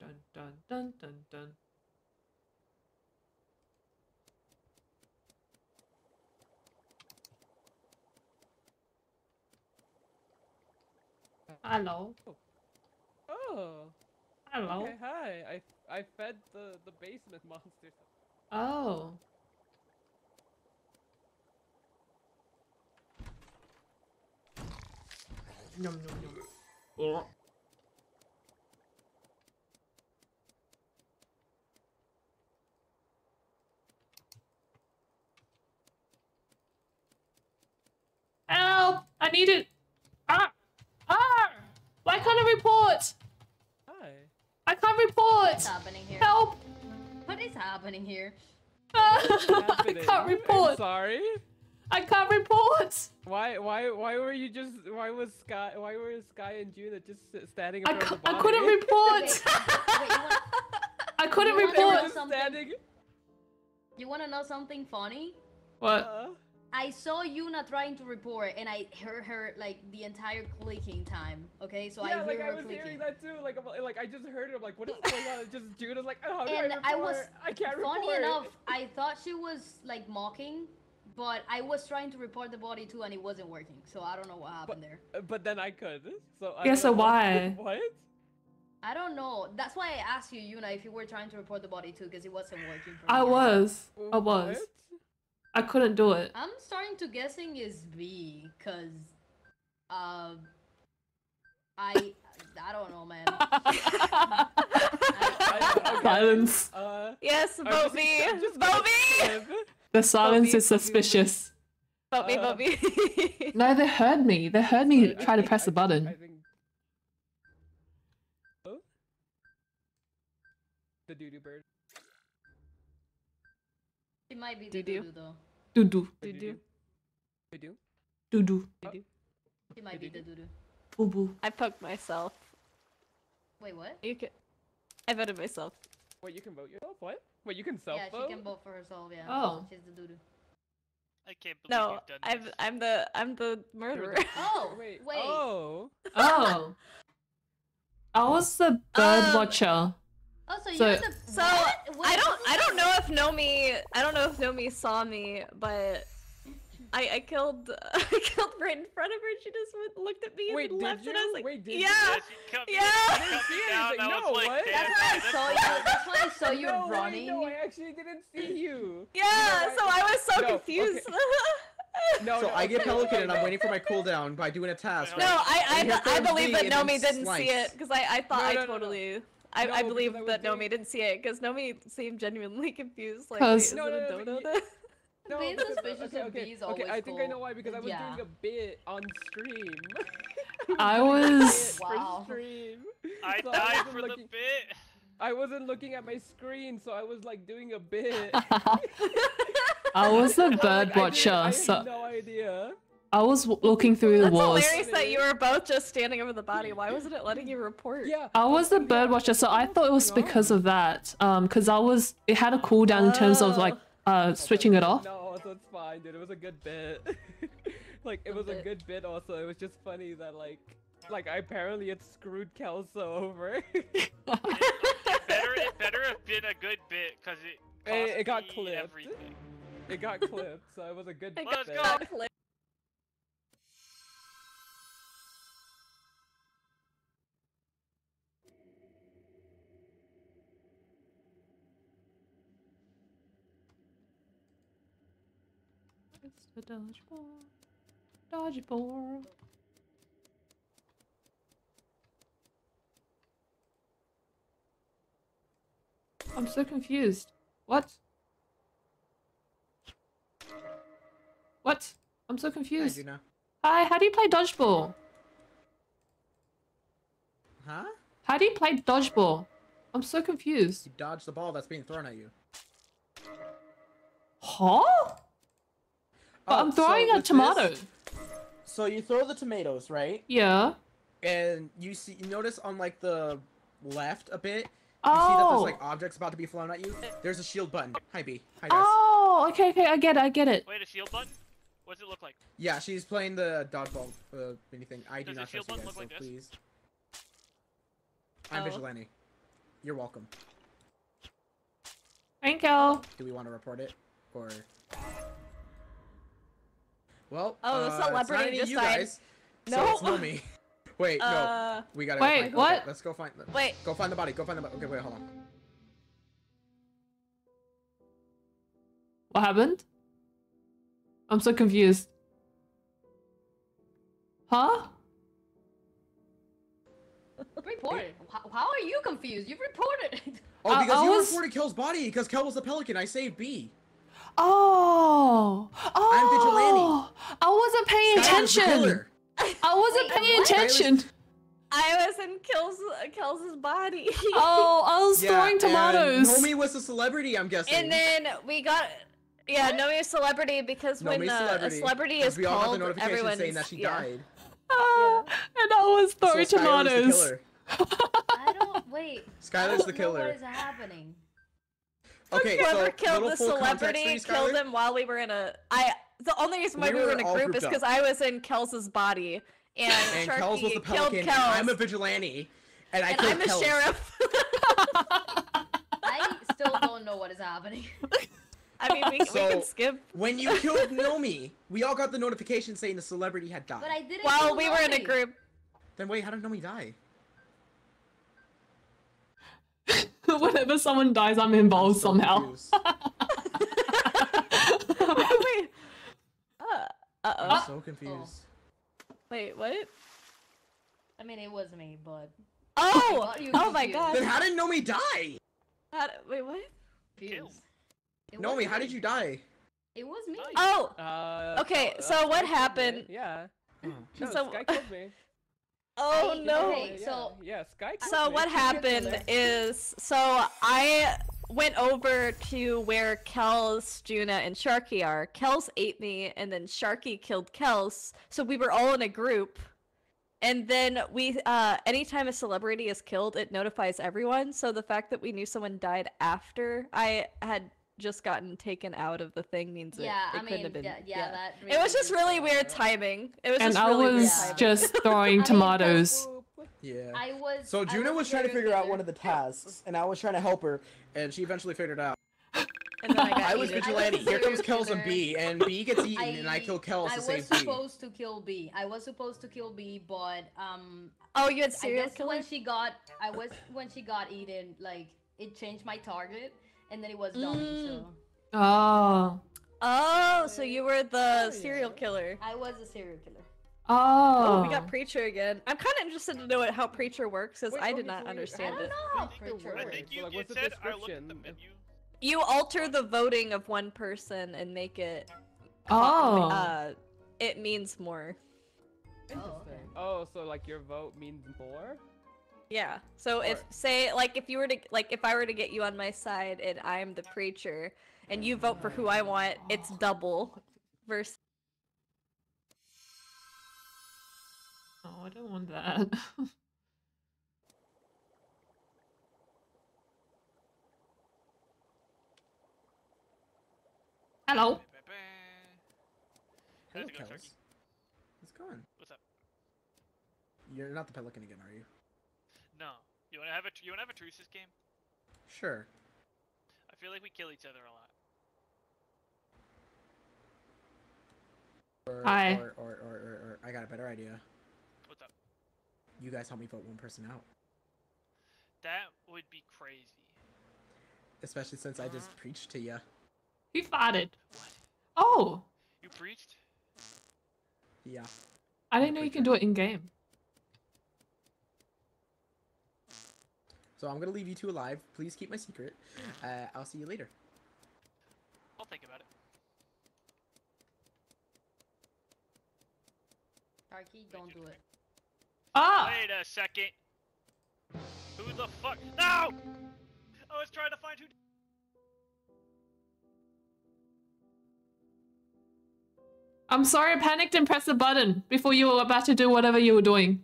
Dun dun dun dun dun. Hello. Oh. Hello. Okay, hi. I I fed the the basement monsters. Oh. Nom, nom, nom. Oh. Help! I need it. Why can't I report? Hi. I can't report. What's happening here? Help! What is happening here? I can't report. I'm sorry. I can't report. Why why why were you just why was Sky why were Sky and Juna just standing in I, front cou- of the I couldn't report. I couldn't You wanna know report. something- You wanna know something funny? What? Uh-huh. I saw Juna trying to report, and I heard her like the entire clicking time. Okay, so yeah, I like hear I was clicking. hearing that too. Like, I'm, like I just heard it. I'm like, what is going on? It's just Juna's like, oh, how do and I I, was I can't funny report. enough. I thought she was like mocking, but I was trying to report the body too, and it wasn't working. So I don't know what happened there. Uh, But then I could. So I Yeah, don't so know why? What? I don't know. That's why I asked you, Juna, if you were trying to report the body too, because it wasn't working. For I me. was. I was. I couldn't do it. I'm starting to guessing is B, cause, um, I, I don't know, man. Silence. Uh, Yes, I'm vote just- me. Just Vote me. The silence is suspicious. Vote me, vote me. No, they heard me. They heard me try to press the button. I think. Oh? The doo doo bird. It might be the Doo-doo. doo though. Doo doo. Doo doo. Doo doo. Doo doo. It might be the doo doo. Boo boo. I poked myself. Wait, what? You can. I voted myself. Wait, you can vote yourself? What? Wait, you can self vote? yeah, she can vote for herself. Yeah. Oh. She's the doo doo. I can't believe No, you've done I'm this. I'm the I'm the murderer. Oh, Wait. wait. Oh. Oh. I was the bird Um, watcher. Oh, so, So- you're the. So what? Wait, I don't I don't know if Nomi I don't know if Nomi saw me, but I I killed I killed right in front of her. She just went, looked at me Wait, and did left, and I was like, Wait, did you? yeah, Yeah, she cut me, yeah. she I didn't see down, anything. I was No, like, what? That's why I saw you. That's why I saw you no, running. no, I actually didn't see you. yeah. No, So I was so no, confused. No, so no, I get okay, Pelican and I'm waiting for my cooldown by doing a task. No, right? I And I, I believe that and Nomi didn't see it because I I thought No, I no, no, no. totally. I, No, I believe I that doing- Nomi didn't see it because Nomi seemed genuinely confused. Like, 'Cause- wait, is No, it no, a no, dodo but then? No, Being suspicious okay, of okay, B is okay, I always think I know why because I was Yeah. doing a bit on stream. I was- for Wow. stream. I So died wasn't for the looking- bit. I wasn't looking at my screen, so I was like doing a bit. I was the Like, bird I didn't- watcher, I had so no idea. I was looking through the That's walls. hilarious that you were both just standing over the body. Why wasn't it letting you report? Yeah. I was the bird watcher, so I thought it was because of that. Um, because I was, it had a cooldown in terms of like uh switching it off. No, so it's fine, dude. It was a good bit. like it was a good bit. Also, it was just funny that like, like I apparently it screwed Kelso over. Better, it better have been a good bit, cause it cost it, it got me clipped. everything. It got clipped, so it was a good I bit. Got clipped. The dodgeball. Dodgeball. I'm so confused. What? What? I'm so confused. now. Hi, how do you play dodgeball? Huh? How do you play dodgeball? I'm so confused. You dodge the ball that's being thrown at you. Huh? But I'm Oh, so throwing a tomato. this- So you throw the tomatoes, right? Yeah. And you see, you notice on like the left a bit. You Oh. see that there's like objects about to be flown at you. There's a shield button. Hi B. Hi guys. Oh, okay, okay, I get it, I get it. Wait, a shield button? What does it look like? Yeah, she's playing the dodgeball uh, anything. I do Does the not trust you guys, button look so like this? please. I'm Oh. Vigilante. You're welcome. Thank you. Do we want to report it or? Well, Oh, the uh, it's not celebrity any of you decided- guys. No. So it's not me. Wait, no. Uh, We gotta. Wait, go find, what? Okay, let's go find. Wait. Go find the body. Go find the body. Okay, wait, hold on. What happened? I'm so confused. Huh? Reported. How, how are you confused? You've reported. Oh, I- because I you was- reported Kel's body because Kel was the pelican. I saved B. Oh. Oh. I'm vigilante. I wasn't paying Skylar's attention. I wasn't Wait, paying what? attention. I was in Kills Kills' body. Oh, I was throwing tomatoes. Nomi was a celebrity, I'm guessing. And then we got yeah, Nomi is a celebrity because when Nomi's uh, celebrity. a celebrity 'cause is we all got called, the notification everyone's saying that she yeah. died. Ah, and I was throwing so Skylar's the tomatoes. killer. I don't wait. Skylar's the killer. What is happening? Okay, Whoever so killed little the full context for celebrity killed him while we were in a. I the only reason why We we, were were in a group is because. I was in Kels's body and, And Sharky Kels was the killed pelican, Kels. I'm a vigilante, and I and killed I'm the Kels. sheriff. I still don't know what is happening. I mean, we, we can skip. When you killed Nomi, we all got the notification saying the celebrity had died. But I didn't. While kill we were in a group. Then wait, how did Nomi die? Whenever someone dies, I'm involved so somehow. Wait. Uh I'm oh. so confused. Wait, what? I mean, it was me, but Oh! thought you Oh my confused. god. Then how did Nomi die? How d- wait, what? confused. It Nomi, how me. did you die? It was me. Oh! Uh, Okay, uh, so what happened- Yeah. Oh. No, So- Sky killed me. Oh I- no. okay, so- yeah, Sky So what happened is, so I went over to where Kels, Juna, and Sharky are. Kels ate me, and then Sharky killed Kels. So we were all in a group. And then we, uh, anytime a celebrity is killed, it notifies everyone. So the fact that we knew someone died after I had just gotten taken out of the thing means it, Yeah, it I couldn't mean, have been. yeah, yeah, that it was just really suck. weird timing. It was And just I really weird was timing. just throwing mean, tomatoes. Yeah. I was. So Juno Juna was trying to serial figure out one of the tasks, and I was trying to help her, and she eventually figured it out. And then I got I was eaten. vigilante. I was Here comes serial Kels and killer. B, and B gets eaten, and I kill Kels I to was save B. supposed to kill B. I was supposed to kill B, but um, Oh, you had I serial guess killer? when she got, I was when she got eaten, like it changed my target, and then it was Dummy. So Oh. Oh, so you were the Oh, serial killer. I was a serial killer. Oh, Oh. we got Preacher again. I'm kind of interested to know what- how Preacher works, because I did not so you- I understand don't it. know how I think Preacher I works. think works. you, Like, you what's the said I the description? menu. You alter the voting of one person and make it. Oh. Uh, it means more. Interesting. Oh, so like your vote means more? Yeah. So if Or- say like if you were to like if I were to get you on my side and I'm the preacher and you vote for who I want, it's double. Versus Oh, I don't want that. Hello. Hello, How's it going, Kels. Sharky? It's going. What's up? You're not the pelican again, are you? No. You wanna have a you wanna have a truce this game? Sure. I feel like we kill each other a lot. Or, Hi. Or, or, or, or, or, I got a better idea. What's up? You guys help me vote one person out. That would be crazy. Especially since I Uh-huh. just preached to you. Who farted? What? Oh, You preached? Yeah. I didn't know you can do it in game. So I'm gonna leave you two alive. Please keep my secret. Uh, I'll see you later. I'll think about it. Sharky, don't do it. Ah! Wait a second. Who the fuck? No! I was trying to find who. I'm sorry, I panicked and pressed the button before you were about to do whatever you were doing.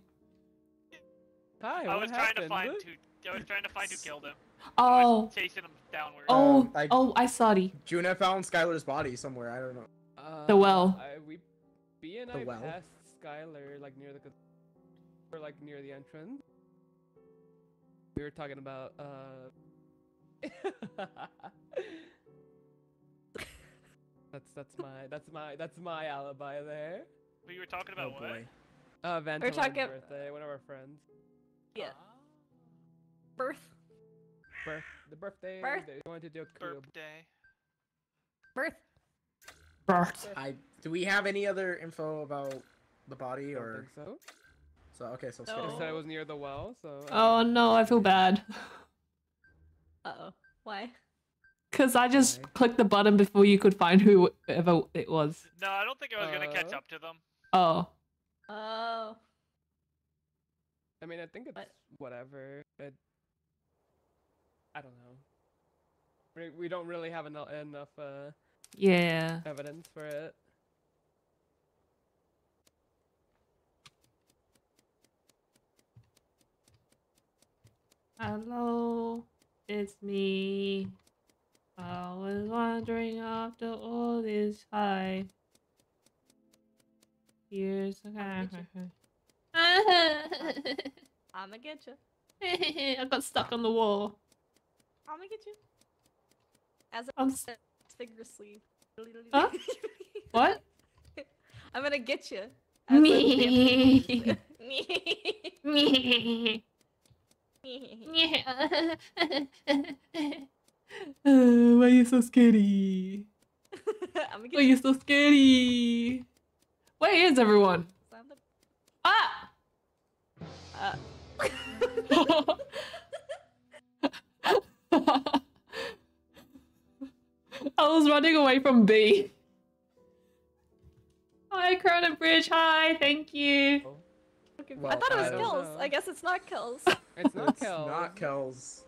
Hi, I what was trying to happened? find who. I was trying to find who killed him. Oh, Chasing him downward. oh, Um, I- oh, I sorry. Juna found Skylar's body somewhere. I don't know. Uh, The well. I, we, B and The I well? passed Skylar like near the, ca- or like near the entrance. We were talking about uh. that's that's my that's my that's my alibi there. We were talking about Oh about what? boy. Uh, Vantaline's talking- birthday, one of our friends. Yeah. Birth. Birth, the birthday. Birth. They wanted to do a Korea Birthday. Birth. Birth. I do we have any other info about the body Don't or think so. so okay so They skip said it. it was near the well, so. uh, Oh no, I feel bad. Uh oh. Why? Because I just Why? clicked the button before you could find whoever it was. No, I don't think I was gonna catch Uh, up to them. Oh. Oh. I mean, I think it's But- whatever. It, I don't know. We, we don't really have enough enough uh, Yeah. evidence for it. Hello, it's me. I was wondering after all this time. Here's Years ago. I'ma get you. I got stuck on the wall. I'ma get you. As I'm a s- vigorously. Huh? What? I'm gonna get you. Me. Me. Me. Uh, why are you so scary? I'm Why are you so scary? Where is everyone? Ah! Uh, I was running away from B. Hi, Corona Bridge. Hi, thank you. I thought it was I kills. know. I guess it's not kills. It's not It's Kels. not Kels.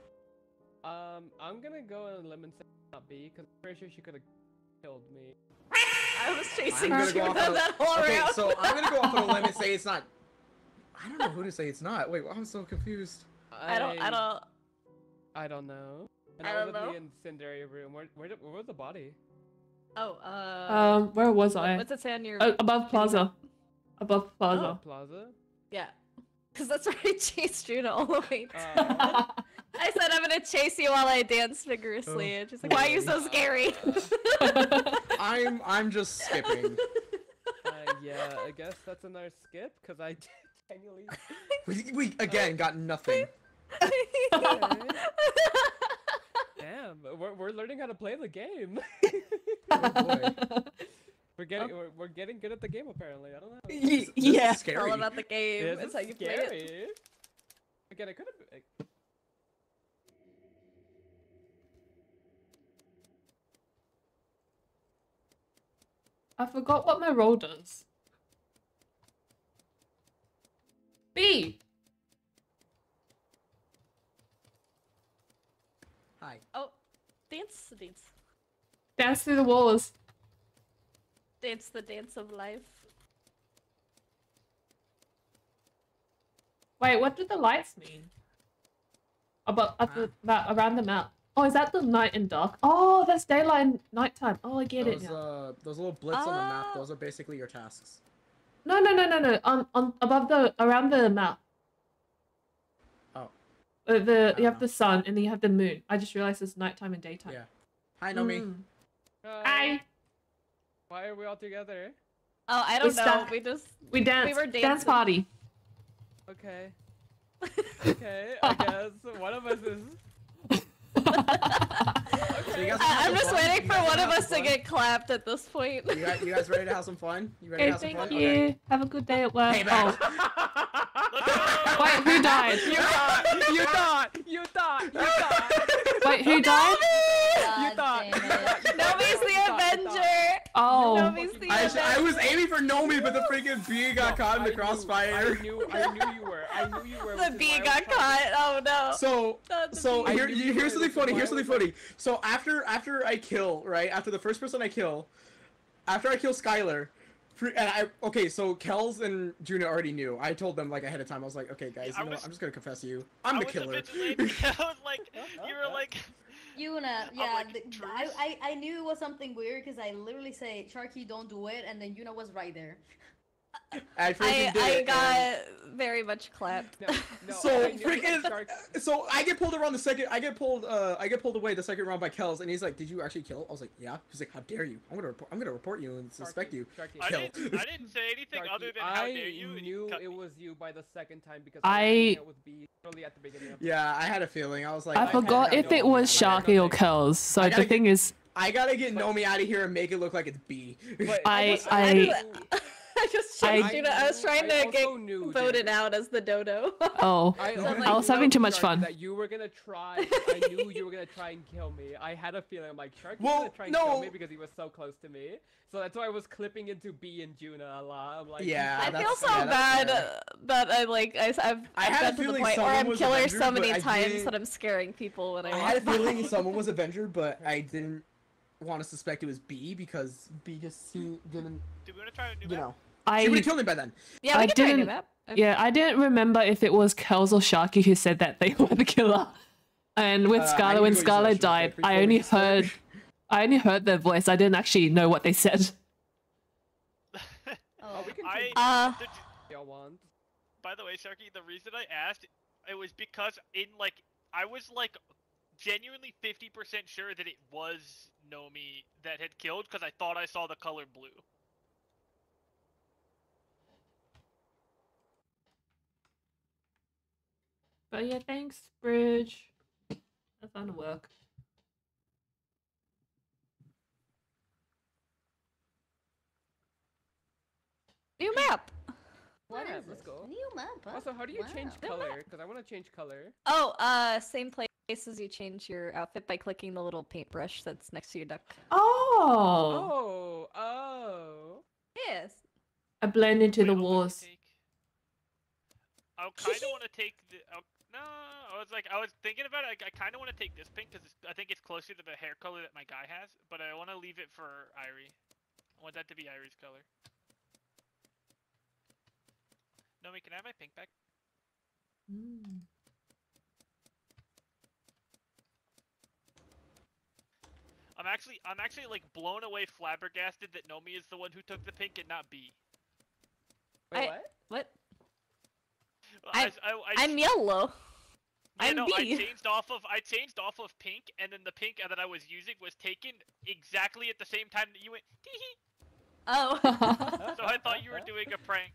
Um, I'm gonna go on a limb and say it's not B, because I'm pretty sure she could have killed me. I was chasing I'm you go that, a- that whole okay, round. so I'm gonna go off on a limb and say it's not. I don't know who to say it's not. Wait, I'm so confused. I don't. I don't. I don't know. And I I, don't was in know. the incendiary room. Where, where, did, where was the body? Oh. Uh. Um, where was what- I? What's it say on your? Uh, above Plaza. Above Plaza. Plaza. Yeah. Because that's where I chased Juna all the way. to. Uh, I said I'm gonna chase you while I dance vigorously, Oh, and she's like, "Why are you so scary?" I'm I'm just skipping. uh, yeah, I guess that's another skip, because I genuinely... We, we again got nothing. Damn, we're, we're learning how to play the game. Oh. We're getting oh. we're, we're getting good at the game apparently. I don't know. This is yeah, it's scary. all about the game. This it's is how you play scary. it. Again, I could have. I forgot what my role does. B. Hi. Oh, dance, dance, Dance through the walls. dance the dance of life. Wait, what do the lights mean? About at the that around the map. Oh, is that the night and dark? Oh, that's daylight and nighttime. Oh, I get it Those now. uh those little blits on the map. Oh. Those are basically your tasks. No, no, no, no, no. On on above the around the map. Uh, the you have know. the sun and then you have the moon. I just realized it's nighttime and daytime. Yeah. Hi, Nomi. Mm. Uh, Hi. Why are we all together? Oh, I don't know. stuck. We just We dance. were Dance dancing. party. Okay. okay, I guess one of us is. So I- have I'm just fun? waiting for one of us to get clapped at this point. You guys, you guys ready to have some fun? You ready Okay, to have some thank fun? you. Okay. Have a good day at work. Hey, oh, man. wait, who died? You thought! You thought! You thought! You thought! Wait, who died? You thought! You thought! you Nobody's thought, the you thought, you thought. Avenger. Oh. Nobody's the I, I was aiming for Nomi, but the freaking bee got No, caught in the I knew- crossfire. I knew, I knew you were. I knew you were. The which bee why I was got caught. Oh no. So, so here, you- you here's something funny. Here's something funny. So after after I kill right after the first person I kill, after I kill Skylar, and I okay, so Kels and Juna already knew. I told them like ahead of time. I was like, okay, guys, I you know, what? was- I'm just gonna confess to you. I'm I the was killer. A vigilante. I was like, you were like, Juna, yeah, like, the- I, I I knew it was something weird because I literally say, Sharky, don't do it, and then Juna was right there. I I did I it, and- got very much clapped. so I freaking Shark- so I get pulled around the second I get pulled uh I get pulled away the second round by Kels and he's like, Did you actually kill? I was like, Yeah. He's like, How dare you? I'm gonna report I'm gonna report you and suspect you. Sharky. I didn't, I didn't say anything Sharky, other than how I dare you. and knew it me. was you by the second time because I- it was B early at the beginning. Of Yeah, I had a feeling. I was like I I forgot if it was out of here. Sharky or Curls. So I the gotta thing is, I gotta get Nomi out of here and make it look like it's B. But I also- I I just I- you to. I was trying I to get knew, voted dude. out as the dodo. oh, I, So I'm I was having too much fun. That you were gonna try. I knew you were gonna try and kill me. I had a feeling. I'm like, Sharky's Well, gonna try and kill me because he was so close to me. So that's why I was clipping into B and Juna a lot. I'm like, Yeah, I feel so yeah, bad that's fair. that I like I, have I I've had a got to the point where I'm was killer Avenger, so many times that I'm scaring people when I. I want had a feeling someone was Avenger, but I didn't want to suspect it was B because B just seemed, didn't Do we want to try a new you know. I she would have killed me by then. Yeah, we I can try a new didn't- map. yeah, I didn't remember if it was Curls or Sharky who said that they were the killer. And with Uh, Scarlet, when what Scarlet she was like, died, I only what you heard, I only heard their voice. I didn't actually know what they said. Oh, we can I, Uh, the, want. by the way, Sharky, the reason I asked, it was because in like I was like genuinely 50% sure that it was Nomi that had killed because I thought I saw the color blue. But yeah, thanks, Bridge. That's fun work. New map. What Yeah, this? go. New map. Huh? Also, how do you change color? Because I want to change color. Oh, uh, same place as you change your outfit by clicking the little paintbrush that's next to your duck. Oh, Oh, oh. Yes. I blend into Wait, the walls. take- I kind of want to take the. No, I was like, I was thinking about it. I, I kind of want to take this pink because I think it's closer to the hair color that my guy has, but I want to leave it for Irie. I want that to be Irie's color. Nomi, can I have my pink back? Mm. I'm actually, I'm actually like blown away, flabbergasted that Nomi is the one who took the pink and not B. Wait, I- what? What? I, I'm- I, I, I'm yellow. Yeah, I'm no, I B. changed off of I changed off of pink, and then the pink that I was using was taken exactly at the same time that you went. Tee hee. Oh. So I thought you were doing a prank.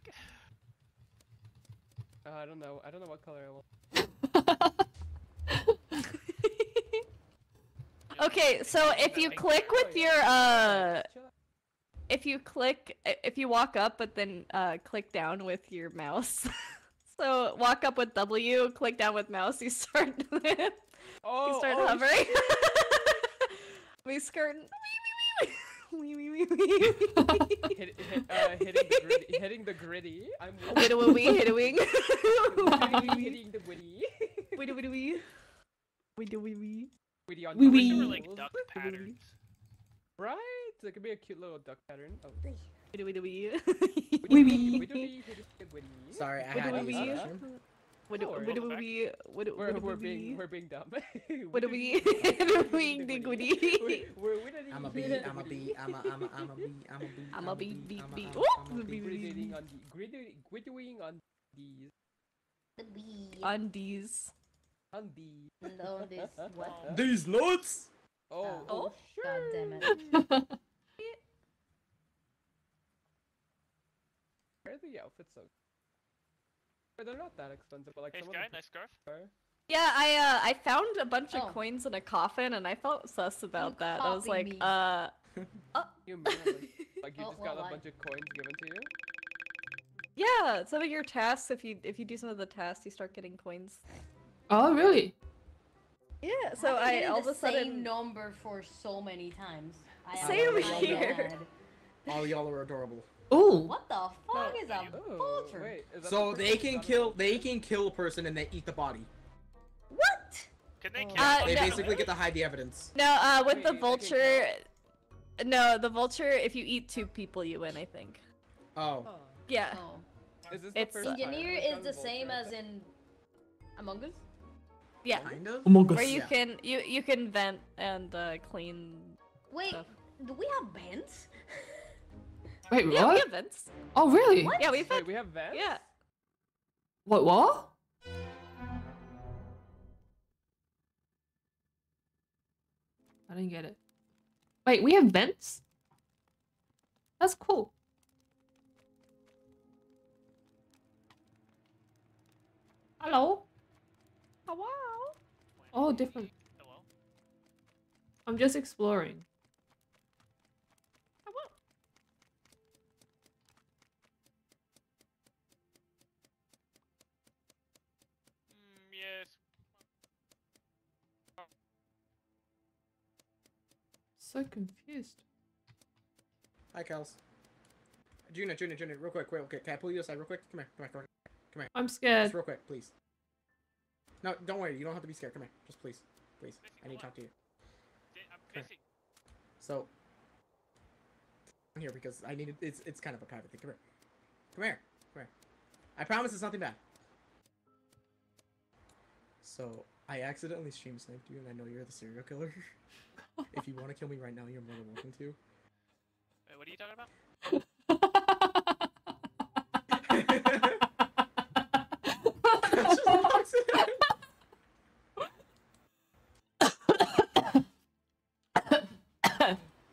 Uh, I don't know. I don't know what color I want. okay, so if you click with your uh, if you click, if you walk up, but then uh, click down with your mouse. So walk up with W, click down with mouse. You start. you Oh, start oh, hovering. we skirt. Wee, wee, wee, wee, wee. hit, hit, uh, hitting the gritty. Hitting the gritty. I'm Widow wee, hittowing. hitting, hitting the witty. Widow wee wee. Widow wee wee. Witty on I wish wee. there were like duck patterns. Right? It could be a cute little duck pattern. Oh. Widow widow wee. Wee wee. Wee wee. Sorry, I Widow had wee to wee. use the restroom. Widow worries. widow wee. Widow We're, widow we're wee being wee. we're being dumb. Widow wee. Widow wee. Dig witty. We're widdly- I'm a bee, I'm a bee, I'm a, I'm a, I'm a bee, I'm a bee, I'm a bee, bee, I'm a- bee. I'm a- Oop, I'm a bee, bee. bee, Griddling on the griddling griddling on these The bee. Undies. on the No, this what? These nuts! Oh, Oh, oh sure. God damn it. are the outfits so? But they're not that expensive, but like Hey some Sky, of the nice scarf. are. Yeah, I uh I found a bunch Oh. of coins in a coffin and I felt sus about that. I was like, me. uh You mean like, like you Oh, just got well, a I- bunch of coins given to you? yeah, some of your tasks if you if you do some of the tasks you start getting coins. Oh, really? Yeah, so I've been I all of a sudden same number for so many times. I am Same so here. mad. All y'all are adorable. Ooh. What the fuck is a Oh, vulture? wait. Is that So the they can kill, they can kill a person and they eat the body. What? Can they Oh. kill? Uh, They no. basically get to hide the evidence. No, uh with Wait, the vulture No, the vulture if you eat two people you win, I think. Oh. Yeah. Oh. Is this the It's- first Engineer we've is the same as in Among Us? Yeah. Kind of? Among Where Us. you Yeah. can you you can vent and uh clean Wait, stuff. do we have bands? Wait, Yeah, what? we have vents. Oh, really? Yeah, we've Wait, we have vents? Yeah. What? What? I didn't get it. Wait, we have vents? That's cool. Hello? Hello. Oh, different. I'm just exploring. I'm so confused. Hi, Kels. Juna, Juna, Juna, real quick, quick, okay, can I pull you aside real quick? Come here, come here, come here. Come here. I'm scared. Just real quick, please. No, don't worry, you don't have to be scared. Come here. Just please. Please. I need to talk to you. I'm Come here. pissing. So I'm here because I need it it's it's kind of a private thing. Come here. Come here. Come here. I promise it's nothing bad. So I accidentally stream sniped you and I know you're the serial killer. if you want to kill me right now, you're more than welcome to. Wait, what are you talking about?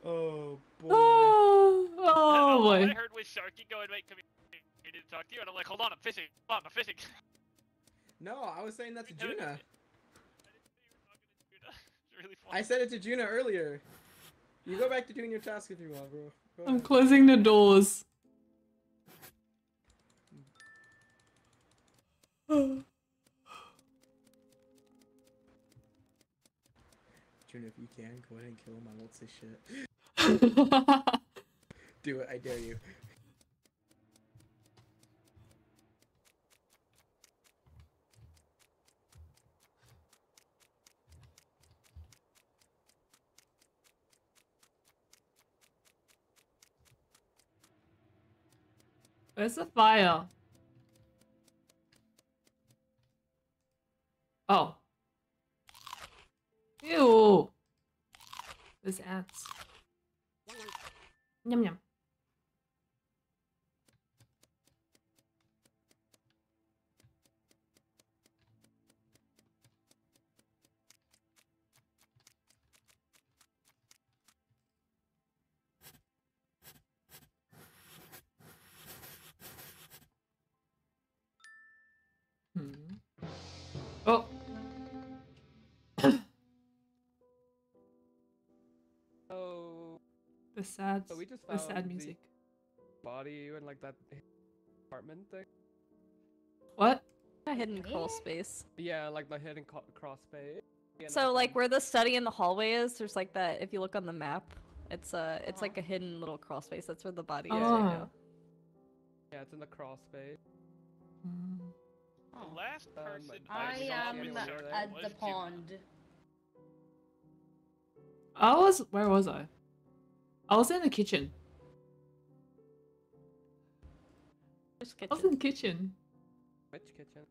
oh boy. Oh, I oh All I boy. heard was Sharky going, wait, come here. I need to talk to you. And I'm like, hold on, I'm fishing. Hold on, I'm fishing. No, I was saying that to No, no, Juna. It's really funny. I said it to Juna earlier. You go back to doing your task if you want, bro. Go I'm ahead. closing the doors. Juna, if you can, go ahead and kill him. I won't say shit. Do it, I dare you. Where's the fire? Oh. Ew. There's ants. Yum yum. Oh. Oh, The sad, so we just the found sad the music. body in like that apartment thing. What? A hidden crawl space. Yeah, like the hidden co- cross space. Yeah, So like where the study in the hallway is, there's like that. If you look on the map, it's a it's like uh-huh. a hidden little crawl space. That's where the body is right Oh. now. Yeah, it's in the cross space. The last Um, person I am with at the Juna. pond. I was. Where was I? I was in the kitchen. Just I was in the kitchen. Which kitchen?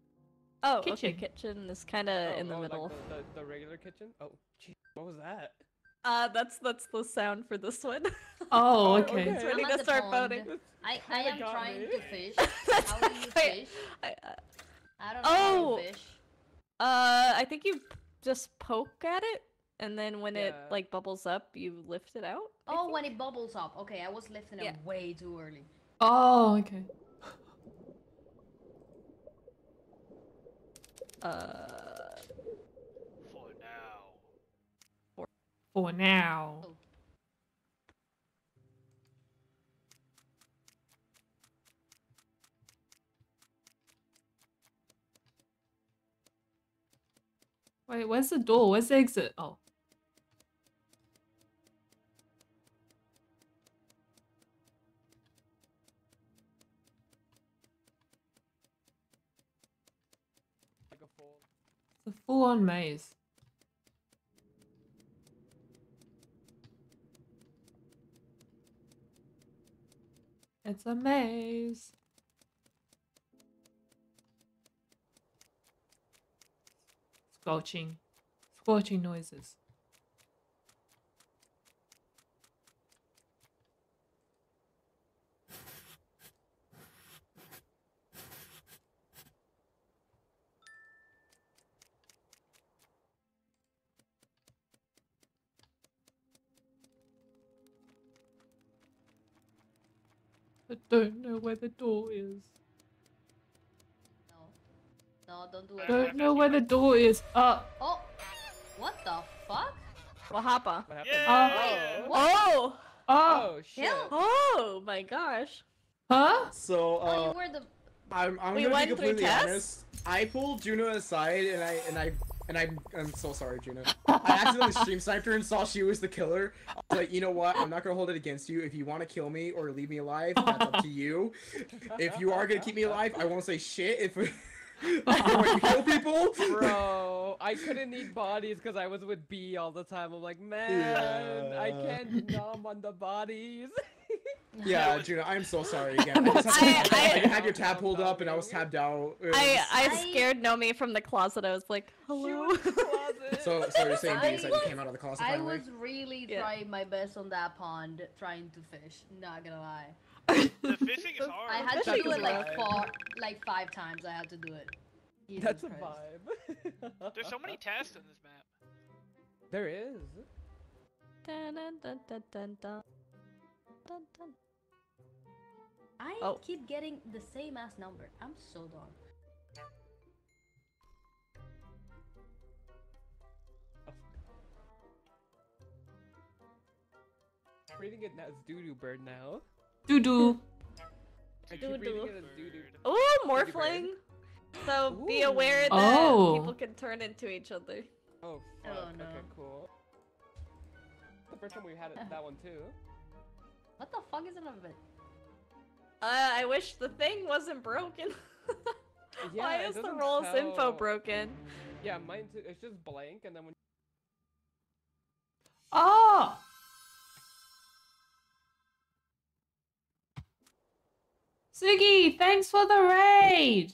Oh, okay. kitchen. Kitchen is kind of Oh, in the oh, middle. Like the, the, the regular kitchen? Oh, gee, what was that? Uh, that's that's the sound for this one. Oh, okay. okay. It's I'm ready at to start pond. voting. I, I am trying me. to fish. How do you fish? I, uh, I don't know how Oh. fish. uh, I think you just poke at it, and then when it like bubbles up, you lift it out. I Oh, think? when it bubbles up. Okay, I was lifting it Yeah. way too early. Oh, okay. Uh, For now. For now. Wait, where's the door? Where's the exit? Oh. It's a full on maze. It's a maze. squelching, squelching noises. I don't know where the door is. No, don't do it. don't know where the door is. Uh, Oh, what the fuck? What happened? What happened? happened? Uh, Oh! Oh! shit. Oh my gosh. Huh? So, Oh, uh, you were the. I'm, I'm We gonna went be through completely tests? honest. I pulled Juno aside and I and I and I'm I'm so sorry, Juno. I accidentally stream sniped her and saw she was the killer. I like, you know what? I'm not gonna hold it against you. If you want to kill me or leave me alive, that's up to you. If you are gonna keep me alive, I won't say shit. If I want kill people, Bro, I couldn't eat bodies because I was with B all the time. I'm like, man, I can't numb on the bodies. Yeah, Juno, I'm so sorry again. I, just had, to- I, didn't have your tab pulled up and I was tabbed out. It I I was- scared Nomi from the closet. I was like, hello. So, so you're saying I B is that you came out of the closet I finally? was really Yeah. trying my best on that pond, trying to fish. Not gonna lie. The fishing is hard. I had to do it like hard. four, like five times. I had to do it. Jesus That's a vibe. There's so many tests in this map. There is. Dun, dun, dun, dun, dun, dun. Dun, dun. I Oh. keep getting the same ass number. I'm so done. I'm reading it as doo-doo bird now. Doo doo. Doo-doo. reading it as doo-doo. Oh, morphling. So be aware that Oh. people can turn into each other. Oh, fuck. Oh, no. Okay, cool. The first time we had it, that one too. What the fuck is another bit? Uh, I wish the thing wasn't broken. Yeah, Why it is the doesn't roles info broken? Yeah, mine too. It's just blank, and then when Oh! Sugi, thanks for the raid!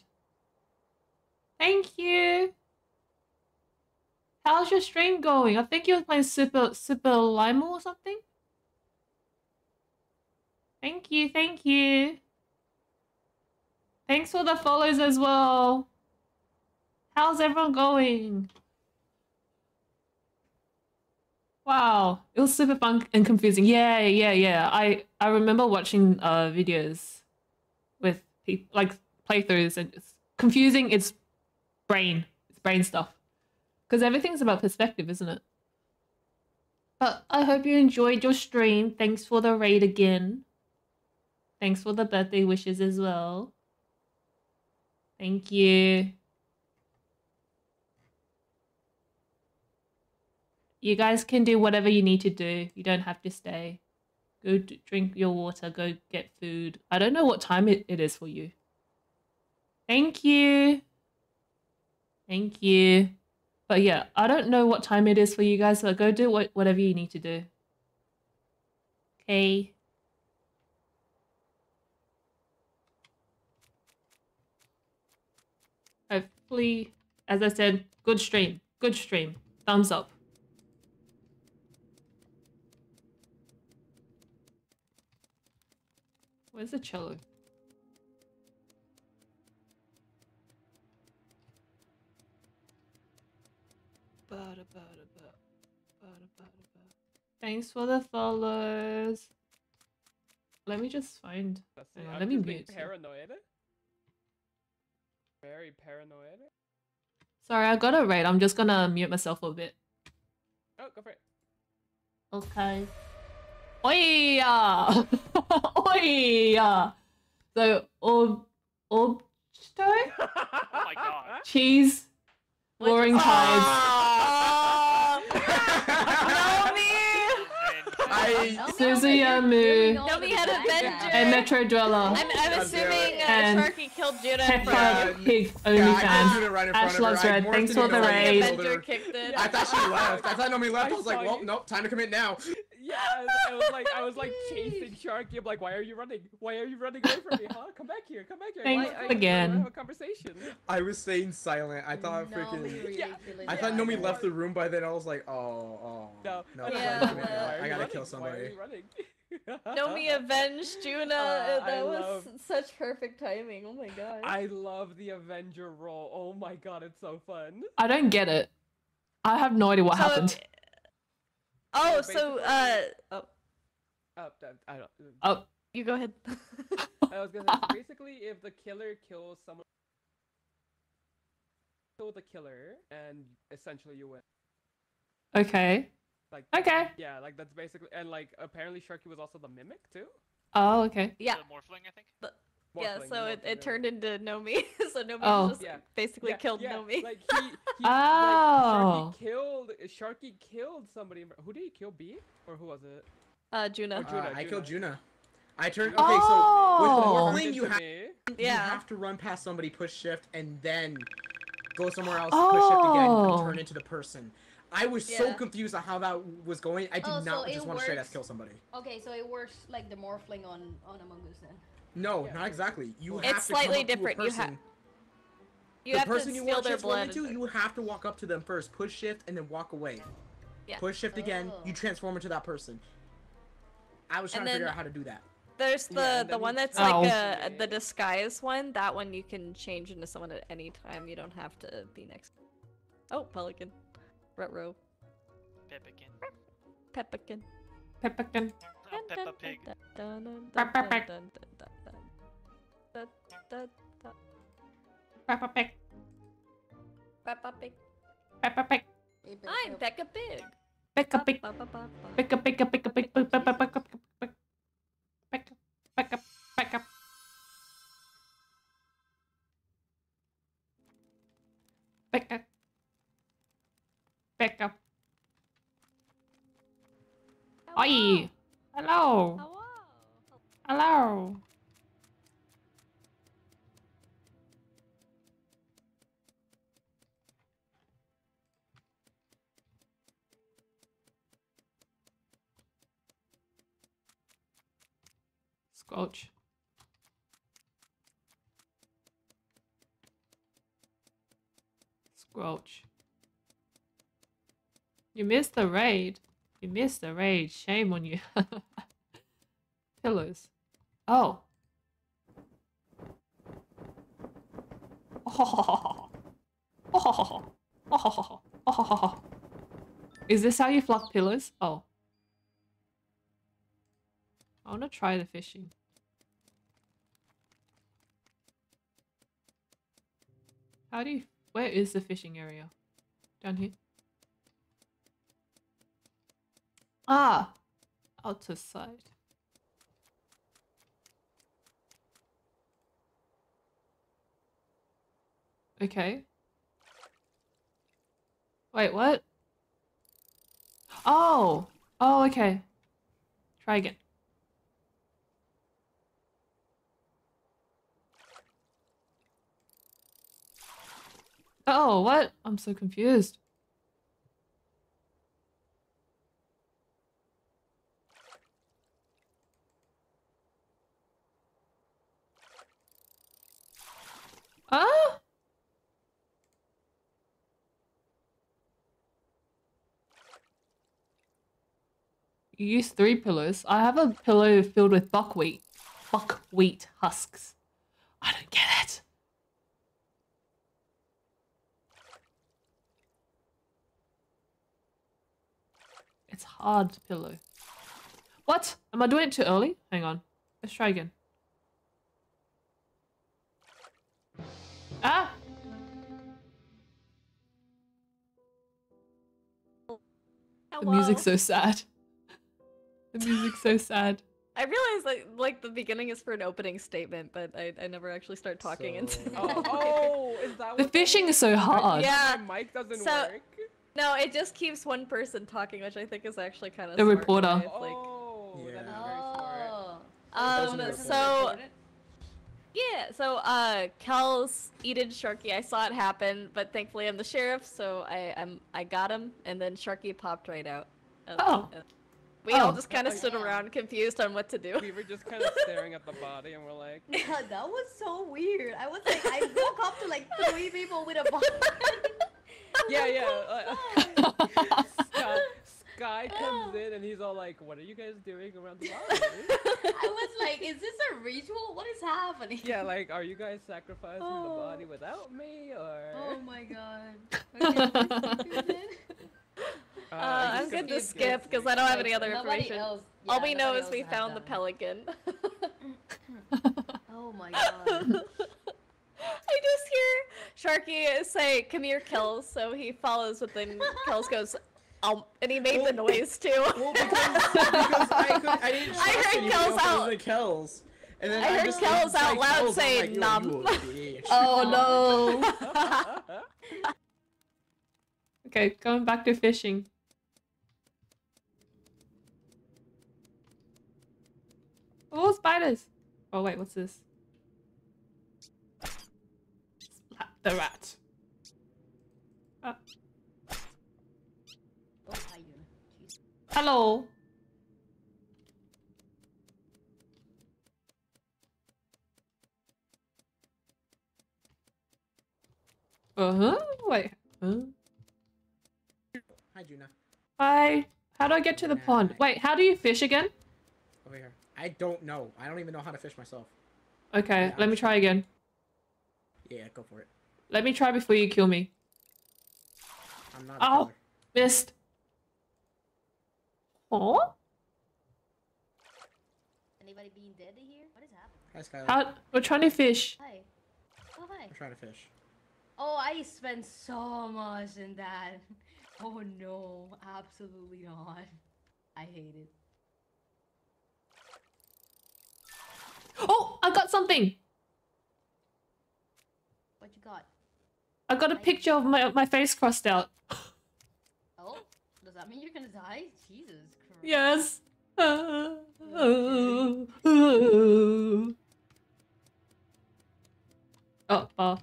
Thank you! How's your stream going? I think you were playing Super Superliminal or something? Thank you, thank you. Thanks for the follows as well. How's everyone going? Wow, it was super fun and confusing. Yeah, yeah, yeah. I I remember watching uh videos like playthroughs and it's confusing. It's brain, it's brain stuff, because everything's about perspective, isn't it? But I hope you enjoyed your stream. Thanks for the raid again. Thanks for the birthday wishes as well. Thank you. You guys can do whatever you need to do. You don't have to stay. Go drink your water, go get food. I don't know what time it, it is for you. Thank you. Thank you. But yeah, I don't know what time it is for you guys, so go do what, whatever you need to do. Okay. Hopefully, as I said, good stream. Good stream. Thumbs up. Where's the cello? Bada, bada, ba. Bada, bada, ba. Thanks for the follows. Let me just find. Let's hang see, on, I'm let me mute. paranoid. Very paranoid. Sorry, I got it right. I'm just gonna mute myself for a bit. Oh, go for it. Okay. Oi! uh, Oi! uh. So, orb, obsto? Oh my god. Cheese, roaring tides. I Suzuyamu, Nomi had Avenger. and Metro Dweller, I'm, I'm assuming uh, And Sharky killed Judah. Peppa from- Pig Yeah, I did OnlyFans. it right Ash front of her. loves red. Thanks for the raid. Avenger kicked in. I thought she left. I thought Nomi left. I was like, saw well, nope, time to commit now. Yeah, I was, I was like, I was like chasing Sharky. I'm like, why are you running? Why are you running away from me? Huh? Come back here. Come back here. Thanks Why are you- again. wanna Have a conversation. I was staying silent. I thought No, freaking. ridiculous. I thought Yeah. Nomi left the room by then. I was like, oh, oh. No, no, I Yeah, time like, to commit why now. are I gotta running? kill Why are somebody. you running? Nomi avenged Juna. Uh, I that was love- such perfect timing. Oh my god. I love the Avenger role. Oh my god, it's so fun. I don't get it. I have no idea what So- happened. Oh, Yeah, so uh, oh, Oh, I don't. Oh, You go ahead. I was gonna say, basically, if the killer kills someone, kill the killer, and essentially you win. Okay. Like Okay. Yeah, like that's basically, and like apparently Sharky was also the mimic too. Oh, okay. Yeah. The morphling, I think. Yeah, so it, it turned into Nomi. so Nomi Oh. just Yeah. basically yeah, killed yeah, Nomi. Like he, he Oh. like, Sharky killed Sharky killed somebody. Who did he kill? B or who was it? uh, Juna. Oh, Juna, Uh, I killed Juna. Juna. I turned. Okay, Oh. so with the morphling, you have me. you have to run past somebody, push shift, and then go somewhere else, push shift again, Oh. and turn into the person. I was so confused on how that was going. I did Oh, not it just want to straight ass kill somebody. Okay, so it works like the morphling on on Among Us then. No, Yeah. not exactly. You It's have to slightly come to a different. You ha- person. You the have person to you steal want their blood. into, you have to walk up to them first, push shift, and then walk away. Yeah. Push shift again, you Oh. transform into that person. I was trying And to figure out how to do that. There's the Yeah, the one that's Oh. like uh, the disguise one. That one you can change into someone at any time. You don't have to be next. Oh, pelican, Retro, Peppikin. Peppican. Pepperkin. Oh, Peppa Pig. Peppa Pig da, da, da. Peppa Pig. Peppa Pig. Peppa Pig. I'm Peppa Pig. Peppa Pig. Peppa Pig. Peppa Pig. Peppa Pig. Peppa Pig. Peppa Pig. Peppa Pekka. Pekka. Hello. Oi. Hello. Hello. Hello. Squelch. Squelch. You missed the raid. You missed the raid. Shame on you. Pillars. Oh. Oh. Oh. Oh. Oh. Is this how you fluff pillars? Oh. I want to try the fishing. How do you... Where is the fishing area? Down here? Ah! Outer side. Okay. Wait, what? Oh! Oh, okay. Try again. Oh, what? I'm so confused. You use three pillows. I have a pillow filled with buckwheat. Buckwheat husks. I don't get it. It's hard pillow. What? Am I doing it too early? Hang on. Let's try again. Ah! The music's so sad. The music's so sad. I realize like like the beginning is for an opening statement, but I, I never actually start talking So- until. Oh, oh, is that The fishing is so hard. Yeah. My mic doesn't So- work. No, it just keeps one person talking, which I think is actually kind of The reporter. Like, Oh, that is Yeah. very smart. Oh. um, so yeah, so uh, Kel's Eden Sharky, I saw it happen, but thankfully I'm the sheriff, so I I'm I got him, and then Sharky popped right out. Oh. we all Oh. just kind of stood Yeah. around, confused on what to do. We were just kind of staring at the body and we're like, Yeah, that was so weird. I was like, I woke up to like three people with a body. yeah, yeah. Uh, Sky, Sky comes in and he's all like, "What are you guys doing around the body?" I was like, is this a ritual? What is happening? yeah, like, are you guys sacrificing the Oh. body without me, or? Oh my god. Okay, Uh, I'm good to skip because I don't have any other Nobody information. else. All we know is we has found the pelican. Oh my god. I just hear Sharky say, "Come here, Kels." So he follows, but then Kels goes, "Um," and he made the noise too. Well, because, because I, could, I didn't I trust heard anyone Kels out. than Kels. And then I heard just Kels out loud Kels, I'm say, like, Yo, "Nom." you a bitch. Oh no. okay, going back to fishing. Oh, spiders. Oh wait, what's this? The rat. Hi, Yuna. Jeez. hello. Uh huh. Wait. Huh? Hi, Juna. Hi. How do I get to the pond? Wait, how do you fish again? Over here. I don't know. I don't even know how to fish myself. Okay, Yeah, let me try again. Yeah, go for it. Let me try before you kill me. I'm not. Oh, missed. Oh, Anybody being dead here? What is happening? Hi, Skylar. how we're trying to fish. Hi. Oh, hi. I'm trying to fish. Oh, I spent so much in that. Oh no, absolutely not. I hate it. Oh, I got something. What you got? I got a picture of my my face crossed out. Oh, does that mean you're gonna die? Jesus Christ. Yes. Oh, oh.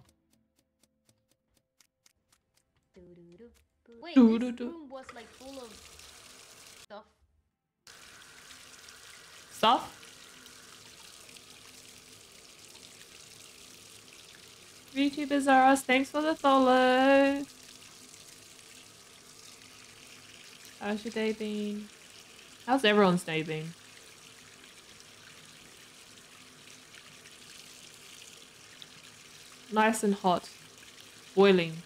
Wait, Doo this doo doo. room was like full of stuff. Stuff. VTubers are us. Thanks for the follow. How's your day been? How's everyone's day been? Nice and hot. Boiling.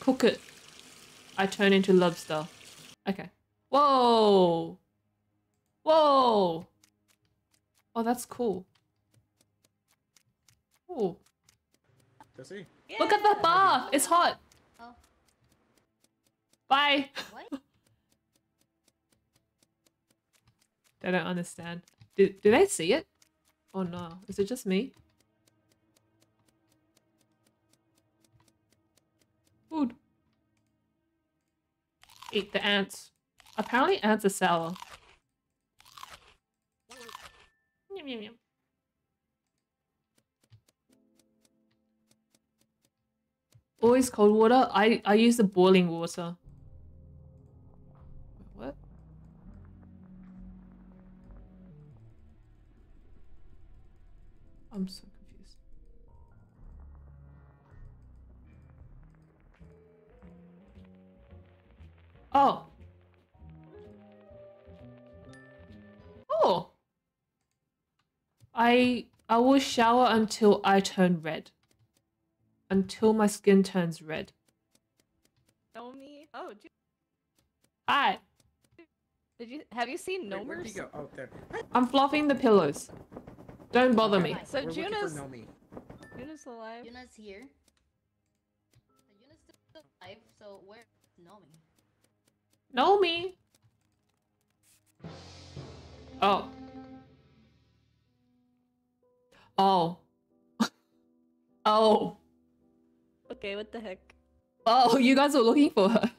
Cook it. I turn into lobster. Okay. Whoa! Whoa! Oh, that's cool. Ooh. Go see. Look at the bar! It's hot! Oh. Bye! What? They don't understand. Do, do they see it? Oh no. Is it just me? Food. Eat the ants. Apparently ants are sour. Yum, yum, yum. Always cold water. I I use the boiling water. What? I'm so confused. Oh. Oh. I I will shower until I turn red. Until my skin turns red. Nomi. Oh, did you, Hi. did you have you seen Wait, where'd he Nomers? go? Oh, there. I'm fluffing the pillows. Don't bother me. So We're looking for Nomi. Juna's alive. Yuna's here. So Yuna's still alive, so where's Nomi? Know me. Oh. Oh. oh. Okay, what the heck? Oh, you guys were looking for her.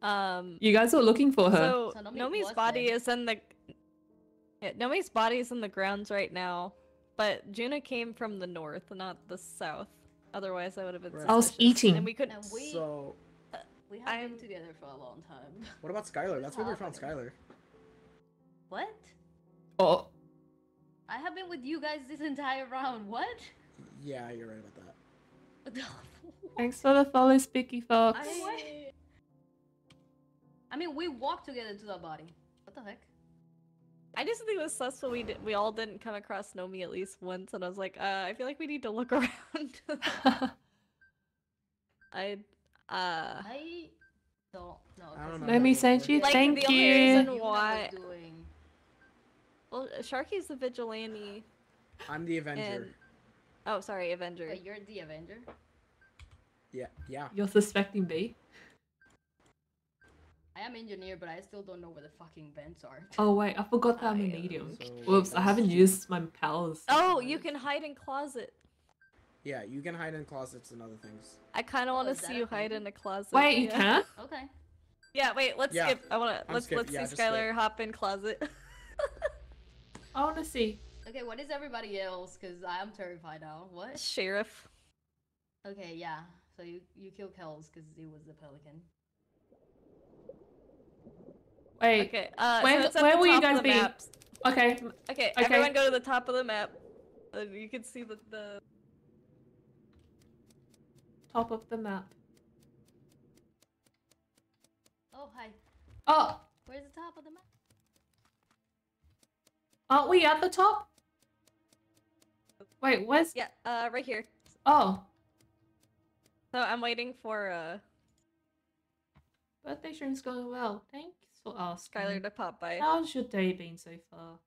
Um. You guys were looking for her. So, So Nomi Nomi's body dead. is in the. Yeah, Nomi's body is in the grounds right now, but Juna came from the north, not the south. Otherwise, I would have been. Right. I was eating. and we could. And we So, we have been together for a long time. what about Skylar? That's where we found happening? Skylar. What? Oh. I have been with you guys this entire round. What? Yeah, you're right about that. What the- Thanks for the follow, Spicky Fox. I, I mean, we walked together to the body. What the heck? I just think it was sus when we did, we all didn't come across Nomi at least once, and I was like, uh, I feel like we need to look around. I, uh, I don't know. I don't 'cause know. Let me send you. like Thank the only you. reason why doing Well, Sharky's the vigilante. I'm the Avenger. And... Oh, sorry, Avenger. Wait, you're the Avenger? Yeah, yeah. You're suspecting B? I am engineer, but I still don't know where the fucking vents are. Oh wait, I forgot that I'm a I am medium. so Whoops, I haven't used my powers. Oh, you can hide in closet. Yeah, you can hide in closets and other things. I kind of want to is see you hide in a closet. Wait, you can? Okay. Yeah, wait, let's Yeah, skip. I want to let's skip- let's yeah, see just skip. Skylar hop in closet. I want to see. Okay, what is everybody else? Because I am terrified now. What? Sheriff. Okay, yeah. So you you kill Kels because he was the pelican. Wait, Okay. Uh, Where- so where will you guys be? maps. okay, Okay, Okay. everyone go to the top of the map. Uh, you can see the the. top of the map. Oh hi. Oh, Where's the top of the map? aren't we at the top? Wait, where's? Yeah, uh, right here. Oh, So I'm waiting for uh birthday stream's going well. Thanks for asking. Skylar to pop by. How's your day been so far?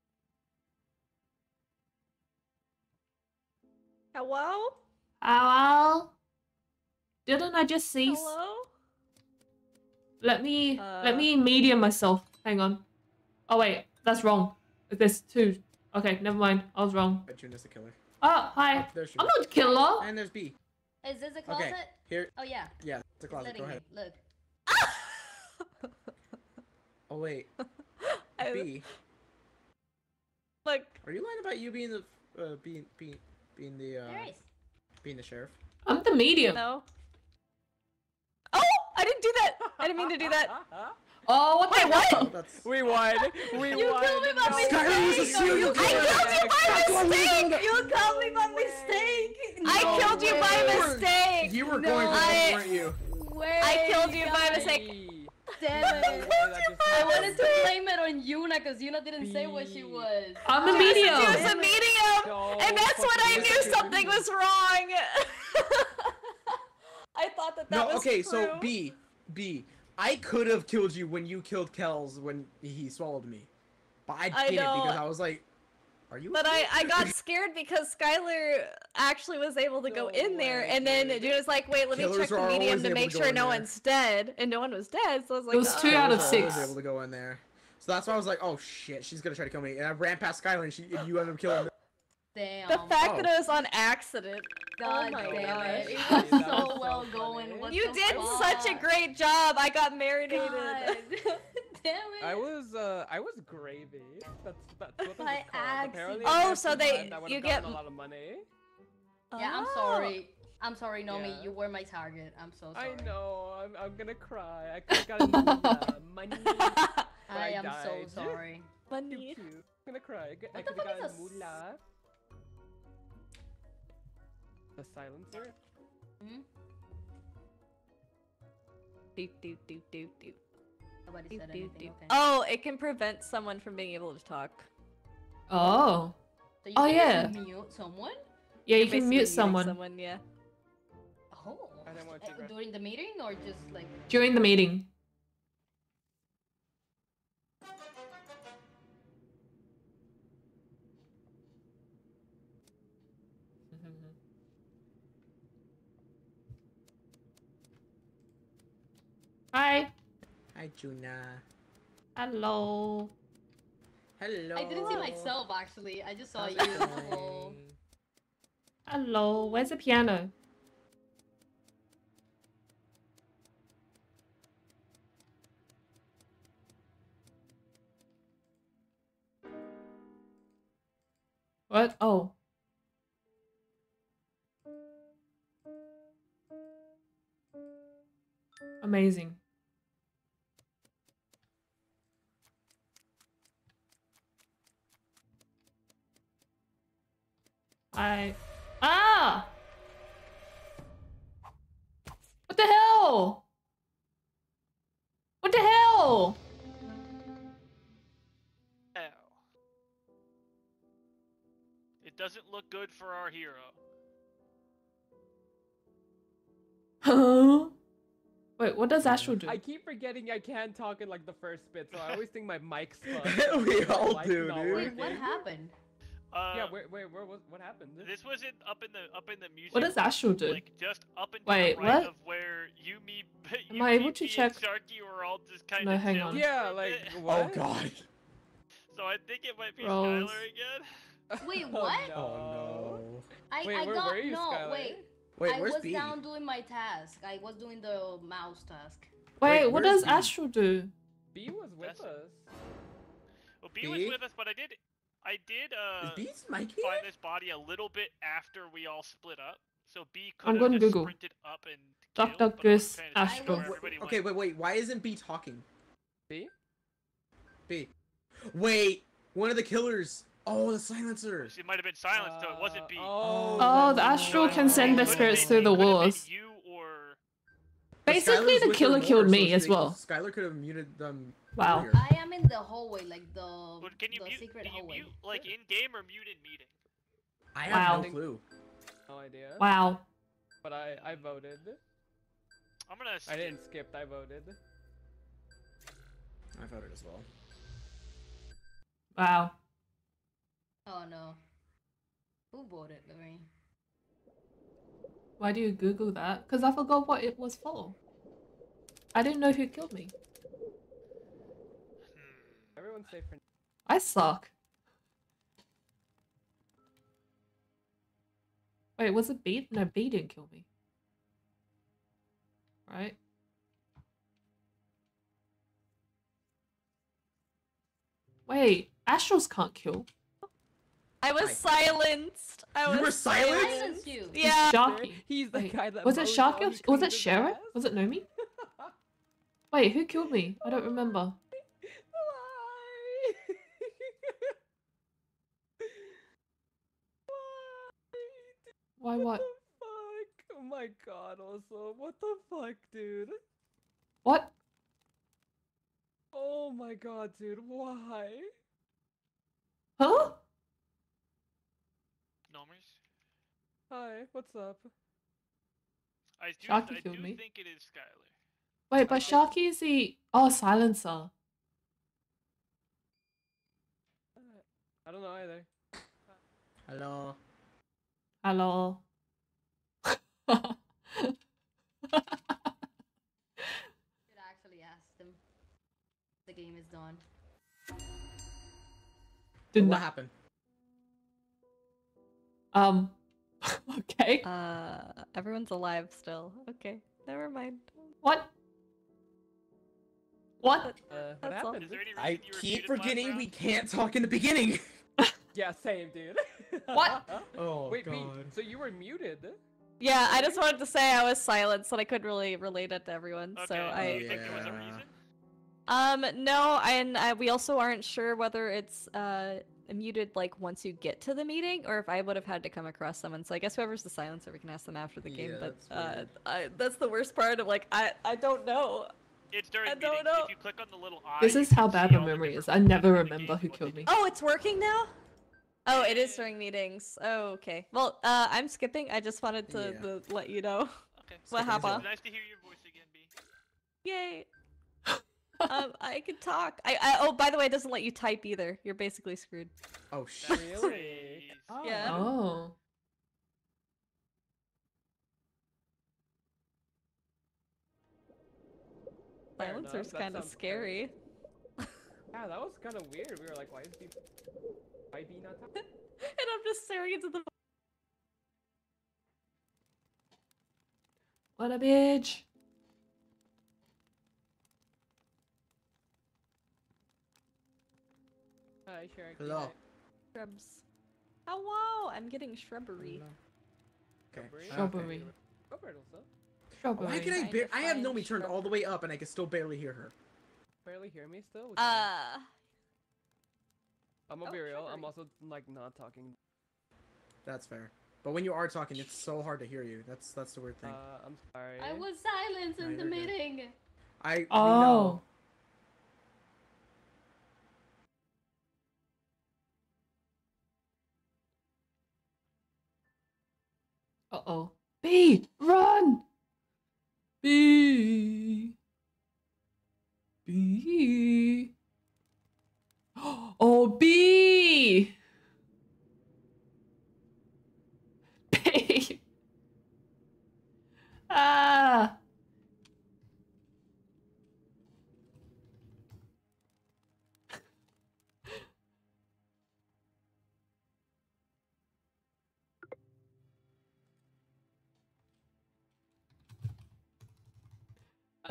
Hello? Hello? Didn't I just cease? Hello? Let me let Uh. me medium myself. Hang on. Oh wait, that's wrong. There's two. Okay, never mind. I was wrong. But Juna's the killer. Oh, hi. There's I'm Juna. not killer. And there's B. Is this a closet? Okay, here. Oh yeah. Yeah, it's a closet. letting Go ahead. me. Look. Oh wait, I- B. Look, Are you lying about you being the uh, being being being the uh, There is. being the sheriff? I'm the medium. no. Oh, I didn't do that. I didn't mean to do that. Oh, what the hell? That's We won. We You won. killed me by No. mistake. Skylar was a serial I killer. killed you by That's why we mistake. You killed me by mistake. I No killed you by mistake. You were going for I- it, weren't you? Wait. I killed you by mistake. Damn it. I wanted to blame it on Yuna because Yuna didn't say what she was. I'm a medium. She was a medium, No, and that's when I knew something was wrong. I thought that that No, was okay, so. B, B. I could have killed you when you killed Kels when he swallowed me, but I I didn't know. because I was like, "Are you?" But I. I got scared because Skylar actually was able to go No in there, and then dude. Juna's like, "Wait, let me check the medium to make to sure no there. one's dead," and no one was dead. So I was like, was "Oh." two out of Killers are always six. able to go in there, so that's why I was like, "Oh shit, she's gonna try to kill me," and I ran past Skylar, and she, and you ended up killing me. Damn. The fact that Oh. it was on accident. God oh my damn gosh. it. It was was so so well funny. going. What You did fuck? such a great job. I got marinated. God. Damn it. I was uh I was gravy. That's that's what it was By called. Apparently, accident. Oh, so they- had, I would've you get- a lot of money. Yeah, I'm Oh. sorry. I'm sorry, Nomi. Yeah. You were my target. I'm so sorry. I know. I'm I'm gonna cry. I could have gotten uh, money. I I am so sorry. Money. Pew, pew. I'm gonna cry. I, g- I What the fuck is gotten a s- moolah. The silencer. Hmm? Do, do, do, do, do. Nobody Do, said do, anything. do. Okay. Oh, it can prevent someone from being able to talk. Oh. So you oh, can yeah. mute someone? Yeah, you Basically can mute muting someone Someone, yeah. Oh. I didn't want Uh, to during the meeting or just like during the meeting. Hi. Hi, Juna. Hello. Hello. I didn't see myself actually. I just saw How's you. it Oh. Hello. Where's the piano? What? Oh. Amazing. I. Ah! What the hell? What the hell? Ow. It doesn't look good for our hero. Huh? Wait, what does Astral do? I keep forgetting I can't talk in like the first bit, so I always think my mic's fucked. We all do, not dude. Wait, what happened? Uh, Yeah, wait, wait, where was what happened? This was in up in the up in the music. What does Astral do? Like just up and Wait, the right what? of where you, me, Am I able me, to me, check- and Sharky were all just kind No, of hang on. Yeah, like bit. Oh god. So I think it might be Rolls. Skylar again. Wait, Oh, what? no. Oh no. I, Wait, I where got were you, no. Skylar? Wait, Wait, I where's was B? down doing my task. I was doing the mouse task. Wait, Wait, what does B? Astral do? B was with That's- us. Well, B was with us, but I did, I did Is uh B's mic find here? this body a little bit after we all split up. So B could I'm have going just Google. sprinted up and Duck, killed, duck, but I goose, paying Astral. where Wait, everybody okay, went. wait, wait. Why isn't B talking? B? B. Wait, one of the killers. Oh, the silencer. It might have been silenced, so it wasn't B. Oh, Oh, the Astral can send the spirits through the it could've been walls. You or But Basically, Skylar's the killer more, killed me she- as well. Skylar could have muted them. Wow. earlier. I am in the hallway, like the But can you the mute? secret Can you hallway. mute like in game or mute in meeting? I have Wow. no clue. No idea. Wow. But I I voted. I'm gonna. I didn't skip. I voted. I voted as well. Wow. Oh no. Who voted, Lorraine? Why do you Google that? Because I forgot what it was for. I didn't know who killed me. Hmm. Everyone's safe for I suck. Wait, was it B? No, B didn't kill me. Right? Wait, Astrals can't kill. I was Hi. silenced. I You was were silenced? Silence you. Yeah. Sharky. He's the Wait, guy that was it mows Sharky? all Or, he was it his Sheriff? Was it Nomi? Wait, who killed me? I don't remember. Why Why? what? the fuck? Oh my god, also. What the fuck, dude? What? Oh my god, dude. Why? Huh? Nomers. Hi, what's up? I do. Sharky I do me. think it is Skylar. Wait, but Sharky is the oh silencer. I don't know either. Hello. Hello. Should actually ask them. The game is done. Did what not. happened? Um. okay. Uh, everyone's alive still. Okay, never mind. What? What? Uh, what happened? Is there any reason I keep forgetting we can't talk in the beginning. Yeah, same, dude. What? Oh Wait, god. Pete, so you were muted? Yeah, I just wanted to say I was silenced and I couldn't really relate it to everyone. Okay. So do I you think there was a reason? Um, no, and uh, we also aren't sure whether it's uh muted like once you get to the meeting, or if I would have had to come across someone. So I guess whoever's the silencer, we can ask them after the game. Yeah, but that's uh. I, that's the worst part of like I I don't know. It's during I meetings. don't know. If you click on the little eye. This is how bad my the memory is. I never parts of the remember who killed me. Oh, it's working now. Oh, it is during meetings. Oh, okay. Well, uh, I'm skipping. I just wanted to, Yeah. to let you know. Okay. What happened? Nice to hear your voice again, B. Yay. um, I can talk. I, I oh, by the way, it doesn't let you type either. You're basically screwed. Oh shit. Really? Oh. Yeah. Oh. Silencer's that kind of scary. Yeah, that was kind of weird. We were like, why is B, why B not talking? and I'm just staring into the. What a bitch. Hi, Sharky. Hello. Shrubs. Oh wow, I'm getting shrubbery. Okay. Strawberry. Robert also. Strawberry. Why can I bar- to I have find Nomi turned all the way up and I can still barely hear her. Barely hear me still? Uh, I'm gonna oh, be real. I'm also like not talking. That's fair. But when you are talking, it's so hard to hear you. That's that's the weird thing. Uh, I'm sorry. I was silenced No, in the you're good. meeting. I Oh. know. Uh oh. B, run! B. B. Oh, B. B. ah.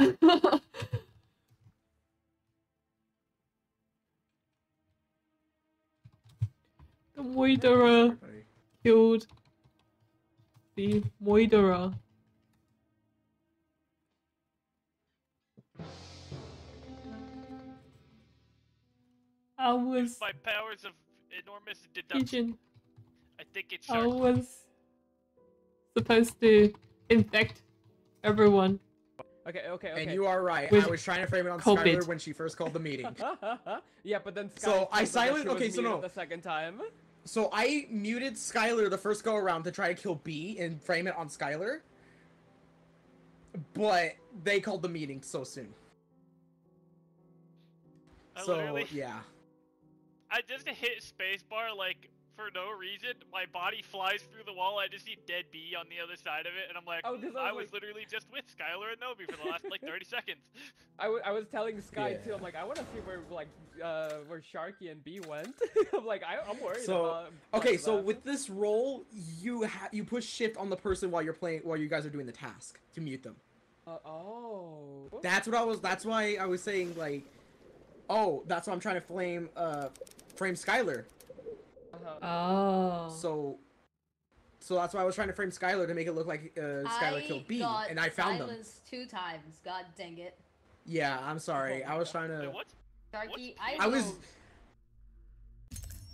the Moidera killed the Moidera. I was My powers of enormous deduction. pigeon. I think it's I was supposed to infect everyone. Okay, okay, okay. And you are right. With I was trying to frame it on COVID. Skylar when she first called the meeting. yeah, but then Sky So, I told silent- okay, so no. The second time. So I muted Skylar the first go around to try to kill B and frame it on Skylar. But they called the meeting so soon. I so yeah. I just hit spacebar like for no reason. My body flies through the wall. I just see dead B on the other side of it, and I'm like, Oh, 'cause I I was was literally just with Skylar and Nomi for the last like 30 seconds. I, w- I was telling Sky Yeah. too. I'm like, I want to see where like uh where Sharky and B went. I'm like, I, I'm worried So about. okay, so that. with this role, you ha- you push shift on the person while you're playing while you guys are doing the task to mute them. Uh, oh. That's what I was. That's why I was saying like, oh, that's why I'm trying to flame uh frame Skylar. Uh-huh. Oh. So. So that's why I was trying to frame Skylar to make it look like uh, Skylar I killed B, got and I found them. two times. God dang it. Yeah, I'm sorry. I was trying to. Wait, what? Sharky, I, I was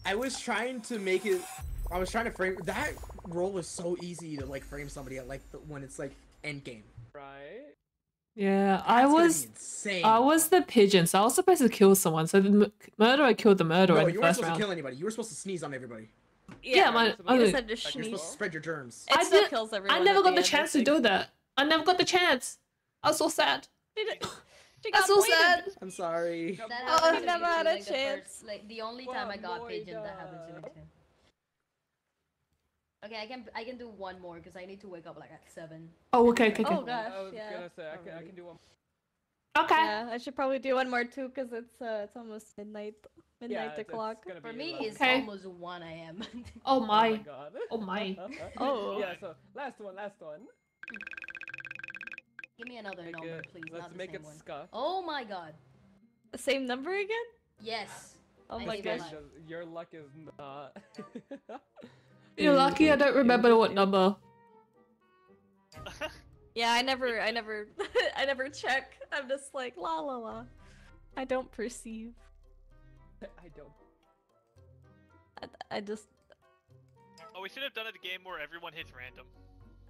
I was trying to make it. I was trying to frame that role was so easy to like frame somebody at like when it's like end game. Right. Yeah, I That's gonna was insane. I was the pigeon, so I was supposed to kill someone. So the m- murderer killed the murderer No, in you the weren't first supposed round. to kill anybody. You were supposed to sneeze on everybody. Yeah, my- I You was- just had to Like, you're supposed to spread your germs. It I still did- kills everyone. I never got the end, I chance to do that. I never got the chance. I was so sad. She I'm got so sad. I'm sorry. That Oh, happened never had a chance. first- like the only time I got pigeon, that happened to me Moida. too. Okay, I can I can do one more because I need to wake up like at seven. Oh, okay, okay, okay. Oh gosh, I was yeah. gonna say I can, I can do one. Okay. Yeah, I should probably do one more too because it's uh it's almost midnight. Midnight it's- it's o'clock. For me, 11. it's Okay. almost one a.m. Oh my. god. Oh my. Oh. yeah. So last one, last one. Give me another Make number, it- please. let's not the make same it one. scuff. Oh my god. The same number again? Yes. Oh I my hate gosh. Your luck is not. You're lucky I don't remember what number. Yeah, I never, I never, I never check. I'm just like la la la. I don't perceive. I don't. I, I just. Oh, we should have done a game where everyone hits random.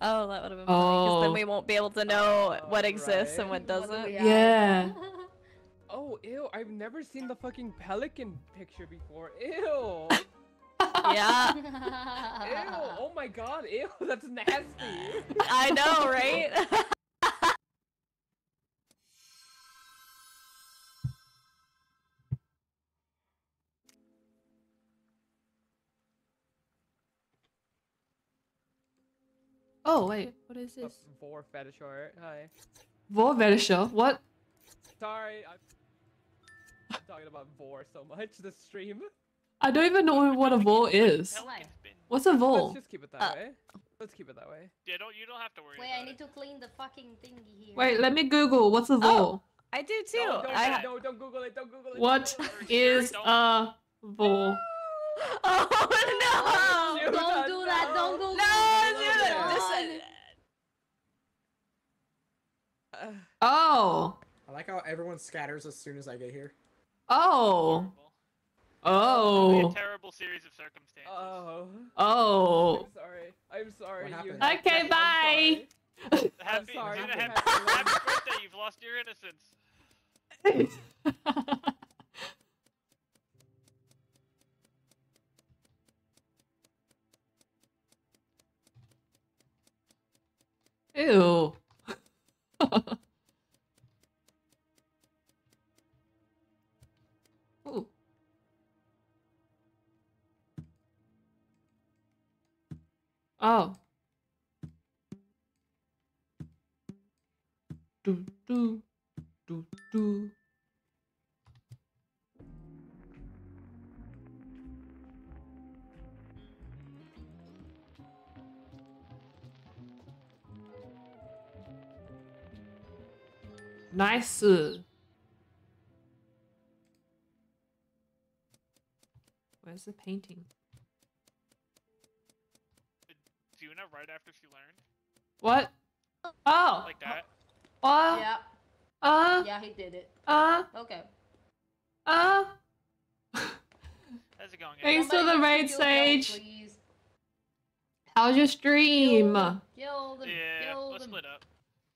Oh, that would have been funny because Oh. then we won't be able to know oh, what Oh, exists and what doesn't. Yeah. Oh, ew! I've never seen the fucking pelican picture before. Ew! Yeah, Ew! Oh my god! Ew! That's nasty. I know, right? Oh wait, what is Uh, this? Vore fetish art. Hi. Vorverischer. What? Sorry, I'm I'm talking about Vore so much this stream. I don't even know what a vol is. What's a vol? Let's just keep it that Uh, way. Let's keep it that way. Yeah, don't you don't have to worry Wait, about I need it. to clean the fucking thingy here. Wait, let me Google. What's a vol? I do too. No, don't, I no, don't Google it. Don't Google it. What Sure, is don't- a vol? Oh no! Dude, Don't do that. no. Don't go. No, dude, this Uh, Oh. I like how everyone scatters as soon as I get here. Oh. Horrible. A Oh. terrible series of circumstances. oh. Oh. I'm sorry. I'm sorry. You happened? had- Okay, I'm bye. sorry. happy, sorry, Gina, you happy, have to learn. happy birthday! You've lost your innocence. Ew. Oh. Do do do do. Nice. Where's the painting? Tuna right after she learned. What? Oh. Like that. Uh. Yeah. Uh. Yeah, he did it. Uh. Okay. Uh. How's it going? Thanks for the raid, Sage. please. How's your stream? Kill the, Yeah, kill let's split up.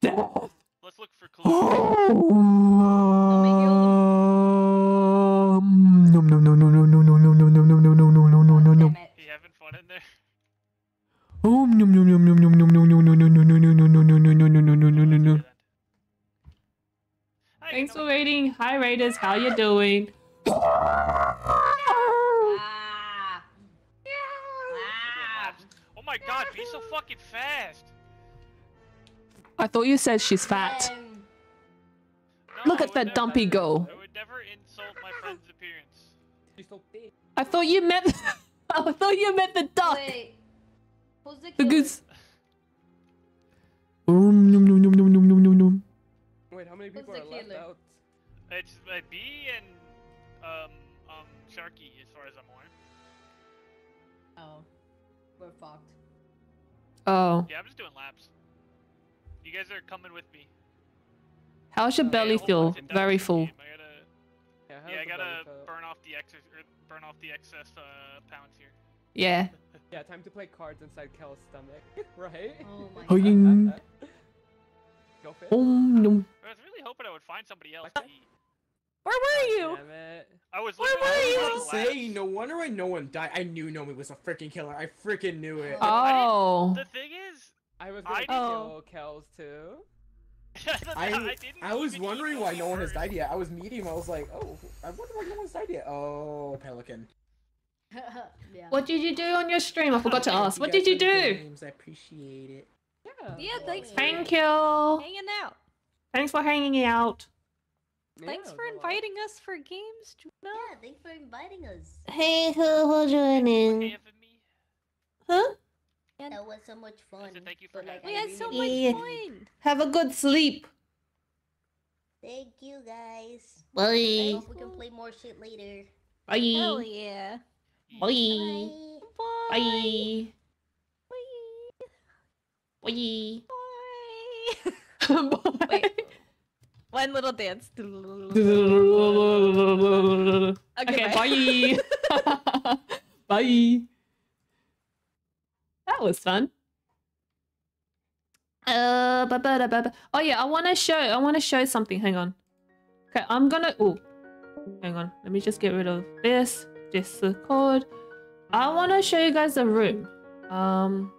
Death. Let's look for clues. Um, no, no, no, no, no, no, no, no, no, no, no, no, no, no, no, no, no, no. You having fun in there? Thanks for waiting. Hi, Raiders. How you doing? Oh my god, B so fucking fast! I thought you said she's fat. Look at that dumpy go. I would never insult my friend's appearance. She's so big. I thought you meant. I thought you meant the duck. Wait. Who's the The killer? goose. Oh, no, no, no, no, no, no, no, no. Wait, how many Who's people the are left killer? out? It's uh, B and um um Sharky, as far as I'm aware. Oh. We're fucked. Oh. Yeah, I'm just doing laps. You guys are coming with me. How's your belly feel? Very full. I gotta, Yeah, yeah, I gotta burn off the excess, burn off the excess uh, pounds here. Yeah. Yeah, time to play cards inside Kel's stomach, right? Oh my Oh, yeah. Go fit. Oh, no. I was really hoping I would find somebody else to eat. Where were you? Damn it. I was Where were you? I the was laps. say, no wonder why no one died. I knew Nomi was a freaking killer. I freaking knew it. Oh. The thing is, I was I gonna didn't- kill oh. Kel's too. I, didn't I was wondering why no one has died yet. I was meeting him. I was like, oh, I wonder why no one's died yet. Oh, Pelican. yeah. What did you do on your stream? I forgot to ask. What did you do? games. I appreciate it. Yeah. Yeah, thanks for Thank you. hanging out. Thanks for hanging out. Thanks Yeah, for it was a lot. inviting us for games, Juna. Yeah, thanks for inviting us. Hey, who will join in? Hey, for me. Huh? That was so much fun. said thank you for but, like, We had so much Yeah. fun. Have a good sleep. Thank you guys. I Bye. hope we can play more shit later. Hell Bye. yeah. Bye. Bye. Bye. Bye. Bye. Wait. One little dance. okay, bye. bye. That was fun. Uh, ba ba da ba ba. Oh yeah, I want to show. I want to show something. Hang on. Okay, I'm gonna. Oh, hang on. Let me just get rid of this. Discord. I want to show you guys the room. Um,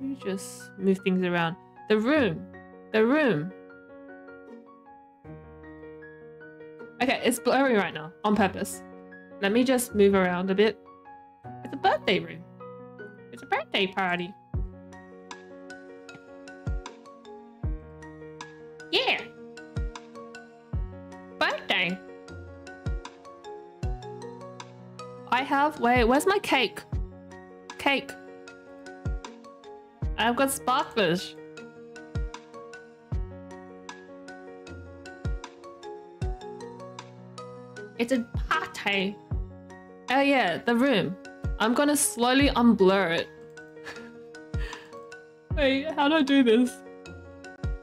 let me just move things around. The room. The room. Okay, it's blurry right now on purpose. Let me just move around a bit. It's a birthday room. It's a birthday party. I have. Wait, where's my cake? Cake. I've got sparklers. It's a party. Oh yeah, the room. I'm gonna slowly unblur it. Wait, how do I do this?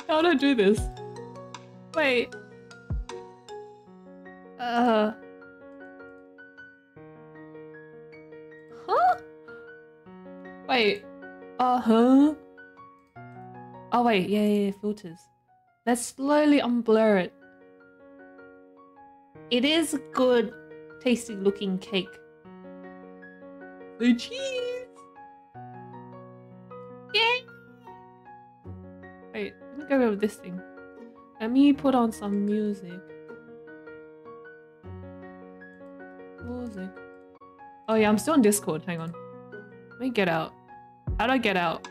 How do I do this? Wait. Uh. Wait. Uh huh. Oh wait, yeah, yeah, yeah, filters. Let's slowly unblur it. It is a good, tasty looking cake. The cheese! Yay! Wait, let me get rid of this thing. Let me put on some music. Music. Oh yeah, I'm still on Discord. Hang on. Let me get out. How'd I get out?